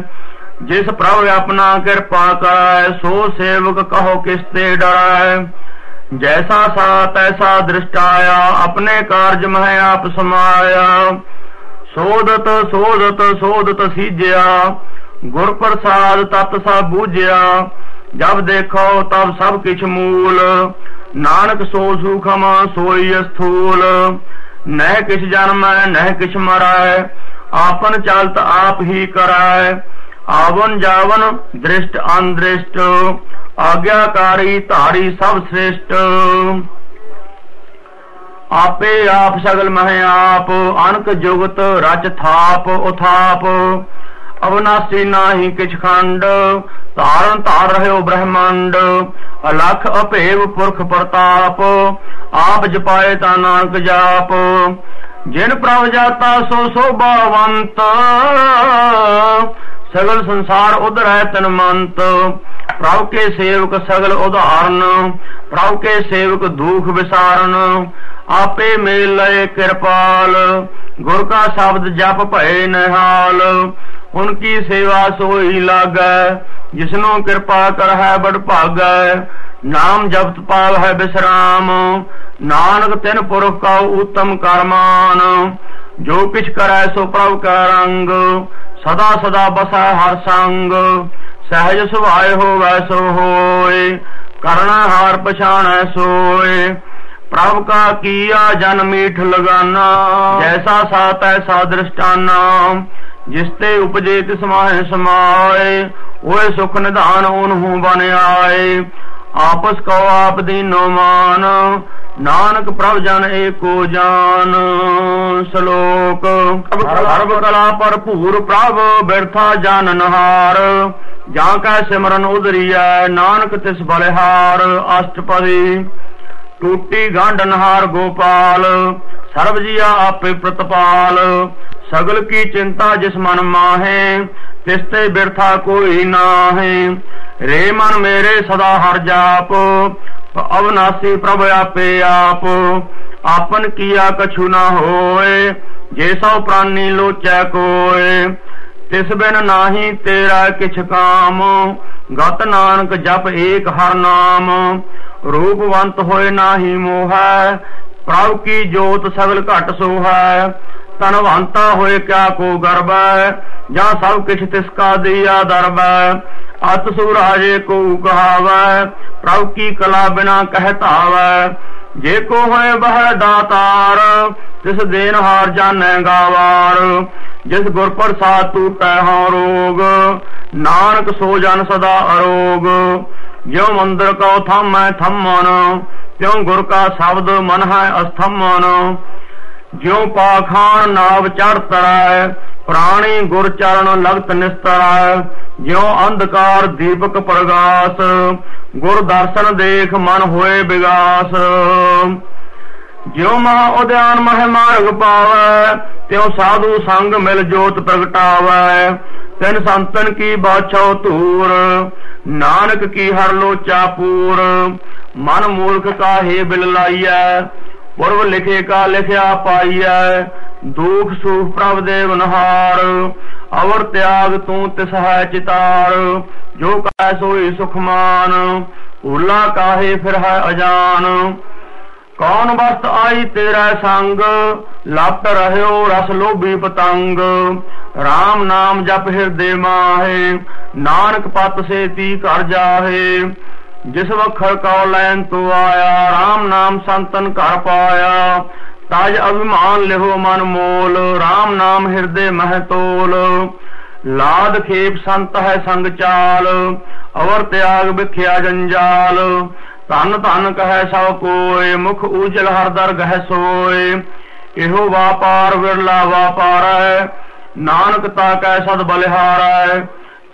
[SPEAKER 2] ਜਿਸ ਪ੍ਰਭ ਆਪਣਾ ਕਿਰਪਾ ਕਰੈ, ਸੋ ਸੇਵਕ ਕਹੋ ਕਿਸ ਤੇ ਡਰੈ। ਜੈਸਾ ਸਾ ਤੈਸਾ ਦ੍ਰਿਸ਼ਟਾਇਆ ਆਪਣੇ ਕਾਰਜ ਮਹਿ ਆਪ ਸਮਾਇਆ। ਸੋਧਤ ਸੋਧਤ ਸੋਧਤ ਸੀਜਿਆ, ਗੁਰ ਪ੍ਰਸਾਦ ਤਤ ਸਭ ਬੂਝਿਆ। ਜਬ ਦੇਖੋ, ਤਬ ਸਭ ਕਿਛ ਮੂਲ। ਨਾਨਕ ਸੋ ਸੁਖਮ, ਸੋਈ ਸਥੂਲ ਨਹਿ ਕਿਛ ਜਨਮੈ ਨਹਿ ਕਿਛ ਮਰੈ, ਆਪਨ ਚਲਤ ਆਪ ਹੀ ਕਰੈ। ਆਵਨ ਜਾਵਨ ਦ੍ਰਿਸ਼ਟ ਅੰਦ੍ਰਿਸ਼ਟ, ਆਗਿਆਕਾਰੀ ਧਾਰੀ ਸਭ ਸ੍ਰੇਸ਼ਟ। ਆਪੇ ਆਪ ਸਗਲ ਮਹਿ ਆਪ, ਅਨਕ ਜੁਗਤ ਰਚ ਥਾਪ ਉਥਾਪ। ਅਵਨਾਸੀ ਨਾਹੀ ਕਿਛ ਖੰਡ, ਧਾਰਨ ਧਾਰ ਰਹਿਓ ਬ੍ਰਹਮੰਡ, ਅਲਖ ਅਭੇਵ ਪੁਰਖ ਪ੍ਰਤਾਪ, ਆਪ ਜਪਾਏ ਤਾਂ ਨਾਨਕ ਜਾਪ, ਜਿਨ ਪ੍ਰਭ ਜਾਤਾ ਸੋ ਸੋਭਾਵੰਤ, ਸਗਲ ਸੰਸਾਰ ਉਧਰੈ ਤਨ ਮੰਤ ਪ੍ਰਭ ਕੇ ਸੇਵਕ ਸਗਲ ਉਧਾਰਨ, ਪ੍ਰਭ ਕੇ ਸੇਵਕ ਦੁਖ ਵਿਸਾਰਨ ਆਪੇ ਮੇਲ ਲਏ ਕਿਰਪਾਲ। ਗੁਰ ਕਾ ਸ਼ਬਦ ਜਪ ਭਏ ਨਿਹਾਲ। ਹੁਣ ਕੀ ਸੇਵਾ ਸੋਈ ਲਾਗੈ? ਜਿਸਨੋ ਕਿਰਪਾ ਕਰਹਿ ਬੜ ਭਾਗੈ। ਨਾਮ ਜਪਤ ਪਾਲ ਹੈ ਬਿਸਰਾਮ। ਨਾਨਕ ਤਿਨ ਪੁਰਖ ਕਾ ਉਤਮ ਕਰਮਾਨ। ਜੋ ਕਿਛ ਕਰੈ ਸੋ ਪ੍ਰਭ ਕਾ ਰੰਗ। ਸਦਾ ਸਦਾ ਬਸੈ ਹਰ ਸੰਗ। ਸਹਿਜ ਸੁਭਾਏ ਹੋਵੈ ਸੋ ਹੋਏ। ਕਰਣਾ ਹਾਰ ਪਛਾਣੈ ਸੋਏ। ਪ੍ਰਭ ਕਾ ਕੀਆ ਜਨ ਮੀਠ ਲਗਾਨਾ। ਜੈਸਾ ਸਾ ਤੈਸਾ ਦ੍ਰਿਸ਼ਟਾਨਾ। ਜਿਸ ਤੇ ਉਪਜੇ ਤਿਸ ਮਾਹੇ ਸਮਾਏ ਓਏ ਸੁਖ ਨਿਧਾਨ ਉਹਨੂੰ ਬਨ ਆਏ ਆਪਸ ਕੋ ਆਪ ਦੀਨੋ ਮਾਨ, ਨਾਨਕ ਪ੍ਰਭ ਜਨ ਏਕੋ ਜਾਨ। ਸ਼ਲੋਕ ਸਰਬ ਕਲਾ ਭਰਪੂਰ ਪ੍ਰਭ ਬਿਰਥਾ ਜਨ ਨਹਾਰ। ਜਾਂ ਕੈ ਸਿਮਰਨ ਉਦਰੀਐ ਨਾਨਕ ਤਿਸ ਬਲਿਹਾਰ। ਅਸ਼ਟਪਦੀ ਟੂਟੀ ਗੰਢ ਨਹਾਰ ਗੋਪਾਲ ਸਰਬ ਜੀਆ ਆਪੇ ਪ੍ਰਤਪਾਲ ਸਗਲ ਕੀ ਚਿੰਤਾ ਜਿਸ ਮਨ ਮਾਹੇ ਤਿਸ ਤੇ ਬਿਰਥਾ ਕੋਈ ਨਾਹੀ ਰੇ ਮਨ ਮੇਰੇ ਸਦਾ ਹਰ ਜਾਪ ਅਵਨਾਸੀ ਪ੍ਰਭ ਆਪੇ ਆਪ ਆਪਨ ਕੀਆ ਕਛੂ ਨਾ ਹੋਏ ਜੇ ਸੋ ਪ੍ਰਾਨੀ ਲੋਚੈ ਕੋਏ ਤਿਸ ਬਿਨ ਨਾਹੀ ਤੇਰਾ ਕਿਛ ਕਾਮ, ਗਤ ਨਾਨਕ ਜਪ ਏਕ ਹਰ ਨਾਮ। ਰੂਪਵੰਤ ਹੋਏ ਨਾਹੀ ਮੋਹੈ, ਪ੍ਰਭ ਕੀ ਜੋਤ ਸਗਲ ਘਟ ਸੋਹੈ। ਤਨਵੰਤਾ ਹੋਏ ਕਿਆ ਕੋ ਗਰਬੈ ਜਾਂ ਸਭ ਕਿਛ ਤਿਸ ਕਾ ਦੀਆ ਦਰਬੈ ਅਤ ਸੁਰਾਜੇ ਕੋ ਕਹਾਵੈ, ਪ੍ਰਭ ਕੀ ਕਲਾ ਬਿਨਾ ਕਹਿ ਜੇ ਕੋ ਹੋਏ ਬਹਿ ਦਾਤਾਰ, ਤਿਸ ਦੇਨ ਹਾਰ ਜਾਣੈ ਗਾਵਾਰ। ਜਿਸ ਗੁਰ ਪ੍ਰਸਾਦ ਟੂਟੈ ਹਾਂ ਰੋਗ, ਨਾਨਕ ਸੋ ਜਨ ਸਦਾ ਅਰੋਗ। ਜਿਉ ਮੰਦਰ ਕੋ ਥਮੈ ਥਮਨ, ਤਿਉ ਗੁਰ ਕਾ ਸ਼ਬਦ ਮਨ ਹੈ ਅਸਥਮਨ। ਜਿਉ ਪਾਖਾਨ ਨਾਵ ਚੜ ਤਰੈ ਪ੍ਰਾਣੀ ਗੁਰ ਚਰਨ ਲਗਤ ਨਿਸਤਰੈ ਜਿਉ ਅੰਧਕਾਰ ਦੀਪਕ ਪ੍ਰਗਾਸ, ਗੁਰ ਦਰਸ਼ਨ ਦੇਖ ਮਨ ਹੋਏ ਵਿਗਾਸ ਜਿਉ ਮਹਾ ਉਦਿਆਨ ਮਹਿ ਮਾਰਗ ਪਾਵੈ, ਤਿਉ ਸਾਧੂ ਸੰਗ ਮਿਲ ਜੋਤ ਪ੍ਰਗਟਾਵੈ, ਤਿਨ ਸੰਤਨ ਕੀ ਬਾਛੋ ਧੂਰ, ਨਾਨਕ ਕੀ ਹਰ ਲੋਚਾ ਪੂਰ, ਮਨ ਮੂਰਖ ਕਾਹੇ ਬਿਲ ਲਾਈਐ ਪੁਰਵ ਲਿਖੇ ਕਾ ਲਿਖਿਆ ਪਾਈਐ, ਦੁਖ ਸੁਖ ਪ੍ਰਭ ਦੇਵ ਨਹਾਰ ਅਵਰ ਤਿਆਗ ਤੂੰ ਤਿਸ ਹੈ ਚਿਤਾਰ, ਜੋ ਕੈ ਸੋਈ ਸੁਖਮਾਨ, ਭੂਲਾ ਕਾਹੇ ਫਿਰ ਹੈ ਅਜਾਨ। ਕੌਣ ਵਸਤ ਆਈ ਤੇਰਾ ਸੰਗ, ਲੱਟ ਰਹਿਓ ਰਸ ਲੋਭੀ ਪਤੰਗ RAM ਨਾਮ ਜਪ ਹਿਰਦੇ ਮਾਹੇ, ਨਾਨਕ ਪਤ ਸੇਤੀ ਘਰ ਜਾਹੇ। ਜਿਸ ਵਖਰ ਕਉ ਲੈਨ ਤੋ ਆਇਆ RAM ਨਾਮ ਸੰਤਨ ਘਰ ਪਾਇਆ। ਤਾਜ ਅਭਿਮਾਨ ਲਿਹੋ ਮਨ ਮੋਲ RAM ਨਾਮ ਹਿਰਦੇ ਮਹਿ ਤੋਲ। ਲਾਦ ਖੇਪ ਸੰਤ ਹੈ ਸੰਗ ਚਾਲ, ਅਵਰ ਤਿਆਗ ਵਿਖਿਆ ਜੰਜਾਲ। ਧਨ ਧਨ ਕਹੈ ਸਭ ਕੋਏ, ਮੁਖ ਉਜਲ ਹਰ ਦਰ ਗਹਿ ਸੋਏ। ਇਹੋ ਵਾਪਾਰ ਵਿਰਲਾ ਵਾਪਾਰ ਹੈ, ਨਾਨਕ ਤਾ ਕੈ ਸਦ ਬਲਿਹਾਰੈ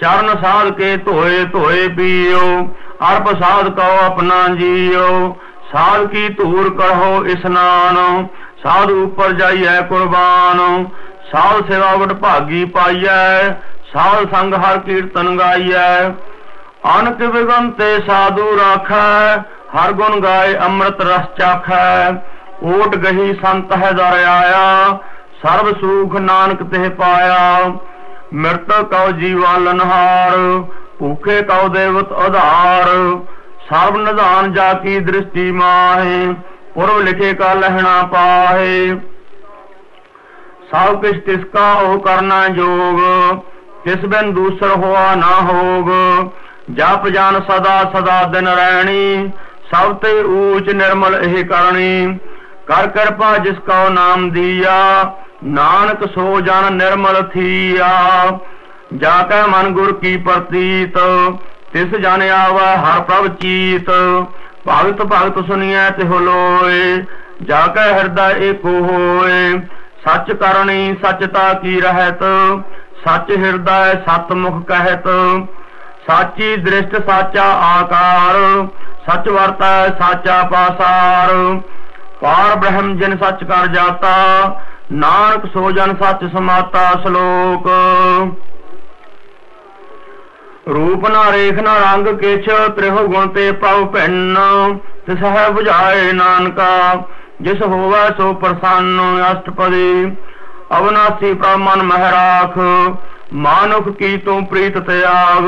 [SPEAKER 2] ਚਰਨ ਸਾਧ ਕੇ ਧੋਏ ਧੋਏ ਪੀਓ ਅਰਪ ਸਾਧ ਕਉ ਆਪਣਾ ਜੀਓ ਸਾਧ ਕੀ ਧੂਰ ਕਰੋ ਇਸਨਾਨ ਸਾਧ ਉਪਰ ਜਾਈਐ ਕੁਰਬਾਨ, ਸਾਧ ਸੇਵਾ ਵਡ ਭਾਗੀ ਪਾਈਐ, ਸਾਧ ਸੰਗ ਹਰ ਕੀਰਤਨ ਗਾਈਐ। ਅਨਕ ਵਿਗਨ ਤੇ ਸਾਧੂ ਰਾਖੈ, ਹਰ ਗੁਣ ਗਾਏ ਅੰਮ੍ਰਿਤ ਰਸ ਚਾਖੈ। ਓਟ ਗਹੀ ਸੰਤ ਹੈ ਦਰ ਆਇਆ, ਸਰਬ ਸੁਖ ਨਾਨਕ ਤੇ ਪਾਇਆ। ਮਿਰਤ ਕਉ ਜੀਵਾ ਲਨਹਾਰ ਭੂਖੇ ਕਉ ਦੇਵਤ ਆਧਾਰ ਸਰਬ ਨਿਧਾਨ ਜਾ ਕੀ ਦ੍ਰਿਸ਼ਟੀ ਮਾਹੇ ਪੁਰਵ ਲਿਖੇ ਕਾ ਲਹਿਣਾ ਪਾਹੇ। ਸਭ ਕਿਛ ਤਿਸ ਕਾ ਉਹ ਕਰਨਾ ਜੋਗ, ਤਿਸ ਬਿਨ ਦੂਸਰ ਹੋਆ ਨਾ ਹੋਗ। ਜਪ ਜਾਨ ਸਦਾ ਸਦਾ ਦਿਨ ਰਹਿਣੀ, ਸਭ ਤੇ ਊਚ ਨਿਰਮਲ ਇਹ ਕਰਨੀ ਕਰ ਕਿਰਪਾ ਜਿਸ ਕਾ ਨਾਮ ਦੀਆ, ਨਾਨਕ ਸੋ ਜਨ ਨਿਰਮਲ ਥੀਆ। ਜਾ ਕੈ ਮਨ ਗੁਰ ਕੀ ਪ੍ਰਤੀਤ, ਤਿਸ ਜਨ ਆਵੈ ਹਰ ਪ੍ਰਭ ਚੀਤ। ਭਗਤ ਭਗਤ ਸੁਨੀਐ ਤੇ ਹੋਲੋਏ ਜਾ ਕੈ ਹਿਰਦਾ ਏਕੋ ਹੋਏ। ਸੱਚ ਕਰਨੀ ਸਚਤਾ ਕੀ ਰਹਿਤ, ਸੱਚ ਹਿਰਦਾ ਸਤ ਮੁਖ ਕਹਿਤ। ਸਾਚੀ ਦ੍ਰਿਸ਼ਟ ਸਾਚਾ ਆਕਾਰ, ਸੱਚ ਵਰਤੈ ਸਾਚਾ ਪਾਸਾਰ। ਪਾਰ ਬ੍ਰਹਮ ਜਿਨ ਸੱਚ ਕਰ ਜਾਤਾ, ਨਾਨਕ ਸੋ ਜਨ ਸੱਚ ਸਮਾਤਾ ਸ਼ਲੋਕ। ਰੂਪ ਨਾ ਰੇਖ ਨਾ ਰੰਗ ਕਿਛ ਤ੍ਰਿਹੁ ਗੁਣ ਤੇ ਪਉ ਭਿੰਨ ਤਿਸ ਹੈ 부ਝਾਏ ਨਾਨਕਾ, ਜਿਸ ਹੋਵੇ ਸੋ ਪ੍ਰਸੰਨ ਅਸ਼ਟਪਦੀ। ਅਵਨਾਸੀ ਪ੍ਰਮਨ ਮਹਿਰਾਖ ਮਾਨੁਖ ਕੀ ਤੂੰ ਪ੍ਰੀਤ ਤਿਆਗ,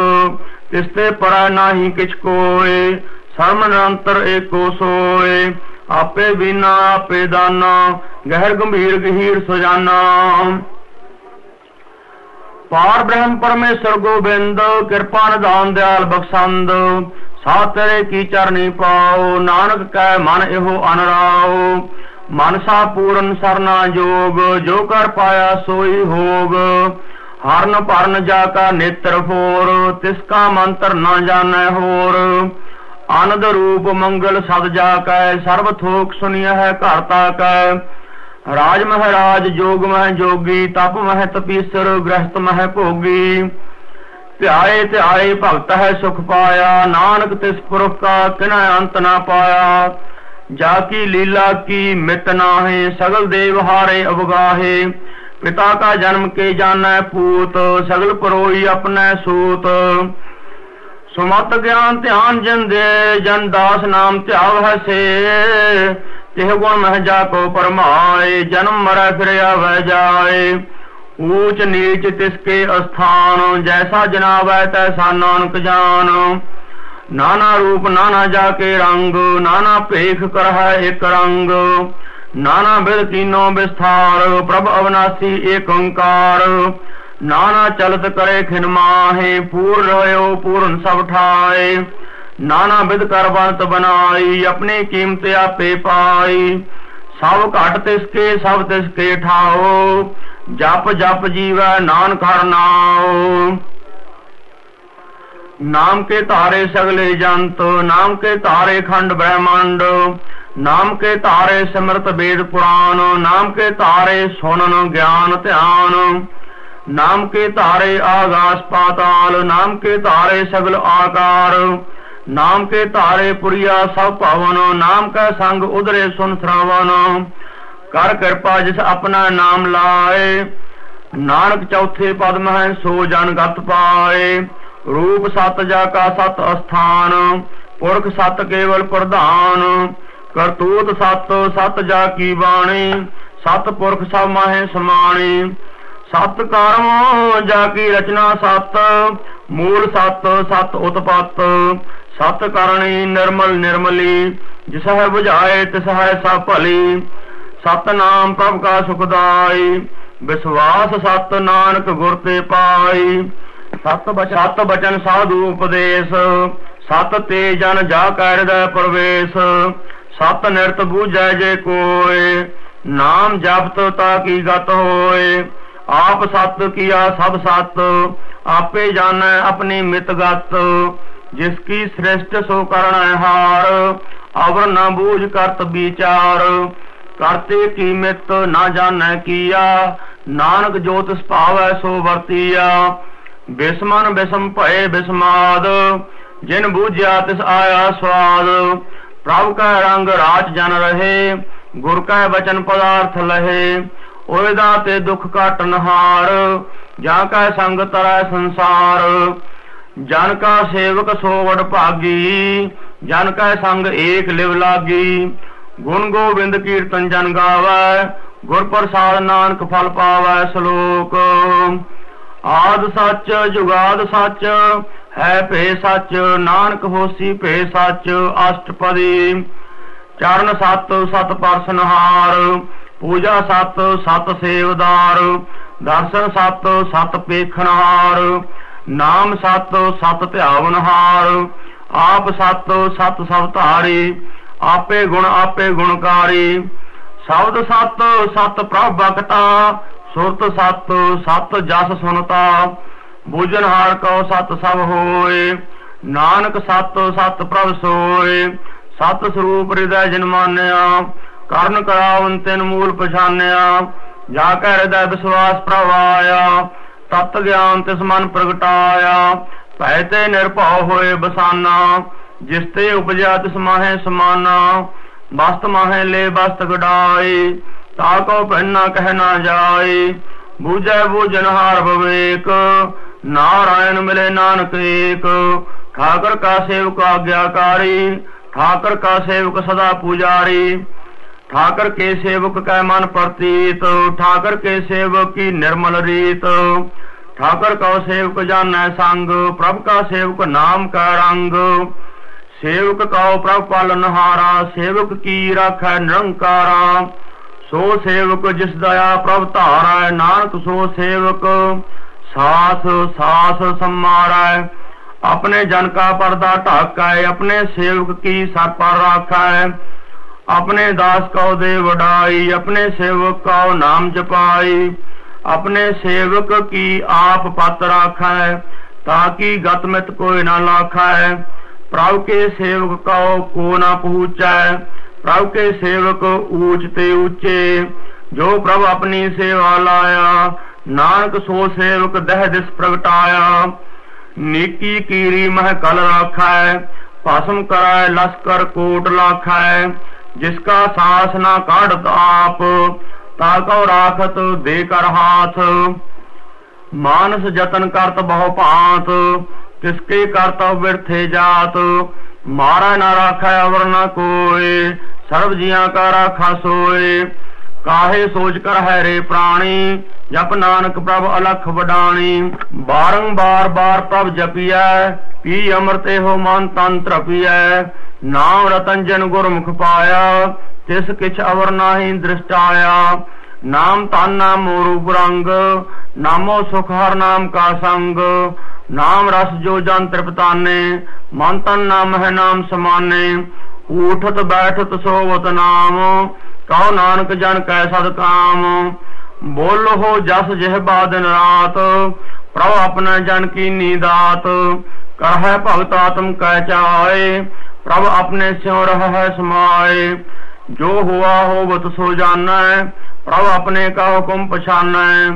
[SPEAKER 2] ਤਿਸ ਤੇ ਪਰਾ ਨਾਹੀ ਕਿਛ ਕੋਏ ਸਰਮ ਨਿਰੰਤਰ ਏਕੋ ਸੋਏ। ਆਪੇ ਬਿਨਾ, ਆਪੇ ਦਾਨਾ, ਗਹਿਰ ਗੰਭੀਰ ਗਹੀਰ ਸੁਜਾਨਾ। ਪਾਰ ਬ੍ਰਹਮ ਪਰਮੇਸ਼ਰ ਗੋਬਿੰਦ, ਕਿਰਪਾ ਨਿਦਾਨ ਦਿਆਲ ਬਖਸ਼ੰਦ ਸਾ ਕੀ ਚਰਨੀ ਪਾਓ, ਨਾਨਕ ਕੈ ਮਨ ਇਹੋ ਅਨਰਾਓ। ਮਨਸਾ ਪੂਰਨ ਸਰਨਾ ਜੋਗ, ਜੋ ਕਰ ਪਾਇਆ ਸੋਈ ਹੋਗ। ਹਰਨ ਭਰਨ ਜਾ ਕਾ ਨੇਤਰ ਫੋਰ ਤਿਸ ਕਾ ਮੰਤਰ ਨਾ ਜਾਣੈ ਹੋਰ। ਆਨੰਦ ਰੂਪ ਮੰਗਲ ਸਦ ਜਾ ਕੈ, ਸਰਬ ਥੋਕ ਸੁਨਿਆ ਹੈ ਘਰ ਤਾ ਕੈ। ਰਾਜ ਮਹਾਰਾਜ, ਜੋਗ ਮਹਿ ਜੋਗੀ, ਤਪ ਮਹਿ ਤਪੀਸਰ, ਗ੍ਰਸਤ ਮਹਿ ਭੋਗੀ। ਧਿਆਏ ਧਿਆਏ ਭਗਤ ਹੈ ਸੁਖ ਪਾਇਆ, ਨਾਨਕ ਤਿਸ ਪੁਰਖ ਕਾ ਕਿਨੈ ਅੰਤ ਨਾ ਪਾਇਆ। ਜਾ ਕੀ ਲੀਲਾ ਕੀ ਮਿਟ ਨਾਹੇ, ਸਗਲ ਦੇਵ ਹਾਰੇ ਅਵਗਾਹੇ। ਪਿਤਾ ਕਾ ਜਨਮ ਕੇ ਜਾਣੈ ਪੂਤ, ਸਗਲ ਪਰੋਈ ਆਪਣੈ ਸੂਤ। ਸੁਮਤ ਗਿਆਨ ਧਿਆਨ ਜਨ ਦੇ, ਜਨ ਦਾਸ ਨਾਮ ਧਿਆਵ ਹੈ ਸੇ। ਤਿਹ ਗੁਣ ਮਹਿ ਜਾ ਕੋ ਪਰਮਾਏ, ਜਨਮ ਮਰੈ ਫਿਰ ਆਵੈ ਜਾਏ। ਊਚ ਨੀਚ ਤਿਸਕੇ ਅਸਥਾਨ, ਜੈਸਾ ਜਨਾਵੈ ਤੈਸਾ ਨਾਨਕ ਜਾਨ। ਨਾਨਾ ਰੂਪ ਨਾਨਾ ਜਾ ਕੇ ਰੰਗ, ਨਾਨਾ ਭੇਖ ਕਰਹਿ ਇੱਕ ਰੰਗ। ਨਾਨਾ ਬਿਦ ਕੀਨੋ ਵਿਸਥਾਰ ਪ੍ਰਭ ਅਵਨਾਸੀ ਏਕ ਓੰਕਾਰ। ਨਾਨਾ ਚਲਤ ਕਰੇ ਖਿਨ ਮਾਹੇ, ਪੂਰ ਰਹਿਓ ਪੂਰਨ ਸਭ ਠਾਏ। ਨਾਨਾ ਵਿਦ ਕਰ ਬੰਤ ਬਨਾਈ ਆਪਣੀ ਕੀਮਤ ਆਪੇ ਪਾਈ। ਸਭ ਘਟ ਤਿਸਕੇ ਸਭ ਤਿਸਕੇ ਠਾਓ। ਜਪ ਜਪ ਜੀਵੈ ਨਾਨਕ ਹਰ ਨਾਉ। ਨਾਮ ਕੇ ਧਾਰੇ ਸਗਲੇ ਜੰਤ, ਨਾਮ ਕੇ ਧਾਰੇ ਖੰਡ ਬ੍ਰਹਮੰਡ, ਨਾਮ ਕੇ ਧਾਰੇ ਸਿਮਰਤ ਵੇਦ ਪੁਰਾਨ ਨਾਮ ਕੇ ਧਾਰੇ ਸੁਣਨ ਗਿਆਨ ਧਿਆਨ। ਨਾਮ ਕੇ ਧਾਰੇ ਆਗਾਸ ਪਾਤਾਲ, ਨਾਮ ਕੇ ਧਾਰੇ ਸਗਲ ਆਕਾਰ। ਨਾਮ ਕੇ ਧਾਰੇ ਪੁਰੀਆ ਸਭ ਭਵਨ, ਨਾਮ ਕੈ ਸੰਗ ਉਧਰੇ ਸੁਨ ਸ਼ਰਾਵਨ ਕਰ ਕਿਰਪਾ ਜਿਸ ਆਪਣਾ ਨਾਮ ਲਾਏ, ਨਾਨਕ ਚੌਥੇ ਪਦ ਮਹਿ ਸੋ ਜਨ ਗਤ ਪਾਏ। ਰੂਪ ਸਤ ਜਾ ਕਾ ਸਤ ਅਸਥਾਨ, ਪੁਰਖ ਸਤ ਕੇਵਲ ਪ੍ਰਧਾਨ। ਕਰਤੂਤ ਸਤ ਸਤ ਜਾ ਕੀ ਬਾਣੀ, ਸਤ ਪੁਰਖ ਸਭ ਮਾਹੇ ਸਮਾਣੀ। ਸਤ ਕਰਮ, ਜਾ ਕੀ ਰਚਨਾ ਸਤ, ਮੂਲ ਸਤ ਸਤ ਉਤਪਤ। ਸਤ ਕਰਣੀ ਨਿਰਮਲ ਨਿਰਮਲੀ ਜਿਸ ਹੈ 부ਝਾਏ ਤਿਸ ਹੈ ਸਭ ਭਲੀ। ਸਤ ਨਾਮ ਪ੍ਰਭ ਕਾ ਸੁਖਦਾਈ ਵਿਸ਼ਵਾਸ ਸਤ ਨਾਨਕ ਗੁਰ ਤੇ ਪਾਈ। ਸਤ ਬਚਨ। ਸਤ ਬਚਨ ਸਾਧੂ ਉਪਦੇਸ਼ ਸਤ ਤੇ ਜਨ ਜਾ ਕਰਦਾ ਪ੍ਰਵੇਸ਼। ਸਤ ਨਿਰਤ ਬੂਝੈ ਜੇ ਕੋਏ ਨਾਮ ਜਪਤ ਤਾ ਕੀ ਗਤ ਹੋਏ। ਆਪ ਸਤ ਕੀਆ ਸਭ ਸਤ ਆਪੇ ਜਾਣੈ ਆਪਣੀ ਮਿਤ ਗਤ। ਜਿਸ ਕੀ ਸ੍ਰਿਸ਼ਟ ਸੋ ਕਰਨ ਹਾਰ ਅਵਰ ਨਾ ਬੂਝ ਕਰਤ ਵਿਚਾਰ। ਕਰਤੇ ਕੀ ਨਾ ਜਾਣੈ ਕੀਆ, ਨਾਨਕ ਜੋ ਤਿਸ ਸੋ ਵਰਤੀਆ। ਬਿਸਮਨ ਬਿਸਮ ਭਏ ਬਿਸਮਾਦ, ਜਿਨ ਬੂਝਿਆ ਤਿਸ ਆਇਆ ਸਵਾਦ। ਪ੍ਰਭ ਕਾ ਰੰਗ ਰਾਜ ਜਨ ਰਹੇ, ਗੁਰ ਕਾ ਬਚਨ ਪਦਾਰਥ ਲਹੇ। ਓਏ ਦਾ ਤੇ ਦੁਖ ਕਾਟਨ ਹਾਰ ਜਾਂ ਕਾ ਸੰਗ ਤਰੈ ਸੰਸਾਰ। ਜਨ ਕਾ ਸੇਵਕ ਸੋ ਭਾਗੀ, ਜਨ ਕਾ ਸੰਗ ਏਕ ਲਿਵ ਲਾਗੀ। ਗੁਣ ਗੋਬਿੰਦ ਕੀਰਤਨ ਜਨ ਗਾਵੈ, ਗੁਰ ਪ੍ਰਸਾਦ ਨਾਨਕ ਫਲ ਪਾਵੈ ਸ਼ਲੋਕ। ਆਦ ਸੱਚ, ਜੁਗਾਦ ਸੱਚ, ਹੈ ਭੇ ਸੱਚ, ਨਾਨਕ ਹੋਸੀ ਭੇ ਸੱਚ, ਅਸ਼ਟਪਦੀ। ਚਰਨ ਸਤ ਸਤ ਪਰਸਨਹਾਰ ਪੂਜਾ ਸਤ ਸਤ ਸੇਵਦਾਰ ਦਰਸ਼ਨ ਸਤ ਸਤ ਪੇਖਣਹਾਰ ਨਾਮ ਸਤ ਸਤ ਧਿਆਵਨਹਾਰ ਆਪ ਸਤ ਸਤ ਸਭ ਧਾਰੀ, ਆਪੇ ਗੁਣ ਆਪੇ ਗੁਣਕਾਰੀ ਸ਼ਬਦ ਸਤ ਸਤ ਪ੍ਰਭ ਬਖਤਾ ਸੁਰਤ ਸਤ ਸਤ ਜਸ ਸੁਨਤਾ। ਬੂਝਨਹਾਰ ਕਉ ਸਤ ਸਭ ਹੋਏ, ਨਾਨਕ ਸਤ ਸਤ ਪ੍ਰਭ ਸੋਏ। ਸਤ ਸਰੂਪ ਹਿਰਦੈ ਜਿਨ ਕਰਨ ਕਰਾਵਨ ਤਿਨ ਮੂਲ ਪਛਾਨਿਆ। ਜਾ ਕੈ ਹਿਰਦੈ ਵਿਸ਼ਵਾਸ ਪ੍ਰਭ ਆਇਆ ਤਤ ਗਿਆਨ ਤਿਸ ਮਨ ਪ੍ਰਗਟਾਇਆ, ਭੈ ਤੇ ਨਿਰਭਉ ਹੋਏ ਬਸਾਨਾ, ਜਿਸ ਤੇ ਉਪਜਿਆ ਤਿਸ ਮਾਹੇ ਸਮਾਨਾ, ਬਸਤ ਮਾਹੇ ਲੈ ਬਸਤ ਗਡਾਏ ਤਾ ਕੋ ਪਹਿਨਾ ਕਹਿ ਨਾ ਜਾਏ, ਬੂਝੈ ਬੂਝਨਹਾਰ ਬਵੇਕ, ਨਾਰਾਇਣ ਮਿਲੇ ਨਾਨਕ ਏਕ, ਠਾਕਰ ਕਾ ਸੇਵਕ ਆਗਿਆਕਾਰੀ, ਠਾਕਰ ਕਾ ਸੇਵਕ ਸਦਾ ਪੂਜਾਰੀ ਠਾਕਰ ਕੇ ਸੇਵਕ ਕੈ ਮਨ ਪ੍ਰਤੀਤ, ਠਾਕਰ ਕੇ ਸੇਵਕ ਕੀ ਨਿਰਮਲ ਰੀਤ। ਠਾਕਰ ਕਾ ਸੇਵਕ ਜਾਣੈ ਸੰਗ, ਪ੍ਰਭ ਕਾ ਸੇਵਕ ਨਾਮ ਕਾ ਰੰਗ। ਸੇਵਕ ਕਾ ਪ੍ਰਭ ਪਾਲਨਹਾਰਾ ਸੇਵਕ ਕੀ ਰਾਖੈ ਨਿਰੰਕਾਰਾ। ਸੋ ਸੇਵਕ ਜਿਸ ਦਇਆ ਪ੍ਰਭ ਧਾਰੈ, ਨਾਨਕ ਸੋ ਸੇਵਕ ਸਾਥ ਸਾਥ ਸਮਾਰੈ। ਆਪਣੇ ਜਨ ਕਾ ਪਰਦਾ ਢਾਕੈ, ਆਪਣੇ ਸੇਵਕ ਕੀ ਸਰ ਪਰ ਰਾਖੈ। ਆਪਣੇ ਦਾਸ ਕਉ ਦੇ ਵਡਾਈ, ਆਪਣੇ ਸੇਵਕ ਕਉ ਨਾਮ ਜਪਾਈ। ਆਪਣੇ ਸੇਵਕ ਕੀ ਆਪ ਪਤ ਰਾਖੈ ਤਾਂ ਕੀ ਗਤ ਕੋਈ ਨਾ ਲਾਖੈ। ਪ੍ਰਭ ਕੇ ਸੇਵਕ ਕਉ ਕੋ ਨਾ ਪਹੁੰਚੈ, ਪ੍ਰਭ ਕੇ ਸੇਵਕ ਊਚ ਤੇ ਉੱਚੇ। ਜੋ ਪ੍ਰਭ ਆਪਣੀ ਸੇਵਾ ਲਾਇਆ, ਨਾਨਕ ਸੋ ਸੇਵਕ ਦਹਿ ਦਿਸ ਪ੍ਰਗਟਾਇਆ। ਨੀਕੀ ਕੀਰੀ ਮਹਿ ਕਲ ਰਾਖੈ, ਭਸਮ ਕਰੈ, ਲਸਕਰ ਕੋਟ ਲਾਖੈ। ਜਿਸ ਕਾ ਸਾਸ ਨਾ ਕਾਢਤ ਆਪ ਤਾ ਕਉ ਰਾਖਤ ਦੇ ਕਰ ਹਾਥ ਮਾਨਸ ਜਤਨ ਕਰਤ ਬਹੁ ਭਾਂਤ ਕਿਸਕੇ ਕਰਤਵ ਬਿਰਥੇ ਜਾਤ ਮਾਰਾ ਨਾ ਰਾਖੈ ਅਵਰ ਨ ਕੋਏ ਸਰਬ ਜੀਆਂ ਕਾ ਰਾਖਾ ਸੋਏ ਕਾਹੇ ਸੋਚ ਕਰ ਹੈ ਪ੍ਰਾਣੀ, ਜਪ ਨਾਨਕ ਪ੍ਰਭ ਅਲਖ ਵਡਾਣੀ। ਬਾਰੰਬਾਰ ਬਾਰ ਪ੍ਰਭ ਜਪੀਐ, ਪੀ ਅਮਰਤੇ ਹੋ ਮਨ ਤਨ ਤਰਪੀਐ। ਨਾਮ ਰਤਨ ਜਨ ਗੁਰਮੁਖ ਪਾਇਆ, ਤਿਸ ਕਿਛ ਅਵਰ ਨਾਹੀ ਦ੍ਰਿਸ਼ਟ ਆਇਆ ਨਾਮ ਤਨ ਨਾਮ ਮੋਰੂ ਰੰਗ ਨਾਮੋ ਸੁਖ ਹਰ ਨਾਮ ਕਾ ਸੰਗ। ਨਾਮ ਰਸ ਜੋ ਜਨ ਤ੍ਰਿਪਤਾਨੇ ਮਨ ਤਨ ਨਾਮ ਹੈ ਨਾਮ ਸਮਾਨੇ। ਊਠਤ ਬੈਠਤ ਸੋਵਤ ਨਾਮ ਕਹੋ ਨਾਨਕ ਜਨ ਕੈ ਸਦ ਕਾਮ, ਬੋਲੋ ਜਸ ਜਿਹ ਬਾਦਨ ਰਾਤ, ਪ੍ਰਭ ਆਪਣਾ ਜਨ ਕੀ ਨੀਦਾਤ ਕਰਹਿ ਭਗਤ ਆਤਮ ਕੈ ਚਾਏ, ਪ੍ਰਭ ਆਪਣੇ ਸਿਉ ਰਹਿ ਸਮਾਏ, ਜੋ ਹੁਆ ਹੋਵਤ ਸੋ ਜਾਣੈ, ਪ੍ਰਭ ਆਪਣੇ ਕਾ ਹੁਕਮ ਪਛਾਨੈ,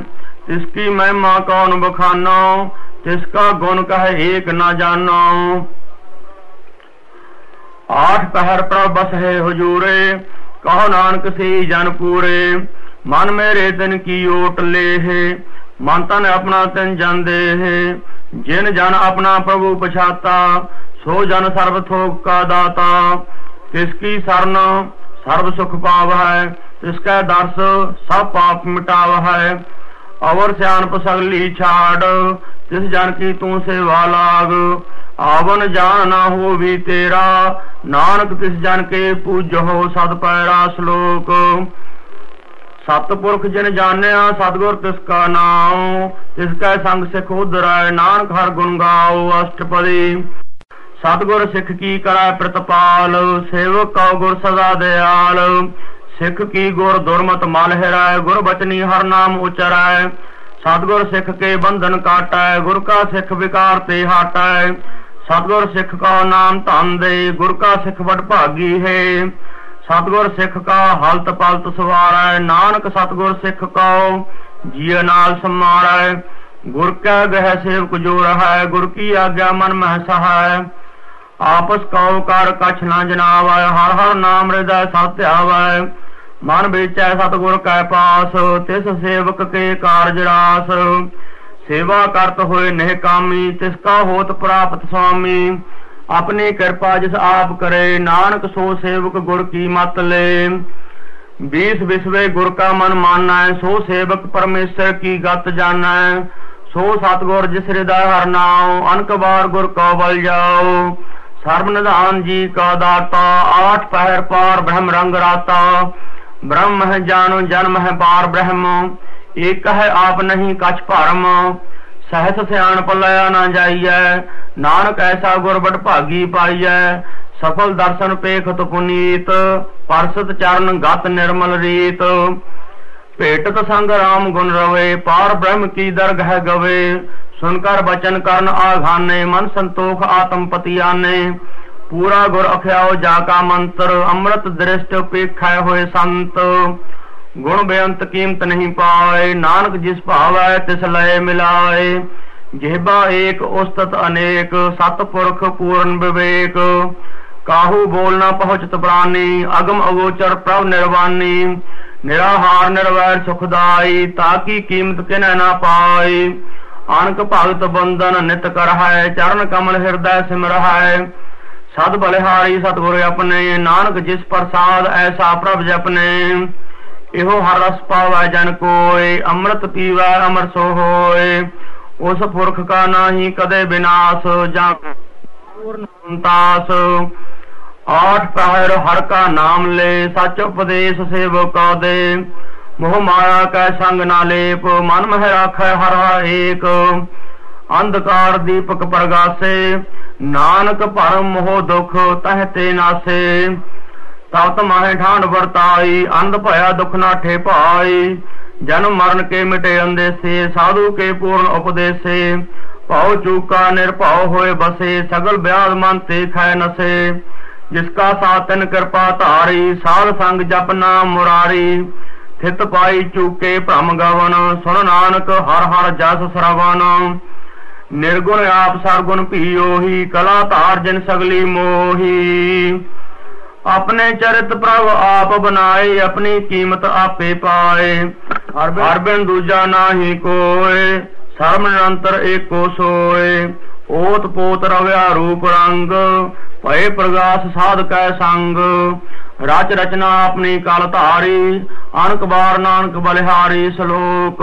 [SPEAKER 2] ਤਿਸ ਕੀ ਮਹਿਮਾ ਕੌਣ ਬਖਾਨਾ, ਤਿਸ ਕਾ ਗੁਣ ਕਹੇ ਏਕ ਨਾ ਜਾਣੋ। ਆਠ ਪਹਿਰ ਪ੍ਰਭ ਬਸ ਹੈ ਹਜੂਰੇ ਕਹੋ ਨਾਨਕ ਸੇ ਜਨ ਪੂਰੇ ਮਨ ਮੇਰੇ ਦਿਨ ਕੀ ਓਟ ਲੇਹ, ਮਨ ਤਨ ਆਪਣਾ ਤਨ ਜਾਂਦੇ ਹੈ ਜਿਨ ਜਨ ਆਪਣਾ ਪ੍ਰਭੂ ਪਛਾਤਾ, ਸੋ ਜਨ ਸਰਬ ਥੋਕ ਕਾ ਦਾਤਾ। ਤਿਸ ਕੀ ਸਰਨ ਸਰਬ ਸੁਖ ਪਾਵ ਹੈ ਤਿਸ ਕੈ ਦਰਸ ਸਭ ਪਾਪ ਮਿਟਾਵ ਹੈ ਔਰ ਸਿਆਣਪ ਸਗਲੀ ਛਾੜ, ਤਿਸ ਜਨ ਕੀ ਤੂੰ ਸੇਵਾ ਲਾਗ ਆਵਨ ਜਾਣ ਨਾ ਹੋਵੀ ਤੇਰਾ, ਨਾਨਕ ਤਿਸ ਜਨ ਕੇ ਪੂਜੋ ਸਦ ਪੈਰਾ ਸ਼ਲੋਕ। ਸਤਪੁਰਖ ਜਿਨ ਜਾਣਿਆ, ਸਤਗੁਰ ਤਿਸ ਕਾ ਨਾਮ ਤਿਸ ਕੈ ਸੰਗ ਸਿਖ ਉਧਰੈ, ਨਾਨਕ ਹਰ ਗੁਣ ਗਾਓ ਅਸ਼ਟਪਦੀ। ਸਤਗੁਰ ਸਿੱਖ ਕੀ ਕਰੈ ਪ੍ਰਤਪਾਲ, ਸੇਵਕ ਕਉ ਗੁਰ ਸਦਾ ਦਿਆਲ। ਸਿੱਖ ਕੀ ਗੁਰ ਦੁਰਮਤ ਮਲ ਹਿਰੈ, ਗੁਰ ਬਚਨੀ ਹਰ ਨਾਮ ਉਚਰੈ। ਸਤਗੁਰ ਸਿੱਖ ਕੇ ਬੰਧਨ ਕਾਟੈ, ਗੁਰ ਕਾ ਸਿੱਖ ਵਿਕਾਰ ਤੇ ਹਟੈ। ਸਤਗੁਰ ਸਿੱਖ ਕਾ ਨਾਮ ਧਨ ਦੇ, ਗੁਰ ਕਾ ਸਿੱਖ ਵਡ ਭਾਗੀ ਹੈ। ਸਤਗੁਰ ਸਿੱਖ ਕਾ ਹਲਤ ਪਲਤ ਸਵਾਰੈ, ਨਾਨਕ ਸਤਗੁਰ ਸਿੱਖ ਕਉ, ਜੀਅ ਨਾਲ ਸਮਾਰੈ। ਗੁਰ ਕੈ ਗਹਿ ਸੇਵਕ ਜੋ ਰਹੈ, ਗੁਰ ਕੀ ਆਗਿਆ ਮਨ ਮਹਿ ਸਹਾਇ। ਆਪਸ ਕਉ ਕਰ ਕਛ ਨਾ ਜਨਾਵੈ, ਹਰ ਹਰ ਨਾਮ ਹਿਰਦੈ ਸਤਿ ਧਿਆਵੈ। ਮਨ ਵਿਚੈ ਸਤਗੁਰ ਕੈ ਪਾਸ, ਤਿਸ ਸੇਵਕ ਕੇ ਕਾਰਜ ਰਾਸ। ਸੇਵਾ ਕਰਤ ਹੋਏ ਨਹਿ ਕਾਮੀ, ਤਿਸ ਕਾ ਹੋਤ ਪ੍ਰਾਪਤ ਸੁਆਮੀ ਆਪਣੀ ਕਿਰਪਾ ਜਿਸ ਆਪ ਕਰੇ, ਨਾਨਕ ਸੋ ਸੇਵਕ ਗੁਰ ਕੀ ਮਤ ਲੈ। ਬੀਸ ਵਿਸਵੇ ਗੁਰ ਕਾ ਮਨ ਮਾਨੈ, ਸੋ ਸੇਵਕ ਪਰਮੇਸ਼ਰ ਕੀ ਗਤ ਜਾਣੈ। ਸੋ ਸਤਗੁਰ ਜਿਸ ਹਿਰਦੈ ਹਰ ਨਾਉ, ਅਨਕ ਵਾਰ ਗੁਰ ਕੋ ਬਲ ਜਾਓ ਸਰਬ ਨਿਧਾਨ ਜੀ ਕਾ ਦਾਤਾ, ਆਠ ਪਹਿਰ ਪਾਰ ਬ੍ਰਹਮ ਰੰਗ ਰਾਤਾ। ਬ੍ਰਹਮ ਹੈ ਜਾਣੋ, ਜਨਮ ਹੈ ਪਾਰ ਬ੍ਰਹਮ। ਏਕ ਹੈ ਆਪ ਨਹੀਂ ਕਛ ਭਰਮ ਸਹਿਤ ਸਿਆਣ ਪਲਿਆ ਨਾ ਜਾਈਐ, ਨਾਨਕ ਐਸਾ ਗੁਰਬਟ ਭਾਗੀ ਪਾਈਐ, ਸਫਲ ਦਰਸ਼ਨ ਪੇਖਤ ਪੁਨੀਤ, ਪਰਸਤ ਚਰਨ ਗਤ ਨਿਰਮਲ ਰੀਤ। ਭੇਟਤ ਸੰਗ ਰਾਮ ਗੁਣ ਰਵੇ, ਪਾਰ ਬ੍ਰਹਮ ਕੀ ਦਰਗਹ ਗਵੇ, ਸੁਨ ਕਰ ਬਚਨ ਕਰਨ ਆਘਾਨੇ, ਮਨ ਸੰਤੋਖ ਆਤਮ ਪਤੀ ਪੂਰਾ ਗੁਰ ਅਖਿਆਓ ਜਾ ਕਾ ਮੰਤਰ, ਅੰਮ੍ਰਿਤ ਦ੍ਰਿਸ਼ਟ ਪੇਖੈ ਹੋਏ ਸੰਤ। ਗੁਣ ਬੇਅੰਤ ਕੀਮਤ ਨਹੀਂ ਪਾਏ, ਨਾਨਕ ਜਿਸ ਭਾਵੈ ਤਿਸ ਲਏ ਮਿਲਾਏ। ਜਿਹਬਾ ਏਕ, ਉਸਤਤ ਅਨੇਕ, ਸਤਪੁਰਖ ਪੂਰਨ ਵਿਵੇਕ। ਕਾਹੂ ਬੋਲ ਨਾ ਪਹੁੰਚਤ ਪ੍ਰਾਨੀ, ਅਗਮ ਅਗੋਚਰ ਪ੍ਰਭ ਨਿਰਵਾਨੀ। ਨਿਰਾਹਾਰ ਨਿਰਵੈਰ ਸੁਖਦਾਈ, ਤਾਂ ਕੀ ਕੀਮਤ ਕਿਨੈ ਨਾ ਪਾਈ। ਅਨਕ ਭਗਤ ਬੰਦਨ ਨਿਤ ਕਰਹਿ ਚਰਨ ਕਮਲ ਹਿਰਦੈ ਸਿਮਰਹਿ ਸਦ ਬਲਿਹਾਰੀ ਸਤਿਗੁਰ ਆਪਣੇ, ਨਾਨਕ ਜਿਸ ਪ੍ਰਸਾਦ ਐਸਾ ਪ੍ਰਭ ਜਪਨੇ। ਇਹੋ ਹਰ ਰਸ ਪਾਵੈ ਜਨ ਕੋਏ, ਅੰਮ੍ਰਿਤ ਪੀਵੈ ਅਮਰ ਸੋ ਹੋਏ। ਉਸ ਪੁਰਖ ਕਾ ਨਾਹੀ ਕਦੇ ਬਿਨਾਸ਼, ਜਾਂ ਪੂਰਨਤਾਸ ਆਠ ਪਹਿਰ ਹਰ ਕਾ ਨਾਮ ਲੈ, ਸਚ ਉਪਦੇਸ਼ ਸੇਵਕ ਦੇ ਮੋਹ ਮਾਇਆ ਕੈ ਸੰਗ ਨਾ ਲੇਪ, ਮਨ ਮਹਿ ਰਾਖੈ ਹਰ ਏਕ। ਅੰਧਕਾਰ ਦੀਪਕ ਪ੍ਰਗਾਸੇ, ਨਾਨਕ ਭਰਮ ਮੋਹ ਦੁਖ ਤਹਿ ਤੇ ਨਾਸੇ। ਤਤ ਮਾਹੇ ਠਾਂਡ ਵਰਤਾਈ, ਅੰਧ ਭਇਆ ਦੁਖ ਨਾਠੇ ਭਾਈ ਜਨਮ ਮਰਨ ਕੇ ਮਿਟੇ ਅੰਦੇਸੇ, ਸਾਧੂ ਕੇ ਪੂਰਨ ਉਪਦੇਸੇ। ਭਉ ਚੂਕਾ ਨਿਰਭਉ ਹੋਏ ਬਸੇ, ਸਗਲ ਬਿਆਦ ਮਨ ਤੇ ਖੈ ਨਸੇ। ਜਿਸ ਕਾ ਸਾਤਨ ਕਿਰਪਾ ਧਾਰੀ, ਸਾਧ ਸੰਗ ਜਪ ਨਾਮ ਮੁਰਾਰੀ। ਥਿਤ ਪਾਈ ਚੂਕੇ ਭ੍ਰਮ ਗਵਨ, ਸੁਣ ਨਾਨਕ ਹਰ ਹਰ ਜਸ ਸਰਵਨ। ਨਿਰਗੁਣ ਆਪ ਸਰਗੁਣ ਭੀਓਹੀ ਕਲਾ ਧਾਰ ਜਿਨ ਸਗਲੀ ਮੋਹੀ। ਆਪਣੇ ਚਰਿਤ ਪ੍ਰਭ ਆਪ ਬਨਾਏ ਆਪਣੀ ਕੀਮਤ ਆਪੇ ਪਾਏ। ਹਰ ਬਿਨ ਦੂਜਾ ਨਾਹੀ ਕੋਏ ਸਰਮ ਨਿਰੰਤਰ ਏਕੋ ਸੋਏ। ਓਤ ਪੋਤ ਰਵਿਆ ਰੂਪ ਰੰਗ ਭਏ ਪ੍ਰਗਾਸ ਸਾਧ ਕੈ ਸੰਗ। ਰਚ ਰਚਨਾ ਆਪਣੀ ਕਲ ਧਾਰੀ ਅਨਕ ਬਾਰ ਨਾਨਕ ਬਲਿਹਾਰੀ ਸ਼ਲੋਕ।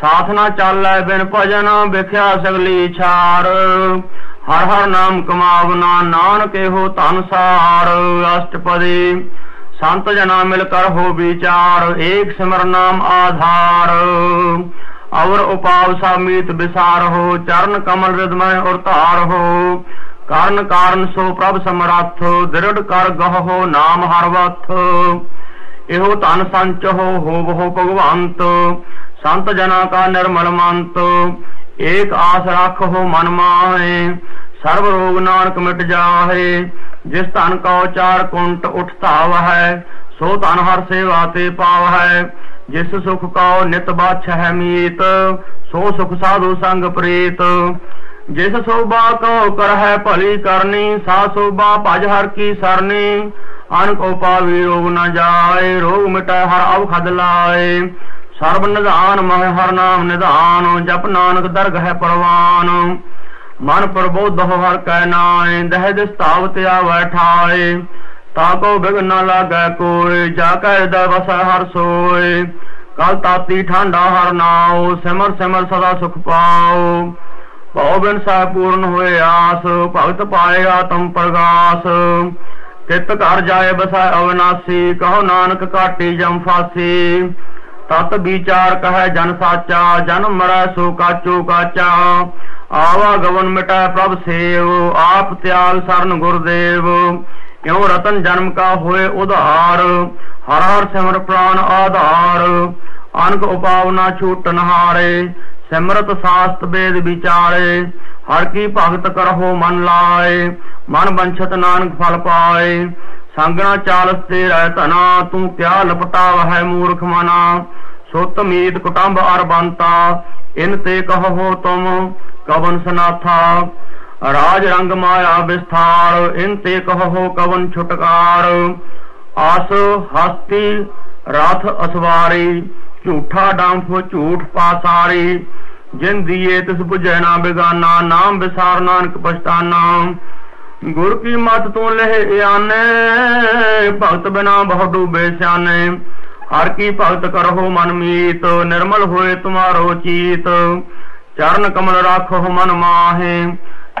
[SPEAKER 2] ਸਾਥ ਨਾ ਚੱਲੈ ਬਿਨ ਭਜਨ ਵਿਖਿਆ ਸਗਲੀ ਛਾਰ। ਹਰ ਹਰ ਨਾਮ ਕਮਾਵਨਾ ਨਾਨਕ ਇਹੋ ਧਨ ਸਾਰ, ਅਸ਼ਟਪਦੀ। ਸੰਤ ਜਨਾ ਮਿਲ ਕਰ ਹੋ ਵਿਚਾਰ, ਏਕ ਸਿਮਰ ਨਾਮ ਆਧਾਰ। ਔਰ ਉਪਾਵ ਸਾਮੀਤ ਵਿਸਾਰ ਹੋ, ਚਰਨ ਕਮਲ ਰਿਦਮੈ ਔਰ ਧਾਰ ਹੋ। ਕਾਰਨ ਕਾਰਨ ਸੋ ਪ੍ਰਭ ਸਮਰੱਥ, ਦ੍ਰਿੜ ਕਰ ਗਹੋ ਨਾਮ ਹਰ ਵਥ ਇਹੋ ਧਨ ਸੰਚ ਹੋ, ਹੋਵ ਭਗਵੰਤ। ਸੰਤ ਜਨਾ ਕਾ ਨਿਰਮਲ ਮੰਤ। ਏਕ ਆਸ ਰੱਖੋ ਮਨ ਮਾਹੇ, ਸਰਬ ਰੋਗ ਨਾਨਕ ਮਿਟ ਜਾਹੇ, ਜਿਸ ਧਨ ਕਾ ਚਾਰ ਕੁੰਟ ਉਠਤਾਵ ਹੈ ਸੋ ਧਨ ਹਰ ਸੇਵਾ ਤੇ ਪਾਵ ਹੈ ਜਿਸ ਸੁਖ ਕਾ ਨਿਤ ਬਾਛ ਹੈ ਮੀਤ, ਸੋ ਸੁਖ ਸਾਧੂ ਸੰਗ ਪ੍ਰੀਤ। ਜਿਸ ਸੋਭਾ ਕੋ ਕਰ ਹੈ ਭਲੀ ਕਰਨੀ, ਸਾ ਸੋਭਾ ਭਜ ਹਰ ਕੀ ਸਰਨੀ, ਅਨ ਕੋ ਪਾਵੀ ਰੋਗ ਨਾ ਜਾਏ, ਰੋਗ ਮਿਟੈ ਹਰ ਅਵ ਖਦ ਲਾਏ। ਸਰਬ ਨਿਧਾਨ ਮਹਿ ਹਰ ਨਾਮ ਨਿਧਾਨ, ਜਪ ਨਾਨਕ ਦਰਗ ਹੈ ਪਰਵਾਨ। ਮਨ ਪ੍ਰਬੋਧ ਹਰ ਕੈ ਨਾਏ, ਦਹਿ ਦਿਸਤਾਵ ਤੇ ਆਵੈ ਠਾਏ। ਤਾ ਬਿਗਨ ਨ ਲਾਗੈ ਕੋਏ, ਜਾ ਕੈ ਹਿਰਦੈ ਵਸ ਹਰ ਸੋਏ। ਕਲ ਤਾਤੀ ਠਾਂਡਾ ਹਰ ਨਾਉ, ਸਿਮਰ ਸਿਮਰ ਸਦਾ ਸੁਖ ਪਾਉ। ਭਉ ਬਿਨ ਸਹਿ ਪੂਰਨ ਹੋਏ ਆਸ, ਭਗਤ ਪਾਏ ਆਤਮ ਪ੍ਰਗਾਸ। ਕਿਤ ਘਰ ਜਾਏ ਬਸਾ ਅਵਨਾਸੀ, ਕਹੋ ਨਾਨਕ ਕਾਟੀ ਜਮ ਫਾਸੀ। ਤਤ ਵਿਚਾਰ ਕਹੈ ਜਨ ਸਾਚਾ, ਜਨ ਮਰੈ ਸੋ ਕਾਚੋ ਕਾਚਾ। ਆਵਾ ਗਵਨ ਮਿਟੈ ਪ੍ਰਭ ਸੇਵ, ਆਪ ਤਿਆਗ ਸਰਨ ਗੁਰਦੇਵ। ਕਿਉ ਰਤਨ ਜਨਮ ਕਾ ਹੋਏ ਉਧਾਰ, ਹਰ ਹਰ ਸਿਮਰ ਪ੍ਰਾਨ ਆਧਾਰ। ਅਨਕ ਉਪਾਵਨਾ ਛੂਟਨ ਹਾਰੇ ਸਿਮਰਤ ਸਾਸਤ ਬੇਦ ਵਿਚਾਰੇ ਹਰ ਕੀ ਭਗਤ ਕਰਹੁ ਮਨ ਲਾਏ, ਮਨ ਬੰਛਤ ਨਾਨਕ ਫਲ ਪਾਏ। ਸੰਗਣਾ ਚਾਲਸ ਤੇ ਰਹਿ ਧਨਾ, ਤੂੰ ਕਿਆ ਲਪਟਾਵ ਹੈ ਮੂਰਖ ਮਨਾ। ਸੁਤ ਮੀਤ ਕੁਟੰਬ ਅਰ ਇਨ ਤੇ ਕਹੋ ਤੁਮ ਕਵਨ ਸਨਾਥਾ। ਰਾਜ ਰੰਗ ਮਾਇਆ ਵਿਸਥਾਰ, ਇਨ ਤੇ ਕਹੋ ਕਵਨ ਛੁਟਕਾਰ। ਆਸ ਹਸਤੀ, ਰਥ ਅਸਵਾਰੀ ਝੂਠਾ ਡੰਫ ਝੂਠ ਪਾਸਾਰੀ ਜਿਨ ਦੀਏ ਤਿਸ 부ਜੈ ਨਾ ਬਿਗਾਨਾ, ਨਾਮ ਵਿਸਾਰ ਨਾਨਕ ਪਛਤਾਨਾ। ਗੁਰ ਕੀ ਮਤ ਤੂੰ ਲਹਿ ਆਨੇ ਭਗਤ ਬਿਨਾ ਬਹੁ ਡੂਬੇ ਸਿਆਨੇ। ਹਰ ਕੀ ਭਗਤ ਕਰਹੁ ਮਨ ਮੀਤ, ਨਿਰਮਲ ਹੋਏ ਤੁਮਾਰੋ ਚੀਤ। ਚਰਨ ਕਮਲ ਰਾਖੋ ਮਨ ਮਾਹੇ,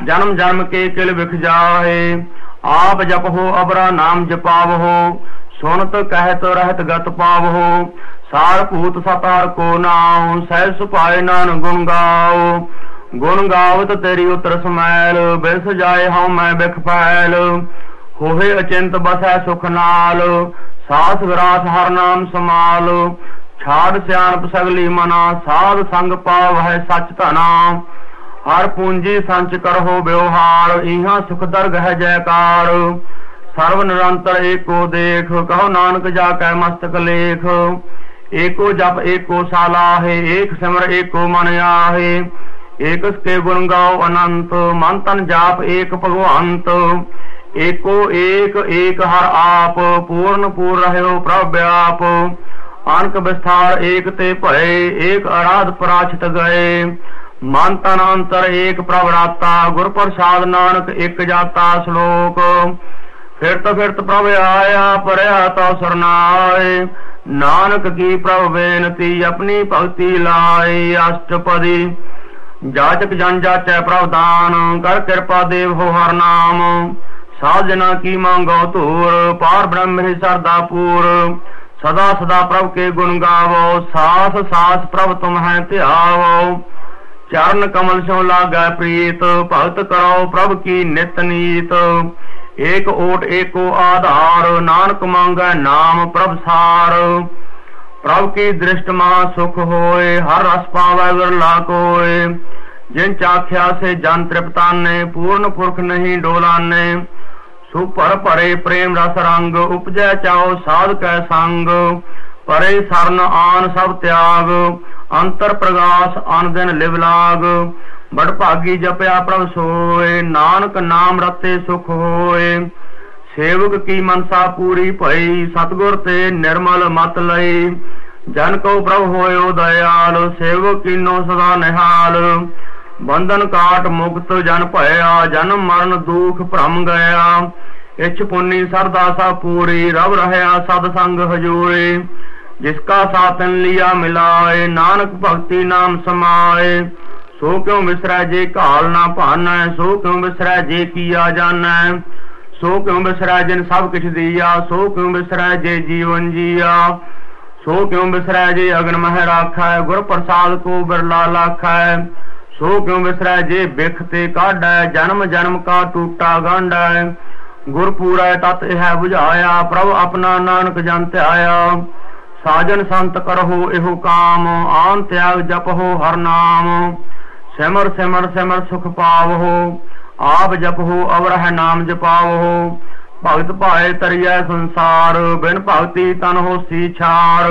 [SPEAKER 2] ਜਨਮ ਜਨਮ ਕੇ ਕਿਲ ਵਿਖ ਜਾਹੇ। ਆਪ ਜਪੋ ਅਬਰਾ ਨਾਮ ਜਪਾਵੋ ਸੁਣਤ ਕਹਿਤ ਰਹਿਤ ਗਤ ਪਾਵੋ, ਸਾਰ ਭੂਤ ਸਤਾਰ ਕੋ ਨਾਉ ਸਹਿ ਸੁਪਾਏ ਨਾਨ ਗੁਣ ਗਾਓ। ਗੁਣ ਗਾਵਤ ਤੇਰੀ ਉਤਰ ਸਮੈਲ ਬਿਸ ਜਾਏ ਹਉ ਮੈਂ ਬਿਖ ਫੈਲ ਹੋਏ ਅਚਿੰਤ ਬਸੈ ਸੁਖ ਨਾਲ ਸਾਸ ਵਿਰਾਸ ਹਰ ਨਾਮ ਸਮਾਲ। ਛਾੜ ਸਿਆਣਪ ਸਗਲੀ ਮਨਾ, ਸਾਧ ਸੰਗ ਪਾਵ ਹੈ ਸਚ ਧਨਾ। ਹਰ ਪੂੰਜੀ ਸੰਚ ਕਰੋ ਵਿਵਹਾਰ, ਇਹਾਂ ਸੁਖ ਦਰਗ ਹੈ ਜੈਕਾਰ। ਸਰਵ ਨਿਰੰਤਰ ਏਕੋ ਦੇਖ, ਕਹੋ ਨਾਨਕ ਜਾ ਕੈ ਮਸਤਕ ਲੇਖ। ਏਕੋ ਜਪ, ਏਕੋ ਸਾਲਾ ਏਕ ਸਿਮਰ, ਏਕੋ ਮਨ ਆਹੇ। ਏਕਸ ਕੇ ਗੁਣ ਗਾਓ ਅਨੰਤ, ਮਨ ਤਨ ਜਾਪ, ਏਕ ਭਗਵੰਤ। ਏਕੋ ਏਕ ਏਕ ਹਰ ਆਪ, ਪੂਰਨ ਪੂਰ ਰਹਿਓ ਪ੍ਰਭ ਆਪ। ਅਨਕ ਵਿਸਥਾਰ ਏਕ ਤੇ ਭਰੇ, ਏਕ ਅਰਾਧ ਪ੍ਰਾਚਿਤ ਗਏ। ਮਨ ਤਨ ਅੰਤਰ ਏਕ ਪ੍ਰਭ ਰਾਤਾ, ਗੁਰ ਪ੍ਰਸਾਦ ਨਾਨਕ ਇਕ ਜਾਤਾ ਸ਼ਲੋਕ। ਫਿਰਤ ਫਿਰਤ ਪ੍ਰਭ ਆਇਆ ਪਰਿਆ ਤਾ ਸਰਨਾਏ। ਨਾਨਕ ਕੀ ਪ੍ਰਭ ਬੇਨਤੀ, ਆਪਣੀ ਭਗਤੀ ਲਾਏ ਅਸ਼ਟਪਦੀ। ਜਾਚਕ ਜਨ ਜਾਚੈ ਪ੍ਰਭ ਦਾਨ, ਕਰ ਕਿਰਪਾ ਦੇਵ ਹੋ ਹਰ ਨਾਮ। ਸਾਜਨਾ ਕੀ ਮੰਗੋ ਧੂਰ, ਪਾਰ ਬ੍ਰਹਮ ਹੀ ਸਰਦਾ ਪੂਰ। ਸਦਾ ਸਦਾ ਪ੍ਰਭ ਕੇ ਗੁਣ ਗਾਵੋ ਸਾਸ ਸਾਸ ਪ੍ਰਭ ਤੁਮ ਹੈ ਧਿਆਵੋ। ਚਰਨ ਕਮਲ ਸੋ ਲਾਗੈ ਪ੍ਰੀਤ, ਭਗਤ ਕਰੋ ਪ੍ਰਭ ਕੀ ਨਿਤ ਨੀਤ। ਏਕ ਓਟ ਏਕੋ ਆਧਾਰ, ਨਾਨਕ ਮੰਗੈ ਨਾਮ ਪ੍ਰਭ ਸਾਰ। ਪ੍ਰਭ ਕੀ ਦ੍ਰਿਸ਼ਟ ਮਾ ਸੁਖ ਹੋਏ, ਹਰ ਰਸ ਪਾਵੈ ਵਿਰਲਾ ਕੋਏ। ਜਿਨ ਚਾਖਿਆ ਸੇ ਜਨ ਤ੍ਰਿਪਤਾਨੇ, ਪੂਰਨ ਪੁਰਖ ਨਹੀਂ ਡੋਲਾਨੇ। ਸੁਪਰ ਭਰੇ ਪ੍ਰੇਮ ਰਸ ਰੰਗ, ਉਪਜੈ ਚਾਓ ਸਾਧ ਕੈ ਸੰਗ। ਪਰੇ ਸਰਨ ਆਨ ਸਭ ਤਿਆਗ, ਅੰਤਰ ਪ੍ਰਗਾਸ ਅਨ ਦਿਨ ਲਿਵ ਲਾਗ। ਬੜ ਭਾਗੀ ਜਪਿਆ ਪ੍ਰਭ ਸੋਏ, ਨਾਨਕ ਨਾਮ ਰਤੇ ਸੁਖ ਹੋਏ। ਸੇਵਕ ਕੀ ਮਨਸਾ ਪੂਰੀ ਭਈ, ਸਤਗੁਰ ਤੇ ਨਿਰਮਲ ਮਤ ਲਈ। ਜਨ ਕੋ ਪ੍ਰਭ ਹੋਇਓ ਦਇਆਲ, ਸੇਵਕ ਕੀਨੋ ਸਦਾ ਨਿਹਾਲ। ਬੰਧਨ ਕਾਟ ਮੁਕਤ ਜਨ ਭਇਆ ਜਨਮ ਮਰਨ ਦੁਖ ਭ੍ਰਮ ਗਿਆ ਇਛ ਪੁੰਨੀ ਸਰਦਾ ਸਾ ਪੂਰੀ, ਰਵ ਰਹਿਆ ਸਦ ਸੰਗ ਹਜੂਰੇ। ਜਿਸ ਕਾ ਸਾਥਨ ਲਿਆ ਮਿਲਾਏ, ਨਾਨਕ ਭਗਤੀ ਨਾਮ ਸਮਾਏ। ਸੋ ਕਿਉ ਵਿਸਰੈ ਜੇ ਕਾਲ ਨਾ ਭਾਨੈ, ਸੋ ਕਿਉ ਵਿਸਰੈ ਜੇ ਕੀਆ ਜਾਣੈ ਸੋ ਕਿਉ ਵਿਸਰੈ ਜਿਨ ਸਭ ਕਿਛ ਦੀਆ, ਸੋ ਕਿਉ ਵਿਸਰੈ ਜੇ ਜੀਵਨ ਜੀਆ। ਸੋ ਕਿਉ ਵਿਸਰੈ ਜੇ ਅਗਨ ਮਹਿ ਰਾਖੈ, ਗੁਰ ਪ੍ਰਸਾਦ ਕੋ ਬਿਰਲਾ ਲਾਖੈ। ਸੋ ਕਿਉ ਵਿਸਰੈ ਜੇ ਬਿਖ ਤੇ ਕਾਢੈ, ਜਨਮ ਜਨਮ ਕਾ ਟੂਟਾ ਗੰਢੈ। ਗੁਰ ਪੂਰੈ ਤਤ ਇਹ 부ਝਾਇਆ ਪ੍ਰਭ ਆਪਣਾ ਨਾਨਕ ਜਨ ਧਿਆਇਆ। ਸਾਜਨ ਸੰਤ ਕਰਹੁ ਇਹੋ ਕਾਮ, ਆਨ ਤਿਆਗ ਜਪਹੁ ਹਰ ਨਾਮ। ਸਿਮਰ ਸਿਮਰ ਸਿਮਰ ਸੁਖ ਪਾਵਹੁ, ਆਪ ਜਪਹੁ ਅਵਰਹ ਨਾਮ ਜਪਾਵਹੁ। ਭਗਤ ਭਾਏ ਤਰੀਐ ਸੰਸਾਰ, ਬਿਨ ਭਗਤੀ ਤਨ ਹੋਸੀ ਛਾਰ।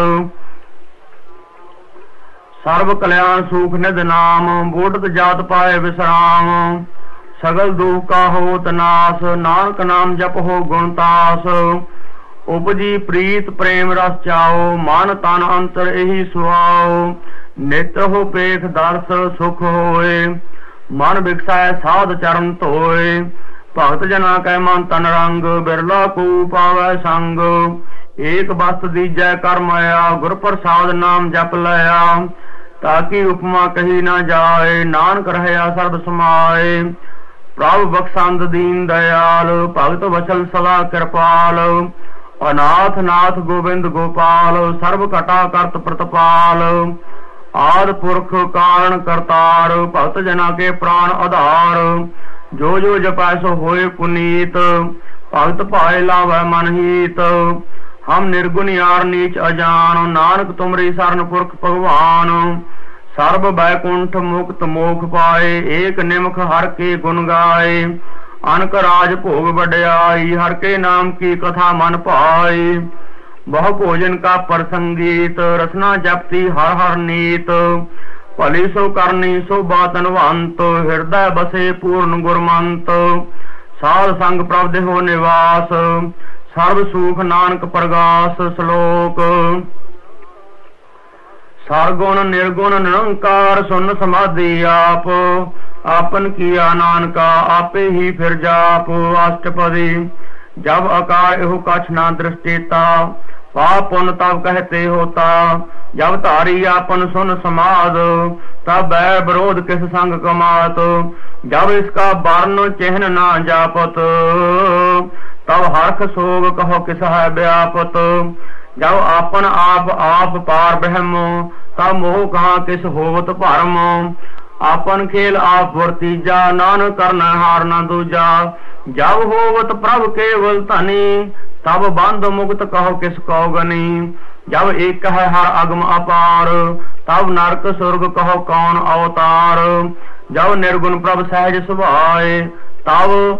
[SPEAKER 2] ਸਰਬ ਕਲਿਆਣ ਸੁਖ ਨਿਦ ਨਾਮ ਬੋਧਤ ਜਾਤ ਪਾਏ ਵਿਸਰਾਮ ਸਗਲ ਦੁਖ ਕਾ ਹੋ ਤਨਾਸ, ਨਾਨਕ ਨਾਮ ਜਪਹੁ ਗੁਣਤਾਸ ਉਪਜੀ ਪ੍ਰੀਤ ਪ੍ਰੇਮ ਰਸ ਚਾਓ, ਮਨ ਤਨ ਅੰਤਰ ਇਹੀ ਸੁਆਓ। ਨਿਤ ਹੋ ਪੇਖ ਦਰਸ ਸੁਖ ਹੋਏ, ਮਨ ਵਿਕਸਾਇ ਸਾਧ ਚਰਨ ਧੋਏ। ਭਗਤ ਜਨਾ ਕੈ ਮਨ ਤਨ ਰੰਗ, ਬਿਰਲਾ ਕੂ ਪਾਵੈ ਸੰਗ। ਏਕ ਬਸਤ ਦੀਜੈ ਕਰਮ ਆਇਆ, ਗੁਰ ਪ੍ਰਸਾਦ ਨਾਮ ਜਪ ਲਿਆ। ਤਾਕੀ ਉਪਮਾ ਕਹੀ ਨਾ ਜਾਏ, ਨਾਨਕ ਰਹਿਆ ਸਰਬ ਸਮਾਏ। ਪ੍ਰਭ ਬਖਸ਼ੰਦ ਦੀਨ ਦਇਆਲ, ਭਗਤ ਵਚਲ ਸਦਾ ਕਿਰਪਾਲ। ਅਨਾਥ ਨਾਥ ਗੋਬਿੰਦ ਗੋਪਾਲ, ਸਰਬ ਘਟਾ ਕਰਤ ਪ੍ਰਤਪਾਲ। ਆਦ ਪੁਰਖ ਕਾਰਨ ਕਰਤਾਰ, ਭਗਤ ਜਨਾ ਕੇ ਪ੍ਰਾਨ ਆਧਾਰ। ਜੋ ਜੋ ਜਪੈ ਸੋ ਹੋਏ ਪੁਨੀਤ, ਭਗਤ ਭਾਏ ਲਾਵੈ ਮਨ ਹੀਤ। ਹਮ ਨਿਰਗੁਣ ਯਾਰ ਨੀਚ ਅਜਾਨ, ਨਾਨਕ ਤੁਮਰੀ ਸਰਨ ਪੁਰਖ ਭਗਵਾਨ। ਸਰਬ ਬੈਕੁੰਠ ਮੁਕਤ ਮੋਖ ਪਾਏ, ਏਕ ਨਿਮਖ ਹਰ ਕੇ ਗੁਣ ਗਾਏ। ਅਨਕ ਰਾਜ ਭੋਗ ਵਡਿਆਈ, ਹਰ ਕੇ ਨਾਮ ਕੀ ਕਥਾ ਮਨ ਭਾਈ ਬਹੁ ਭੋਜਨ ਕਾ ਪ੍ਰਸੰਗੀਤ, ਰਸਨਾ ਜਪਤੀ ਹਰ ਹਰ ਨੀਤ। ਭਲੀ ਸੋ ਕਰਨੀ ਸੋ ਬਾਤ ਹਿਰਦੈ ਬਸੇ ਪੂਰਨ ਗੁਰਮੰਤ। ਸਾਧ ਸੰਗ ਪ੍ਰਭ ਦੇਹੋ ਨਿਵਾਸ, ਸਰਬ ਸੂਖ ਨਾਨਕ ਪ੍ਰਗਾਸ ਸ਼ਲੋਕ। ਸਰਗੁਣ, ਨਿਰਗੁਣ, ਨਿਰੰਕਾਰ, ਸੁਨ ਸਮਾਧੀ ਆਪ। ਆਪਨ ਕੀਆ ਨਾਨਕਾ, ਆਪੇ ਹੀ ਫਿਰ ਜਾਪ, ਅਸ਼ਟਪਦੀ। ਜਬ ਅਕਾਰ ਇਹੋ ਕਛ ਨਾ ਦ੍ਰਿਸ਼ਟੀਤਾ, ਪਾਪ ਪੁਨ ਤਬ ਕਹਤੇ ਹੋਤਾ। ਜਬ ਧਾਰੀ ਆਪਨ ਸੁਨ ਸਮਾਦ, ਤਬ ਬੈ ਵਿਰੋਧ ਕਿਸ ਸੰਗ ਕਮਾਤ। ਜਬ ਇਸ ਕਾ ਬਰਨ ਚਿਹਨ ਨਾ ਜਾਪਤ, ਤਬ ਹਰਖ ਸੋਗ ਕਹੋ ਕਿਸ ਹੈ ਵਿਆਪਤ। ਜਬ ਆਪਨ ਆਪ ਆਪ ਪਾਰ ਬ੍ਰਹਮ ਤਬ ਮੋਹ ਕਹਾ ਕਿਸ ਹੋਵਤ ਭਰਮ। ਆਪਨ ਖੇਲ ਆਪ ਵਰਤੀਜਾ ਨਾਨਕ ਕਰਨਾ ਹਾਰ ਨਾ ਦੂਜਾ। ਜਬ ਹੋਵਤ ਪ੍ਰਭ ਕੇਵਲ ਧਨੀ, ਤਬ ਬੰਧ ਮੁਕਤ ਕਹੋ ਕਿਸ ਕੋ ਗਨੀ। ਜਬ ਏਕ ਹੈ ਹਰ ਅਗਮ ਅਪਾਰ, ਤਬ ਨਰਕ ਸੁਰਗ ਕਹੋ ਕੌਣ ਅਵਤਾਰ। ਜਬ ਨਿਰਗੁਣ ਪ੍ਰਭ ਸਹਿਜ ਸੁਭਾਏ, ਤਬ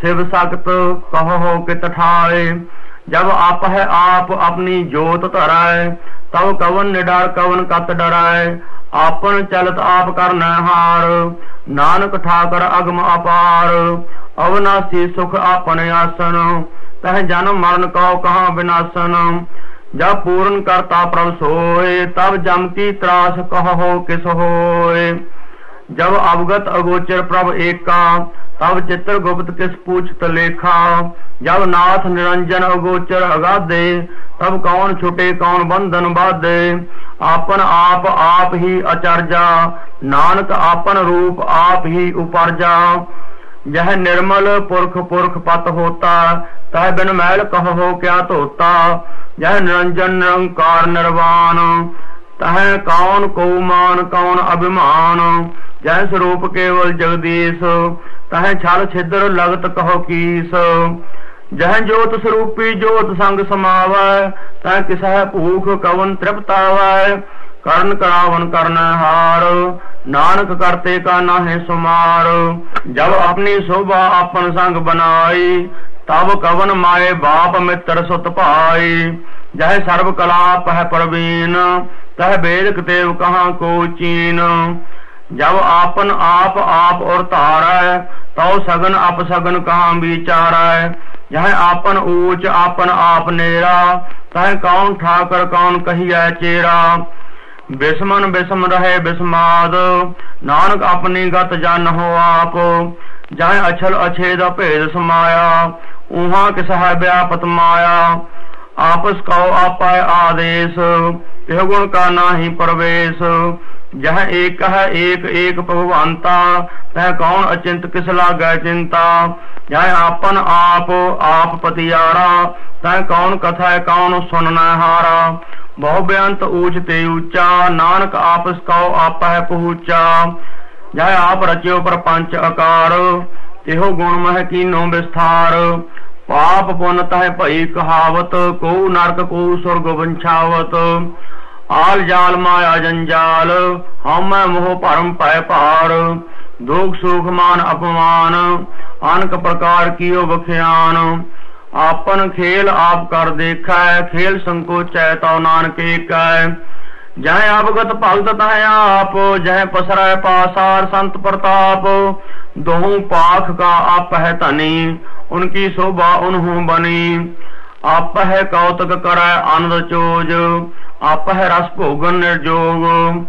[SPEAKER 2] ਸਿਵ ਸਖਤ ਕਹੋ ਕਿਤ ਠਾਏ। ਜਬ ਆਪ ਹੈ ਆਪ ਆਪਣੀ ਜੋਤ ਧਰੈ ਤਬ ਕਵਨ ਨਿਡਰ ਕਵਨ ਕਤ ਡਰੈ ਆਪਨ ਚਲਤ ਆਪ ਕਰਨਾ ਹਾਰ, ਨਾਨਕ ਠਾਕਰ ਅਗਮ ਅਪਾਰ ਅਵਨਾਸੀ ਸੁਖ ਆਪਨ ਆਸਨ, ਤਹ ਜਨਮ ਮਰਨ ਕਉ ਕਹਾ ਬਿਨਾਸਨ, ਜਬ ਪੂਰਨ ਕਰਤਾ ਪ੍ਰਭ ਸੋਏ, ਤਬ ਜਮ ਕੀ ਤਰਾਸ ਕਹੋ ਕਿਸ ਹੋਏ। ਜਬ ਅਵਗਤ ਅਗੋਚਰ ਪ੍ਰਭ ਏਕਾ, ਤਬ ਚਿੱਤਰ ਗੁਪਤ ਕਿਸ ਪੂਛਤ ਲੇਖਾ। ਜਬ ਨਾਥ ਨਿਰੰਜਨ ਅਗੋਚਰ ਅਗਾਦੇ ਤਬ ਕੌਣ ਛੁਟੇ, ਕੌਣ ਬੰਧਨ ਬਾਧੇ। ਆਪਨ ਆਪ ਆਪ ਹੀ ਅਚਰਜਾ, ਨਾਨਕ ਆਪਨ ਰੂਪ ਆਪ ਹੀ ਉਪਰਜਾ। ਜਹ ਨਿਰਮਲ ਪੁਰਖ ਪੁਰਖ ਪਤ ਹੋਤਾ, ਤਹ ਬਿਨ ਮੈਲ ਕਹੋ ਕਿਆ ਧੋਤਾ। ਜਹ ਨਿਰੰਜਨ ਨਿਰੰਕਾਰ ਨਿਰਵਾਨ ਤਹ ਕੌਣ ਕੋ ਮਾਨ ਕੌਣ ਅਭਿਮਾਨ? ਜੈ ਸਰੂਪ ਕੇਵਲ ਜਗਦੀਸ਼, ਤਹ ਛਲ ਛਿਦਰ ਲਗਤ ਕਹੋ ਕੀਸ। ਜਹ ਜੋਤ ਸਰੂਪੀ ਜੋਤ ਸੰਗ ਸਮਾਵੈ, ਤੈ ਕਿਸੈ ਭੂਖ ਕਵਨ ਤ੍ਰਿਪਤਾਵੈ। ਕਰਨ ਕਰਾਵਨ ਕਰਨ ਹਾਰ, ਨਾਨਕ ਕਰਤੇ ਕਾ ਨਾਹੇ ਸੁਮਾਰ। ਜਬ ਆਪਣੀ ਸੋਭਾ ਆਪਨ ਸੰਗ ਬਨਾਈ ਤਬ ਕਵਨ ਮਾਏ ਬਾਪ ਮਿੱਤਰ ਸੁਤ ਭਾਈ ਜਹ ਸਰਬ ਕਲਾ ਪਹਿ ਪ੍ਰਵੀਨ ਤਹ ਬੇਦ ਕਤੇਵ ਕਹਾ ਕੋ ਚੀਨ ਜਬ ਆਪਨ ਆਪ ਆਪ ਔਰ ਧਾਰੈ ਤਉ ਸਗਨ ਅਪ ਸਗਨ ਕਹਾਂ ਵਿਚਾਰੈ ਜਹ ਆਪਨ ਊਚ ਆਪਨ ਆਪ ਨੇਰਾ ਤਹ ਕੌਣ ਠਾਕਰ ਕੌਣ ਕਹੀਐ ਚੇਰਾ ਬਿਸਮਨ ਬਿਸਮ ਰਹੇ ਬਿਸਮਾਦ, ਨਾਨਕ ਆਪਣੀ ਗਤ ਜਨ ਹੋ ਆਪ ਜਹ ਅਛਲ ਅਛੇ ਦਾ ਭੇਦ ਸਮਾਇਆ ਉਹਾਂ ਕਿਸ ਹੈ ਵਿਆਪਤ ਮਾਇਆ ਆਪਸ ਕਉ ਆਪੈ ਆਦੇਸ਼, ਇਹ ਗੁਣ ਕਾ ਨਾਹੀ ਪਰਵੇਸ਼। ਜਹ ਏਕ ਹੈ ਏਕ ਏਕ ਭਗਵੰਤਾ, ਤੈ ਕੌਣ ਅਚਿੰਤ ਕਿਸ ਲਾਗੈ ਚਿੰਤਾ? ਜਹ ਆਪਨ ਆਪ ਆਪ ਪਤਿਆਰਾ, ਤੈ ਕੌਣ ਕਥਾ ਕੌਣ ਸੁਨਣਾ ਹਾਰਾ? ਬਹੁ ਬੇਅੰਤ ਊਚ ਤੇ ਉੱਚਾ ਨਾਨਕ ਆਪਸ ਕਉ ਆਪੈ ਪਹੂਚਾ। ਜਹ ਆਪ ਰਚਿਓ ਪਰਪੰਚ ਆਕਾਰ ਤਿਹੋ ਗੁਣ ਮਹਿ ਕੀਨੋ ਵਿਸਥਾਰ। ਪਾਪ ਪੁੰਨ ਤਹਿ ਭਈ ਕਹਾਵਤ ਕੋ ਨਰਕ ਕੋ ਸੁਰਗ ਵੰਛਾਵਤ। ਆਲ ਜਾਲ ਮਾਇਆ ਜੰਜਾਲ ਹਉਮੈ ਮੋਹ ਭਰਮ ਪੈ ਭਾਰ। ਦੁਖ ਸੁਖ ਮਾਨ ਅਪਮਾਨ, ਅਨਕ ਪ੍ਰਕਾਰ ਕੀਓ ਬਖਿਆਨ ਆਪਨ ਖੇਲ ਆਪ ਕਰ ਦੇਖੈ, ਖੇਲ ਸੰਕੋਚੈ ਤਉ ਨਾਨਕ ਏਕੈ। ਜੈ ਆਪਗਤ ਭਗਤ ਤਹ ਆਪ ਜਹ ਪਸਰੈ ਪਾਸਾਰ ਸੰਤ ਪ੍ਰਤਾਪ। ਦੋਹੂ ਪਾਖ ਕਾ ਆਪ ਹੈ ਧਨੀ ਉਨਕੀ ਸੋਭਾ ਉਨਹੂ ਬਨੀ। ਆਪ ਹੈ ਕੌਤਕ ਕਰੈ ਆਨੰਦ ਚੋਜ ਆਪ ਹੈ ਰਸ ਭੋਗਨ ਨਿਰਜੋਗ।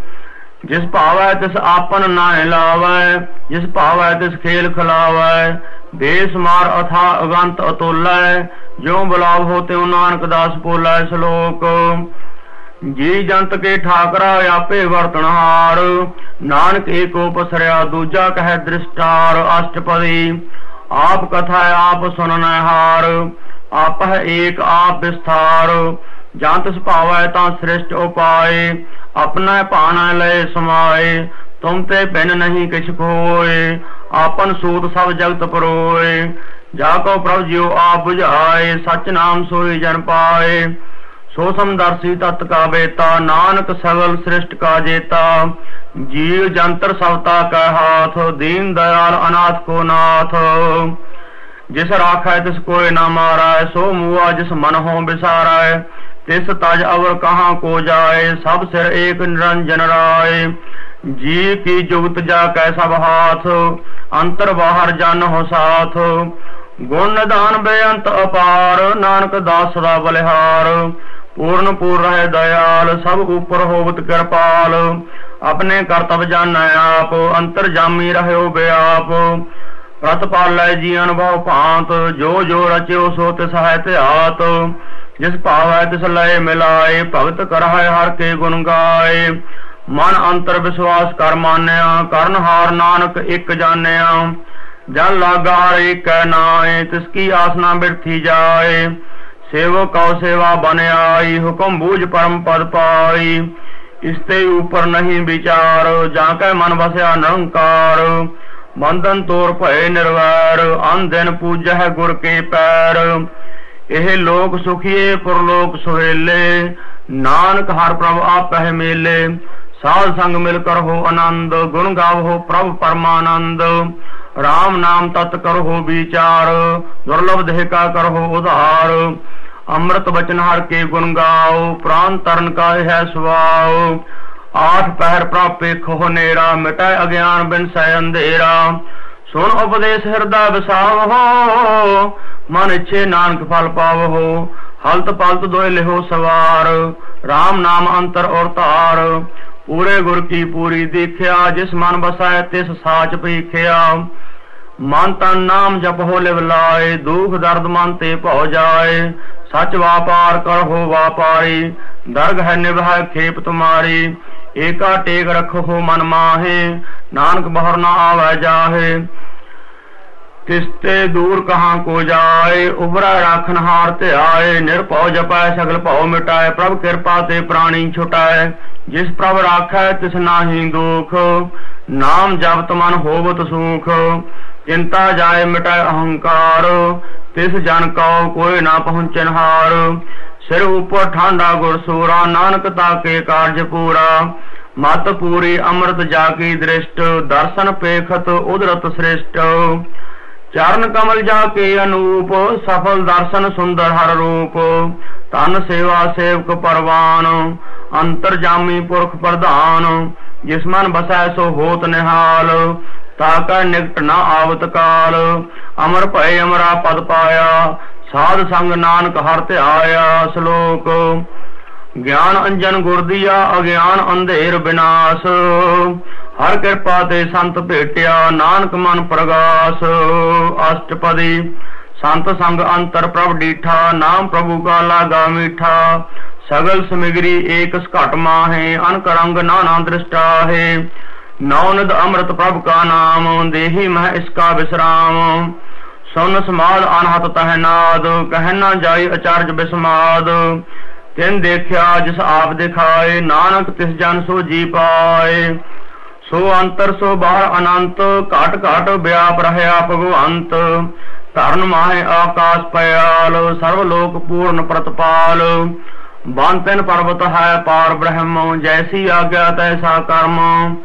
[SPEAKER 2] ਜਿਸ ਭਾਵੈ ਤਿਸ ਆਪਨ ਨਾਇ ਲਾਵੈ, ਜਿਸ ਭਾਵੈ ਤਿਸ ਖੇਲ ਖਲਾਵੈ। ਦੇਸ ਮਾਰ ਅਥਾ ਅਗੰਤ ਅਤੋਲੈ ਜੋ ਬੁਲਾਵ ਹੋ ਤਿਉ ਨਾਨਕ ਦਾਸ ਬੋਲੇ ਸ਼ਲੋਕ। ਜੀ ਜੰਤ ਕੇ ਠਾਕਰਾ ਆਪੇ ਵਰਤਨਹਾਰ ਨਾਨਕ ਏਕੋ ਪਸਰਿਆ ਦੂਜਾ ਕਹੈ ਦ੍ਰਿਸ਼ਟਾਰ ਅਸ਼ਟਪਦੀ। ਆਪ ਕਥਾ ਆਪ ਸੁਨਨੈ ਹਾਰ ਆਪ ਹੈ ਏਕ ਆਪ ਵਿਸਥਾਰ। ਜੰਤ ਸੁਭਾਵੈ ਤਾਂ ਸ੍ਰਿਸ਼ਟ ਉਪਾਏ, ਆਪਣਾ ਭਾਣਾ ਲੈ ਸਮਾਏ। ਤੁਮ ਤੇ ਬਿਨ ਨਹੀਂ ਕਿਛ ਕੋਏ ਆਪਨ ਸੂਤ ਸਭ ਜਗਤ ਪਰੋਏ। ਜਾ ਕੋ ਪ੍ਰਭ ਜਿਉ ਆਪ ਬੁਝਾਏ, ਸਚ ਨਾਮ ਸੋਈ ਜਨ ਪਾਏ। ਸੋ ਸਮਦਰਸੀ ਤਤ ਕਾ ਬੇਤਾ ਨਾਨਕ ਸਗਲ ਸ੍ਰਿਸ਼ਟ ਕਾ ਜੇਤਾ। ਜੀਵ ਜੰਤਰ ਸਵਤਾ ਕਾ ਹਾਥ, ਦੀਨ ਦਇਆਲ ਅਨਾਥ ਕੋ ਨਾਥ। ਜਿਸ ਰਾਖੈ, ਤਿਸ ਕੋਇ ਨਾ ਮਾਰੈ, ਸੋ ਮੂਆ ਜਿਸ ਮਨ ਹੋ ਵਿਸਾਰੈ ਤਿਸ ਤਜ ਅਵਰ ਕਹਾ ਕੋ ਜਾਏ, ਸਭ ਸਿਰ ਏਕ ਨਿਰੰਜਨ ਰਾਏ। ਜੀ ਕੀ ਜੁਗਤ ਜਾ ਕੈ ਸਭ ਹਾਥ, ਅੰਤਰ ਬਾਹਰ ਜਨ ਹੋ ਸਾਥ। ਗੁਣ ਦਾਨ ਬੇਅੰਤ ਅਪਾਰ, ਨਾਨਕ ਦਾਸ ਦਾ ਬਲਿਹਾਰ। ਪੂਰਨ ਪੂਰ ਰਹਿ ਦਇਆਲ, ਸਭ ਉਪਰ ਹੋਵਤ ਕਿਰਪਾਲ। ਆਪਣੇ ਕਰਤਵ ਜਾਣੈ ਆਪ, ਅੰਤਰ ਜਾਮੀ ਰਹਿਓ ਬਿਆਪ। ਰਤ ਜੀ ਅਨਭਵ ਭਾਂਤ, ਜੋ ਜੋ ਰਚਿਓ ਸੋ ਤਿਸ ਹੈ ਧਿਆਤ ਜਿਸ ਭਾਵੈ ਤਿਸ ਲਏ ਮਿਲਾਏ, ਭਗਤ ਕਰਹਿ ਹਰ ਕੇ ਗੁਣ ਗਾਏ। ਮਨ ਅੰਤਰ ਵਿਸ਼ਵਾਸ ਕਰ ਮਾਨਿਆ, ਕਰਨ ਹਾਰ ਨਾਨਕ ਇੱਕ ਜਾਣਿਆ। ਜਨ ਲਾਗਾ ਹਰ ਏਕੈ ਨਾਏ, ਤਿਸ ਕੀ ਆਸਨਾ ਬਿਰਥੀ ਜਾਏ। ਸੇਵਕ ਕਉ ਸੇਵਾ ਬਨ ਆਈ, ਹੁਕਮ ਬੂਝ ਪਰਮ ਪਦ ਪਾਈ। ਇਸ ਤੇ ਉਪਰ ਨਹੀਂ ਵਿਚਾਰ, ਜਾਂ ਕੈ ਮਨ ਵਸਿਆ ਨਿਰੰਕਾਰ। ਬੰਧਨ ਤੋਰ ਭਏ ਨਿਰਵੈਰ ਅਨ ਦਿਨ ਗੁਰ ਕੇ ਪੈਰ। ਇਹ ਲੋਕ ਸੁਖੀਏ, ਪੁਰਲੋਕ ਸੁਹੇਲੇ। ਨਾਨਕ ਹਰ ਪ੍ਰਭ ਆਪਹਿ ਮੇਲੇ। ਸਾਧ ਸੰਗ ਮਿਲ ਕਰ ਹੋ ਆਨੰਦ, ਗੁਣ ਗਾਵੋ ਪ੍ਰਭ ਪਰਮਾਨੰਦ। RAM ਨਾਮ ਤਤ ਕਰੋ ਵਿਚਾਰ, ਦੁਰਲਭ ਦੇਹ ਕਾ ਕਰੋ ਉਧਾਰ। ਅੰਮ੍ਰਿਤ ਬਚਨ ਹਰ ਕੇ ਗੁਣ ਗਾਓ, ਪ੍ਰਾਨ ਤਰਨ ਕਾ ਹੈ ਸੁਆਓ। ਆਠ ਪਹਿਰ ਪ੍ਰਾਪੇ ਖੋ ਨੇਰਾ, ਮਿਟੈ ਅਗਿਆਨ ਬਿਨ ਸੈ ਅੰਧੇਰਾ। ਸੁਣ ਉਪਦੇਸ਼ ਹਿਰਦਾ ਵਸਾਵੋ ਮਨ ਇਛੇ ਨਾਨਕ ਫਲ ਪਾਵੋ ਹਲਤ ਪਲਤ ਦੋਇ ਲਿਹੋ ਸਵਾਰ RAM ਨਾਮ ਅੰਤਰ ਔਰ ਧਾਰ। ਪੂਰੇ ਗੁਰ ਕੀ ਪੂਰੀ ਦੇਖਿਆ, ਜਿਸ ਮਨ ਬਸਾਇ ਤਿਸ ਸਾਚ ਪੀਖਿਆ ਮਨ ਤਨ ਨਾਮ ਜਪ ਹੋ ਲਿਵ ਲਾਏ, ਦੁਖ ਦਰਦ ਮਨ ਤੇ ਭਉ ਜਾਏ। ਸੱਚ ਵਾਪਾਰ ਕਰ ਹੋ ਵਾਪਾਰੀ, ਦਰਗ ਹੈ ਨਿਭੈ ਖੇਪ ਤੁਮਾਰੀ। ਏਕਾ ਟੇਕ ਰਖੋ ਮਨ ਮਾਹੇ, ਨਾਨਕ ਬਹਰ ਨਾ ਆਵੈ ਜਾਹੇ। ਤਿਸਤੇ ਦੂਰ ਕਹਾਂ ਕੋ ਜਾਏ ਉਬਰਾ ਰਾਖਨ ਤੇ ਆਏ, ਨਿਰਭਉ ਜਪੈ, ਸਗਲ ਭਉ ਮਿਟਾਏ, ਪ੍ਰਭ ਕਿਰਪਾ ਤੇ ਪ੍ਰਾਣੀ ਛੁਟਾਏ। ਜਿਸ ਪ੍ਰਭ ਰਾਖੈ, ਤਿਸ ਨਾਹੀ ਦੁਖ। ਨਾਮ ਜਪਤ ਮਨ ਹੋਵਤ ਸੁਖ। ਚਿੰਤਾ ਜਾਏ ਮਿਟਾਏ ਅਹੰਕਾਰ। ਤਿਸ ਜਨ ਕਉ ਕੋਈ ਨਾ ਪਹੁੰਚਨ ਹਾਰ। ਸਿਰ ਉਪਰ ਠਾਂਡਾ ਗੁਰ ਸੂਰਾ ਨਾਨਕ ਤਾਕੇ ਕਾਰਜ ਪੂਰਾ। ਮਤ ਪੂਰੀ ਅੰਮ੍ਰਿਤ ਜਾ ਕੀ ਦ੍ਰਿਸ਼ਟ, ਦਰਸ਼ਨ ਪੇਖਤ ਉਦਰਤ ਸ੍ਰਿਸ਼ਟ। ਚਰਨ ਕਮਲ ਜਾ ਕੇ ਅਨੂਪ, ਸਫਲ ਦਰਸ਼ਨ ਸੁੰਦਰ ਹਰ ਰੂਪ। ਤਨ ਸੇਵਾ ਸੇਵਕ ਪਰਵਾਨ ਅੰਤਰ ਜਾਮੀ ਪੁਰਖ ਪ੍ਰਧਾਨ, ਜਿਸ ਮਨ ਬਸੈ ਸੋ ਹੋਤ ਨਿਹਾਲ। ਤਾਕਾ ਨਿਕਟ ਨਾ ਆਵਤ ਕਾਲ, ਅਮਰ ਭਏ ਅਮਰਾ ਪਦ ਪਾਇਆ। ਸਾਧ ਸੰਗ ਨਾਨਕ ਹਰ ਧਿਆਇਆ ਸ਼ਲੋਕ। ਗਿਆਨ ਅੰਜਨ ਗੁਰ ਦੀਆ, ਅਗਿਆਨ ਅੰਧੇਰ ਬਿਨਾਸ਼। ਹਰ ਕਿਰਪਾ ਤੇ ਸੰਤ ਭੇਟਿਆ, ਨਾਨਕ ਮਨ ਪ੍ਰਗਾਸ। ਅਸ਼ਟਪਦੀ, ਸੰਤ ਸੰਗ ਅੰਤਰ ਪ੍ਰਭ ਡੀਠਾ, ਨਾਮ ਪ੍ਰਭੂ ਕਾ ਲਾਗਾ ਮੀਠਾ। ਸਗਲ ਸਮਗਰੀ ਏਕ ਘਟ ਮਾਹੇ, ਅਨਕ ਰੰਗ ਨਾਨਾ ਦ੍ਰਿਸ਼ਟਾ ਹੈ ਨੌਨਦ ਅੰਮ੍ਰਿਤ ਪ੍ਰਭ ਕਾ ਨਾਮ, ਦੇਹੀ ਮਹਿ ਇਸਕਾ ਵਿਸਰਾਮ ਸੁਨ ਸਮਾਦ ਅਨਹਤ ਤਹ ਨਾਦ, ਕਹਿ ਨਾ ਜਾਈ ਅਚਰਜ ਬਿਸਮਾਦ। ਤਿਨ ਦੇਖਿਆ ਜਿਸ ਆਪ ਦਿਖਾਏ, ਨਾਨਕ ਤਿਸ ਜਨ ਸੋ ਜੀ ਪਾਏ। ਸੋ ਅੰਤਰ ਸੋ ਬਾਹਰ ਅਨੰਤ, ਘਟ ਘਟ ਵਿਆਪ ਰਹਾ ਭਗਵੰਤ। ਧਰਨ ਮਾਹੇ ਆਕਾਸ਼ ਪਿਆਲ ਸਰਵ ਲੋਕ ਪੂਰਨ ਪ੍ਰਤਪਾਲ। ਬੰਤਨ ਪਰਬਤ ਹੈ ਪਾਰ ਬ੍ਰਹਮ, ਜੈਸੀ ਆਗਿਆ ਤੈਸਾ ਕਰਮ।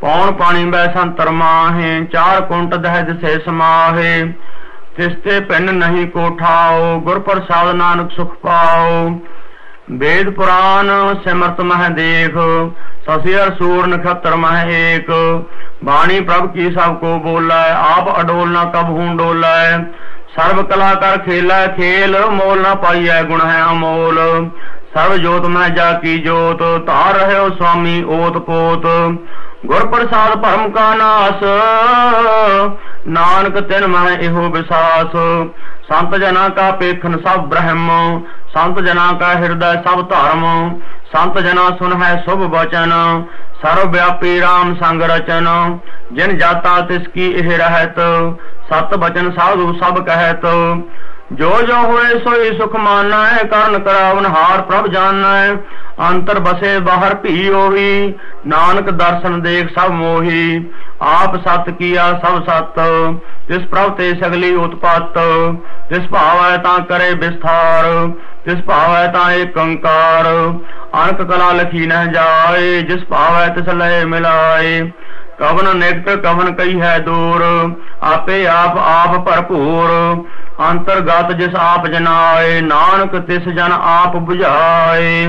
[SPEAKER 2] ਪੌਣ ਪਾਣੀ ਬੈ ਸੰਤਰ ਮਾਹੇ, ਚਾਰ ਕੁੰਟ ਦਹਿ ਦਿਸੇ ਸਮਾਹੇ ਤਿਸਤੇ ਪਿੰਨ ਨਹੀਂ ਕੋਠਾਓ, ਗੁਰ ਪ੍ਰਸਾਦ ਨਾਨਕ ਸੁਖ ਪਾਓ। ਵੇਦ ਪੁਰਾਨ ਸਿਮਰਤ ਮਹ ਦੇਖ ਸਸਿਅਰ ਸੂਰ ਨਖਤਰ ਮਹ ਏਕ। ਬਾਣੀ ਪ੍ਰਭ ਕੀ ਸਭ ਕੋ ਬੋਲੈ, ਆਪ ਅਡੋਲ ਨਾ ਕਬ ਹੂੰ ਡੋਲੈ। ਸਰਬ ਕਲਾ ਕਰ ਖੇਲਾ ਖੇਲ, ਮੋਲ ਨਾ ਪਾਈਐ ਗੁਣ ਹੈ ਅਮੋਲ। ਸਰਬ ਜੋਤ ਮੈਂ ਜਾ ਕੀ ਜੋਤ, ਧਾਰ ਰਹਿਓ ਸੁਆਮੀ ਓਤ ਪੋਤ। ਗੁਰ ਪ੍ਰਸਾਦ ਭਰਮ ਕਾ ਨਾਸ। ਨਾਨਕ ਤਿਨ ਮਹਿ ਇਹੋ ਵਿਸਾਸ। ਸੰਤ ਜਨਾ ਕਾ ਪੇਖਨ ਸਭ ਬ੍ਰਹਮ। ਸੰਤ ਜਨਾ ਕਾ ਹਿਰਦੈ ਸਭ ਧਰਮ। ਸੰਤ ਜਨਾ ਸੁਨ ਹੈ ਸੁਭ ਬਚਨ। ਸਰਵ ਵਿਆਪੀ RAM ਸੰਗ ਰਚਨ। ਜਿਨ ਜਾਤਾ ਤਿਸ ਕੀ ਇਹ ਰਹਿਤ। ਸਤ ਬਚਨ ਸਾਧੂ ਸਭ ਕਹਿਤ। ਜੋ ਜੋ ਹੋਏ ਸੋਈ ਸੁਖ ਮਾਨੈ, ਕਰਨ ਕਰਾਵਨ ਹਾਰ ਪ੍ਰਭ ਜਾਣੈ ਅੰਤਰ ਬਸੇ ਬਾਹਰ ਭੀ ਹੋਈ ਨਾਨਕ ਦਰਸ਼ਨ ਦੇਖ ਸਭ ਮੋਹੀ। ਆਪ ਸਤ ਕੀਆ ਸਭ ਸਤ, ਜਿਸ ਪ੍ਰਭ ਤੇ ਸਗਲੀ ਉਤਪਤ। ਜਿਸ ਭਾਵੈ ਤਾਂ ਕਰੇ ਵਿਸਥਾਰ, ਜਿਸ ਭਾਵੈ ਤਾਂ ਏਕੰਕਾਰ ਅਨਕ ਕਲਾ ਲਖੀ ਨ ਜਾਏ, ਜਿਸ ਭਾਵੈ ਤਿਸ ਲੈ ਮਿਲਾਏ। ਕਵਨ ਨਿਕਟ ਕਵਨ ਕਈ ਹੈ ਦੂਰ, ਆਪੇ ਆਪ ਆਪ ਭਰਪੂਰ। ਅੰਤਰਗਤ ਜਿਸ ਆਪ ਜਨਾਏ, ਨਾਨਕ ਤਿਸ ਜਨ ਆਪ 부ਝਾਏ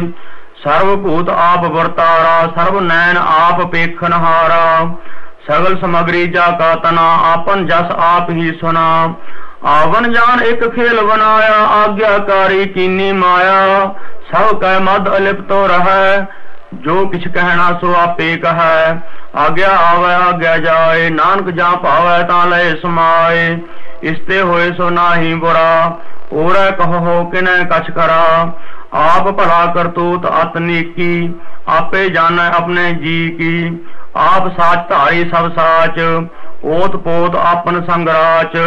[SPEAKER 2] ਸਰਵ ਭੂਤ ਆਪ ਵਰਤਾਰਾ, ਸਰਵ ਨੈਣ ਆਪ ਪੇਖਨ ਹਾਰਾ। ਸਗਲ ਸਮਗਰੀ ਜਾ ਕਾ ਤਨਾ, ਆਪਨ ਜਸ ਆਪ ਹੀ ਸੁਨਾ। ਆਵਨ ਜਾਨ ਇੱਕ ਖੇਲ ਬਨਾਇਆ ਆਗਿਆਕਾਰੀ ਕੀਨੀ ਮਾਇਆ। ਸਭ ਕੈ ਮਦ ਅਲਿਪਤੋ ਰਹੈ ਜੋ ਕਿਛ ਕਹਿਣਾ ਸੋ ਆਪੇ ਕਹੈ। ਆਗਿਆ ਆਵੈ, ਆਗਿਆ ਜਾਏ, ਨਾਨਕ ਜਾਂ ਭਾਵੈ ਤਾਂ ਲੈ ਸਮਾਏ। ਇਸਤੇ ਹੋਏ ਸੋ ਨਾਹੀ ਬੁਰਾ ਔਰੈ ਕਹੋ ਕਿਨੈ ਕਛ ਕਰਾ। ਆਪ ਭਲਾ ਕਰਤੂਤ ਅਤ ਨੀਕੀ, ਆਪੇ ਜਾਣੈ ਆਪਣੇ ਜੀ ਕੀ। ਆਪ ਸਾਚ ਧਾਰੀ ਸਭ ਸਾਚ, ਓਤ ਪੋਤ ਆਪਨ ਸੰਗਰਾਚ।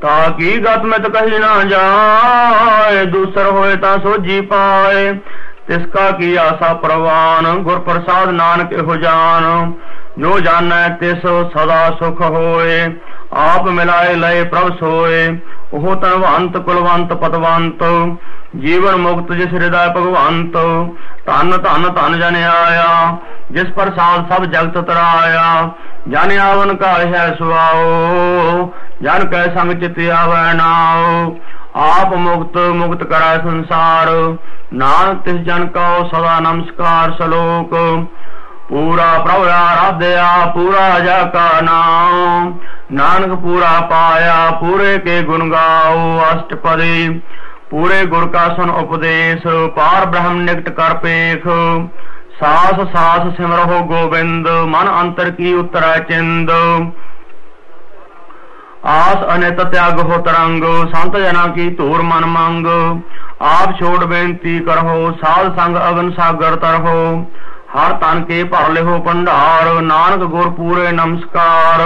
[SPEAKER 2] ਤਾ ਕੀ ਗਤ ਮਿਤ ਕਹੀ ਨਾ ਜਾਏ, ਦੂਸਰ ਹੋਏ ਤਾਂ ਸੋਜੀ ਪਾਏ। ਤਿਸ ਕਾ ਕੀ ਆਸਾ ਪ੍ਰਵਾਨ ਗੁਰ ਪ੍ਰਸਾਦ ਨਾਨਕ ਇਹੋ ਜਾਨ। ਜੋ ਜਾਣੈ ਤਿਸ ਸਦਾ ਸੁਖ ਹੋਏ, ਆਪ ਮਿਲਾਏ ਲਏ ਪ੍ਰਭ ਸੋਏ। ਉਹ ਤਨਵੰਤ ਕੁਲਵੰਤ ਪਤਵੰਤ ਜੀਵਨ ਮੁਕਤ ਜਿਸ ਹਿਰਦਾ ਭਗਵੰਤ, ਧਨ ਧਨ ਧਨ ਜਨ ਆਇਆ, ਜਿਸ ਪ੍ਰਸਾਦ ਸਭ ਜਗਤ ਤਰਾਇਆ। ਜਨ ਆਵਨ ਕਾ ਹੈ ਸੁਆਓ, ਜਨ ਕੈ ਸੰਗ ਚਿਤ ਆਵੈ ਨਾਉ ਆਪ ਮੁਕਤ ਮੁਕਤ ਕਰੈ ਸੰਸਾਰ। ਨਾਨਕ ਤਿਸ ਜਨ ਕਉ ਸਦਾ ਨਮਸਕਾਰ ਸ਼ਲੋਕ। ਪੂਰਾ ਪ੍ਰਭ ਆਰਾਧਿਆ, ਪੂਰਾ ਜਾ ਕਾ ਨਾਮ। ਨਾਨਕ ਪੂਰਾ ਪਾਇਆ, ਪੂਰੇ ਕੇ ਗੁਣ ਗਾਓ, ਅਸ਼ਟਪਦੀ। ਪੂਰੇ ਗੁਰ ਕਾ ਸੁਨ ਉਪਦੇਸ਼, ਪਾਰ ਬ੍ਰਹਮ ਨਿਕਟ ਕਰ ਪੇਖ। ਸਾਸ ਸਾਸ ਸਿਮਰਹੁ ਗੋਬਿੰਦ, ਮਨ ਅੰਤਰ ਕੀ ਉਤਰਾ ਚਿੰਦ। ਆਸ ਅਨਿਤ ਤਿਆਗ ਹੋ ਤਰੰਗ, ਸੰਤ ਜਨਾ ਕੀ ਧੂਰ ਮਨ ਮੰਗ। ਆਪ ਛੋੜ ਬੇਨਤੀ ਕਰੋ, ਸਾਧ ਸੰਗ ਅਗਨ ਸਾਗਰ ਤਰਹੋ ਹਰ ਤਨ ਕੇ ਭਰ ਲਿਓ ਭੰਡਾਰ, ਨਾਨਕ ਗੁਰ ਪੂਰੇ ਨਮਸਕਾਰ।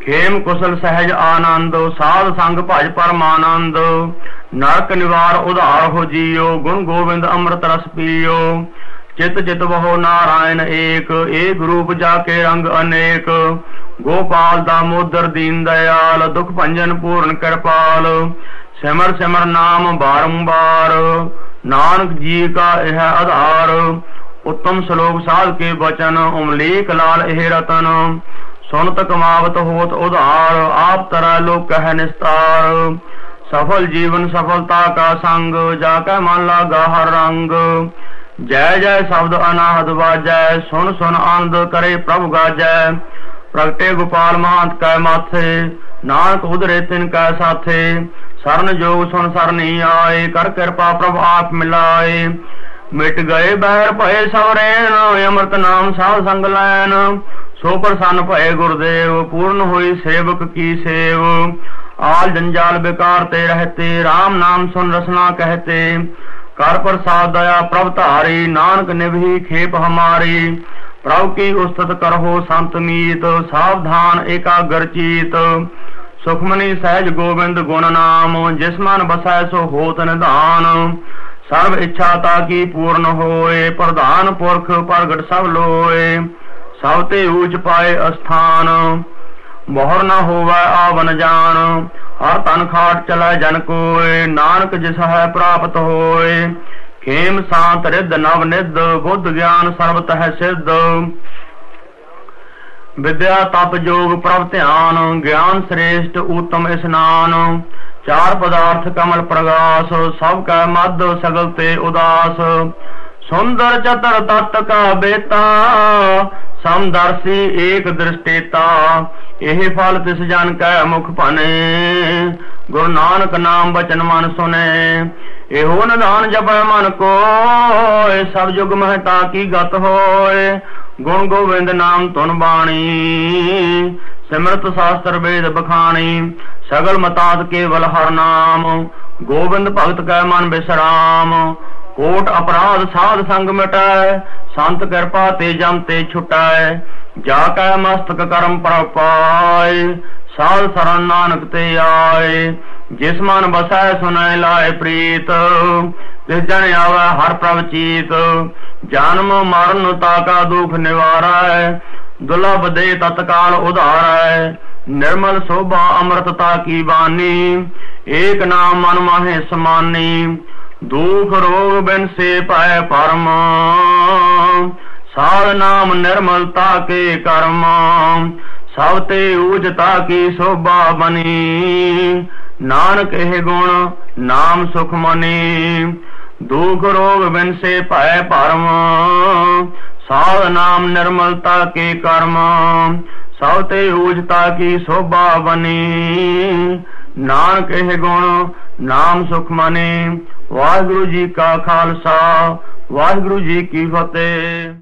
[SPEAKER 2] ਖੇਮ ਕੁਸਲ ਸਹਿਜ ਆਨੰਦ, ਸਾਧ ਸੰਗ ਭਜ ਪਰਮਾਨੰਦ। ਨਰਕ ਨਿਵਾਰ ਉਧਾਰ ਹੋ ਜੀਓ, ਗੁਣ ਗੋਬਿੰਦ ਅੰਮ੍ਰਿਤ ਰਸ ਪੀਓ। ਚਿਤ ਜਿਤ ਬਹੁ ਨਾਰਾਇਣ ਏਕ ਏ ਰੂਪ ਜਾ ਕੇ ਰੰਗ ਅਨੇਕ। ਗੋਪਾਲ ਦਾ ਮੋਦਰ ਦੀਨ ਦਇਆਲ, ਦੁਖ ਭੰਜਨ ਪੂਰਨ ਕਿਰਪਾਲ। ਸਿਮਰ ਸਿਮਰ ਨਾਮ ਬਾਰੰਬਾਰ, ਨਾਨਕ ਜੀ ਕਾ ਇਹ ਆਧਾਰ। ਉਤਮ ਸ਼ਲੋਕ ਸਾਧ ਕੇ ਬਚਨ, ਉਮਲੀਕ ਲਾਲ ਇਹ ਰਤਨ। ਸੁਨਤ ਕਮਾਵਤ ਹੋਤ ਉਧਾਰ, ਆਪ ਤਰੈ ਲੋਕ ਕਹਿ ਨਿਸਤਾਰ। ਸਫਲ ਜੀਵਨ ਸਫਲਤਾ ਕਾ ਸੰਗ, ਜਾ ਕੇ ਮਨ ਲਾਗਾ ਹਰ ਰੰਗ। ਜੈ ਜੈ ਸ਼ਬਦ ਅਨਾਹਦ ਵਾਜੈ, ਸੁਣ ਸੁਣ ਆਨੰਦ ਕਰੇ ਪ੍ਰਭ ਗਾਜੈ। ਪ੍ਰਗਟੇ ਗੋਪਾਲ ਮਹੰਤ ਕੈ ਮਾਥੇ, ਨਾਨਕ ਉਧਰੇ ਤਿਨ ਕੈ ਸਾਥੇ। ਸਰਨ ਜੋਗ ਸੁਨ ਸਰਨੀ ਆਏ, ਕਰ ਕਿਰਪਾ ਪ੍ਰਭ ਆਪ ਮਿਲਾਏ। ਮਿਟ ਗਏ ਬਹਿਰ ਭਏ ਸਵਰੇਨ ਅੰਮ੍ਰਿਤ ਨਾਮ ਸਾਧ ਸੰਗ ਲੈਨ ਸੋ ਪ੍ਰਸੰਨ ਭਏ ਗੁਰਦੇਵ, ਪੂਰਨ ਹੋਈ ਸੇਵਕ ਕੀ ਸੇਵ। ਆਲ ਜੰਜਾਲ ਬੇਕਾਰ ਤੇ ਰਹਤੇ RAM ਨਾਮ ਸੁਨ ਰਸਨਾ ਕਹਤੇ। ਕਰ ਪ੍ਰਸਾਦ ਦਇਆ ਪ੍ਰਭ ਧਾਰੀ, ਨਾਨਕ ਨਿਭੀ ਖੇਪ ਹਮਾਰੀ। ਪ੍ਰਭ ਕੀ ਉਸਤਤ ਕਰਹੁ ਸੰਤ ਮੀਤ, ਸਾਵਧਾਨ ਏਕਾਗਰ ਚੀਤ। ਸੁਖਮਨੀ ਸਹਿਜ ਗੋਬਿੰਦ ਗੁਣ ਨਾਮ, ਜਿਸ ਮਨ ਬਸੈ ਸੋ ਹੋਤ ਨਿਧਾਨ। ਸਰਬ ਇੱਛਾ ਤਾ ਕੀ ਪੂਰਨ ਹੋਏ, ਪ੍ਰਧਾਨ ਪੁਰਖ ਪ੍ਰਗਟ ਸਭ ਲੋਏ। ਸਭ ਤੇ ਊਚ ਪਾਏ ਅਸਥਾਨ। ਮੋਹਰ ਨਾ ਹੋਵੇ ਆਵਨ ਜਾਣ ਹਰ ਤਨ ਖਾਟ ਚਲੇ ਜਨ ਕੋਏ, ਨਾਨਕ ਜਿਸ ਹੈ ਪ੍ਰਾਪਤ ਹੋਏ। ਖੇਮ ਸਾਤ ਰਿੱਧ ਨਵ ਨਿੱਧ, ਬੁੱਧ ਗਿਆਨ ਸਰਬ ਤਹਿ ਸਿੱਧ। ਵਿਦਿਆ ਤਪ ਜੋਗ ਪ੍ਰਭ ਧਿਆਨ, ਗਿਆਨ ਸ੍ਰੇਸ਼ਟ ਉਤਮ ਇਸਨਾਨ। ਚਾਰ ਪਦਾਰਥ ਕਮਲ ਪ੍ਰਗਾਸ, ਸਭ ਕੈ ਮਦ ਸਗਲ ਤੇ ਉਦਾਸ। ਸੁੰਦਰ ਚਤਰ ਤਤ ਕਾ ਬੇਤਾ ਸਮਦਰਸੀ ਏਕ ਦ੍ਰਿਸ਼ਟੇਤਾ, ਇਹ ਫਲ ਤਿਸ ਜਨ ਕੈ ਮੁਖ ਭਨੇ ਗੁਰੂ ਨਾਨਕ ਨਾਮ ਬਚਨ ਮਨ ਸੁਨੇ, ਇਹੋ ਨਿਧਾਨ ਜਪੈ ਮਨ ਕੋਇ, ਸਭ ਜੁਗ ਮਹਿ ਤਾ ਕੀ ਗਤ ਹੋਏ ਗੁਣ ਗੋਬਿੰਦ ਨਾਮ ਤੁਨ ਬਾਣੀ, ਸਿਮਰਤ ਸ਼ਾਸਤਰ ਵੇਦ ਬਖਾਣੀ, ਸਗਲ ਮਤਾਤ ਕੇਵਲ ਹਰ ਨਾਮ, ਗੋਬਿੰਦ ਭਗਤ ਕੈ ਮਨ ਬਿਸਰਾਮ, ਕੋਟ ਅਪਰਾਧ ਸਾਧ ਸੰਗ ਮਿਟੈ, ਸੰਤ ਕਿਰਪਾ ਤੇ ਜਮ ਤੇ ਛੁਟੈ ਜਾ ਕੈ ਮਸਤਕ ਕਰਮ ਪ੍ਰਪਾਇ ਸਾਧ ਸਰਨ ਨਾਨਕ ਤੇ ਆਏ। ਜਿਸ ਮਨ ਬਸੈ ਸੁਨੈ ਲਾਏ ਪ੍ਰੀਤ ਤਿਸ ਜਨ ਆਵੈ ਹਰ ਪ੍ਰਭ ਚੀਤ। ਜਨਮ ਮਰਨ ਤਾਕਾ ਦੁਖ ਨਿਵਾਰੈ, ਦੁਲਭ ਦੇ ਤਤਕਾਲ ਉਧਾਰੈ। ਨਿਰਮਲ ਸੋਭਾ ਅੰਮ੍ਰਿਤਤਾ ਕੀ ਬਾਣੀ ਏਕ ਨਾਮ ਮਨ ਮਾਹੇ ਸਮਾਨੀ। ਦੁਖ ਰੋਗ ਬਿਨ ਸੇ ਪਾਏ ਪਰਮ। ਸਾਲ ਨਾਮ ਨਿਰਮਲਤਾ ਕੇ ਕਰਮ, ਸਭ ਤੇ ਊਜਤਾ ਕੀ ਸੋਭਾ ਬਣੀ। ਨਾਨਕ ਇਹ ਗੁਣ ਨਾਮ ਸੁਖ ਮਨੀ, ਦੁਖ ਰੋਗ ਬਿਨ ਸੇ ਪਾਏ ਸਾਧ ਨਾਮ ਨਿਰਮਲਤਾ ਕੇ ਕਰਮ, ਸਭ ਤੇ ਊਜਤਾ ਕੀ ਸੋਭਾ ਬਣੀ। ਨਾਨਕ ਇਹ ਗੁਣ ਨਾਮ ਸੁਖ ਮਨੇ, ਵਾਹਿਗੁਰੂ ਜੀ ਕਾ ਖਾਲਸਾ, ਵਾਹਿਗੁਰੂ ਜੀ ਕੀ ਫਤਿਹ।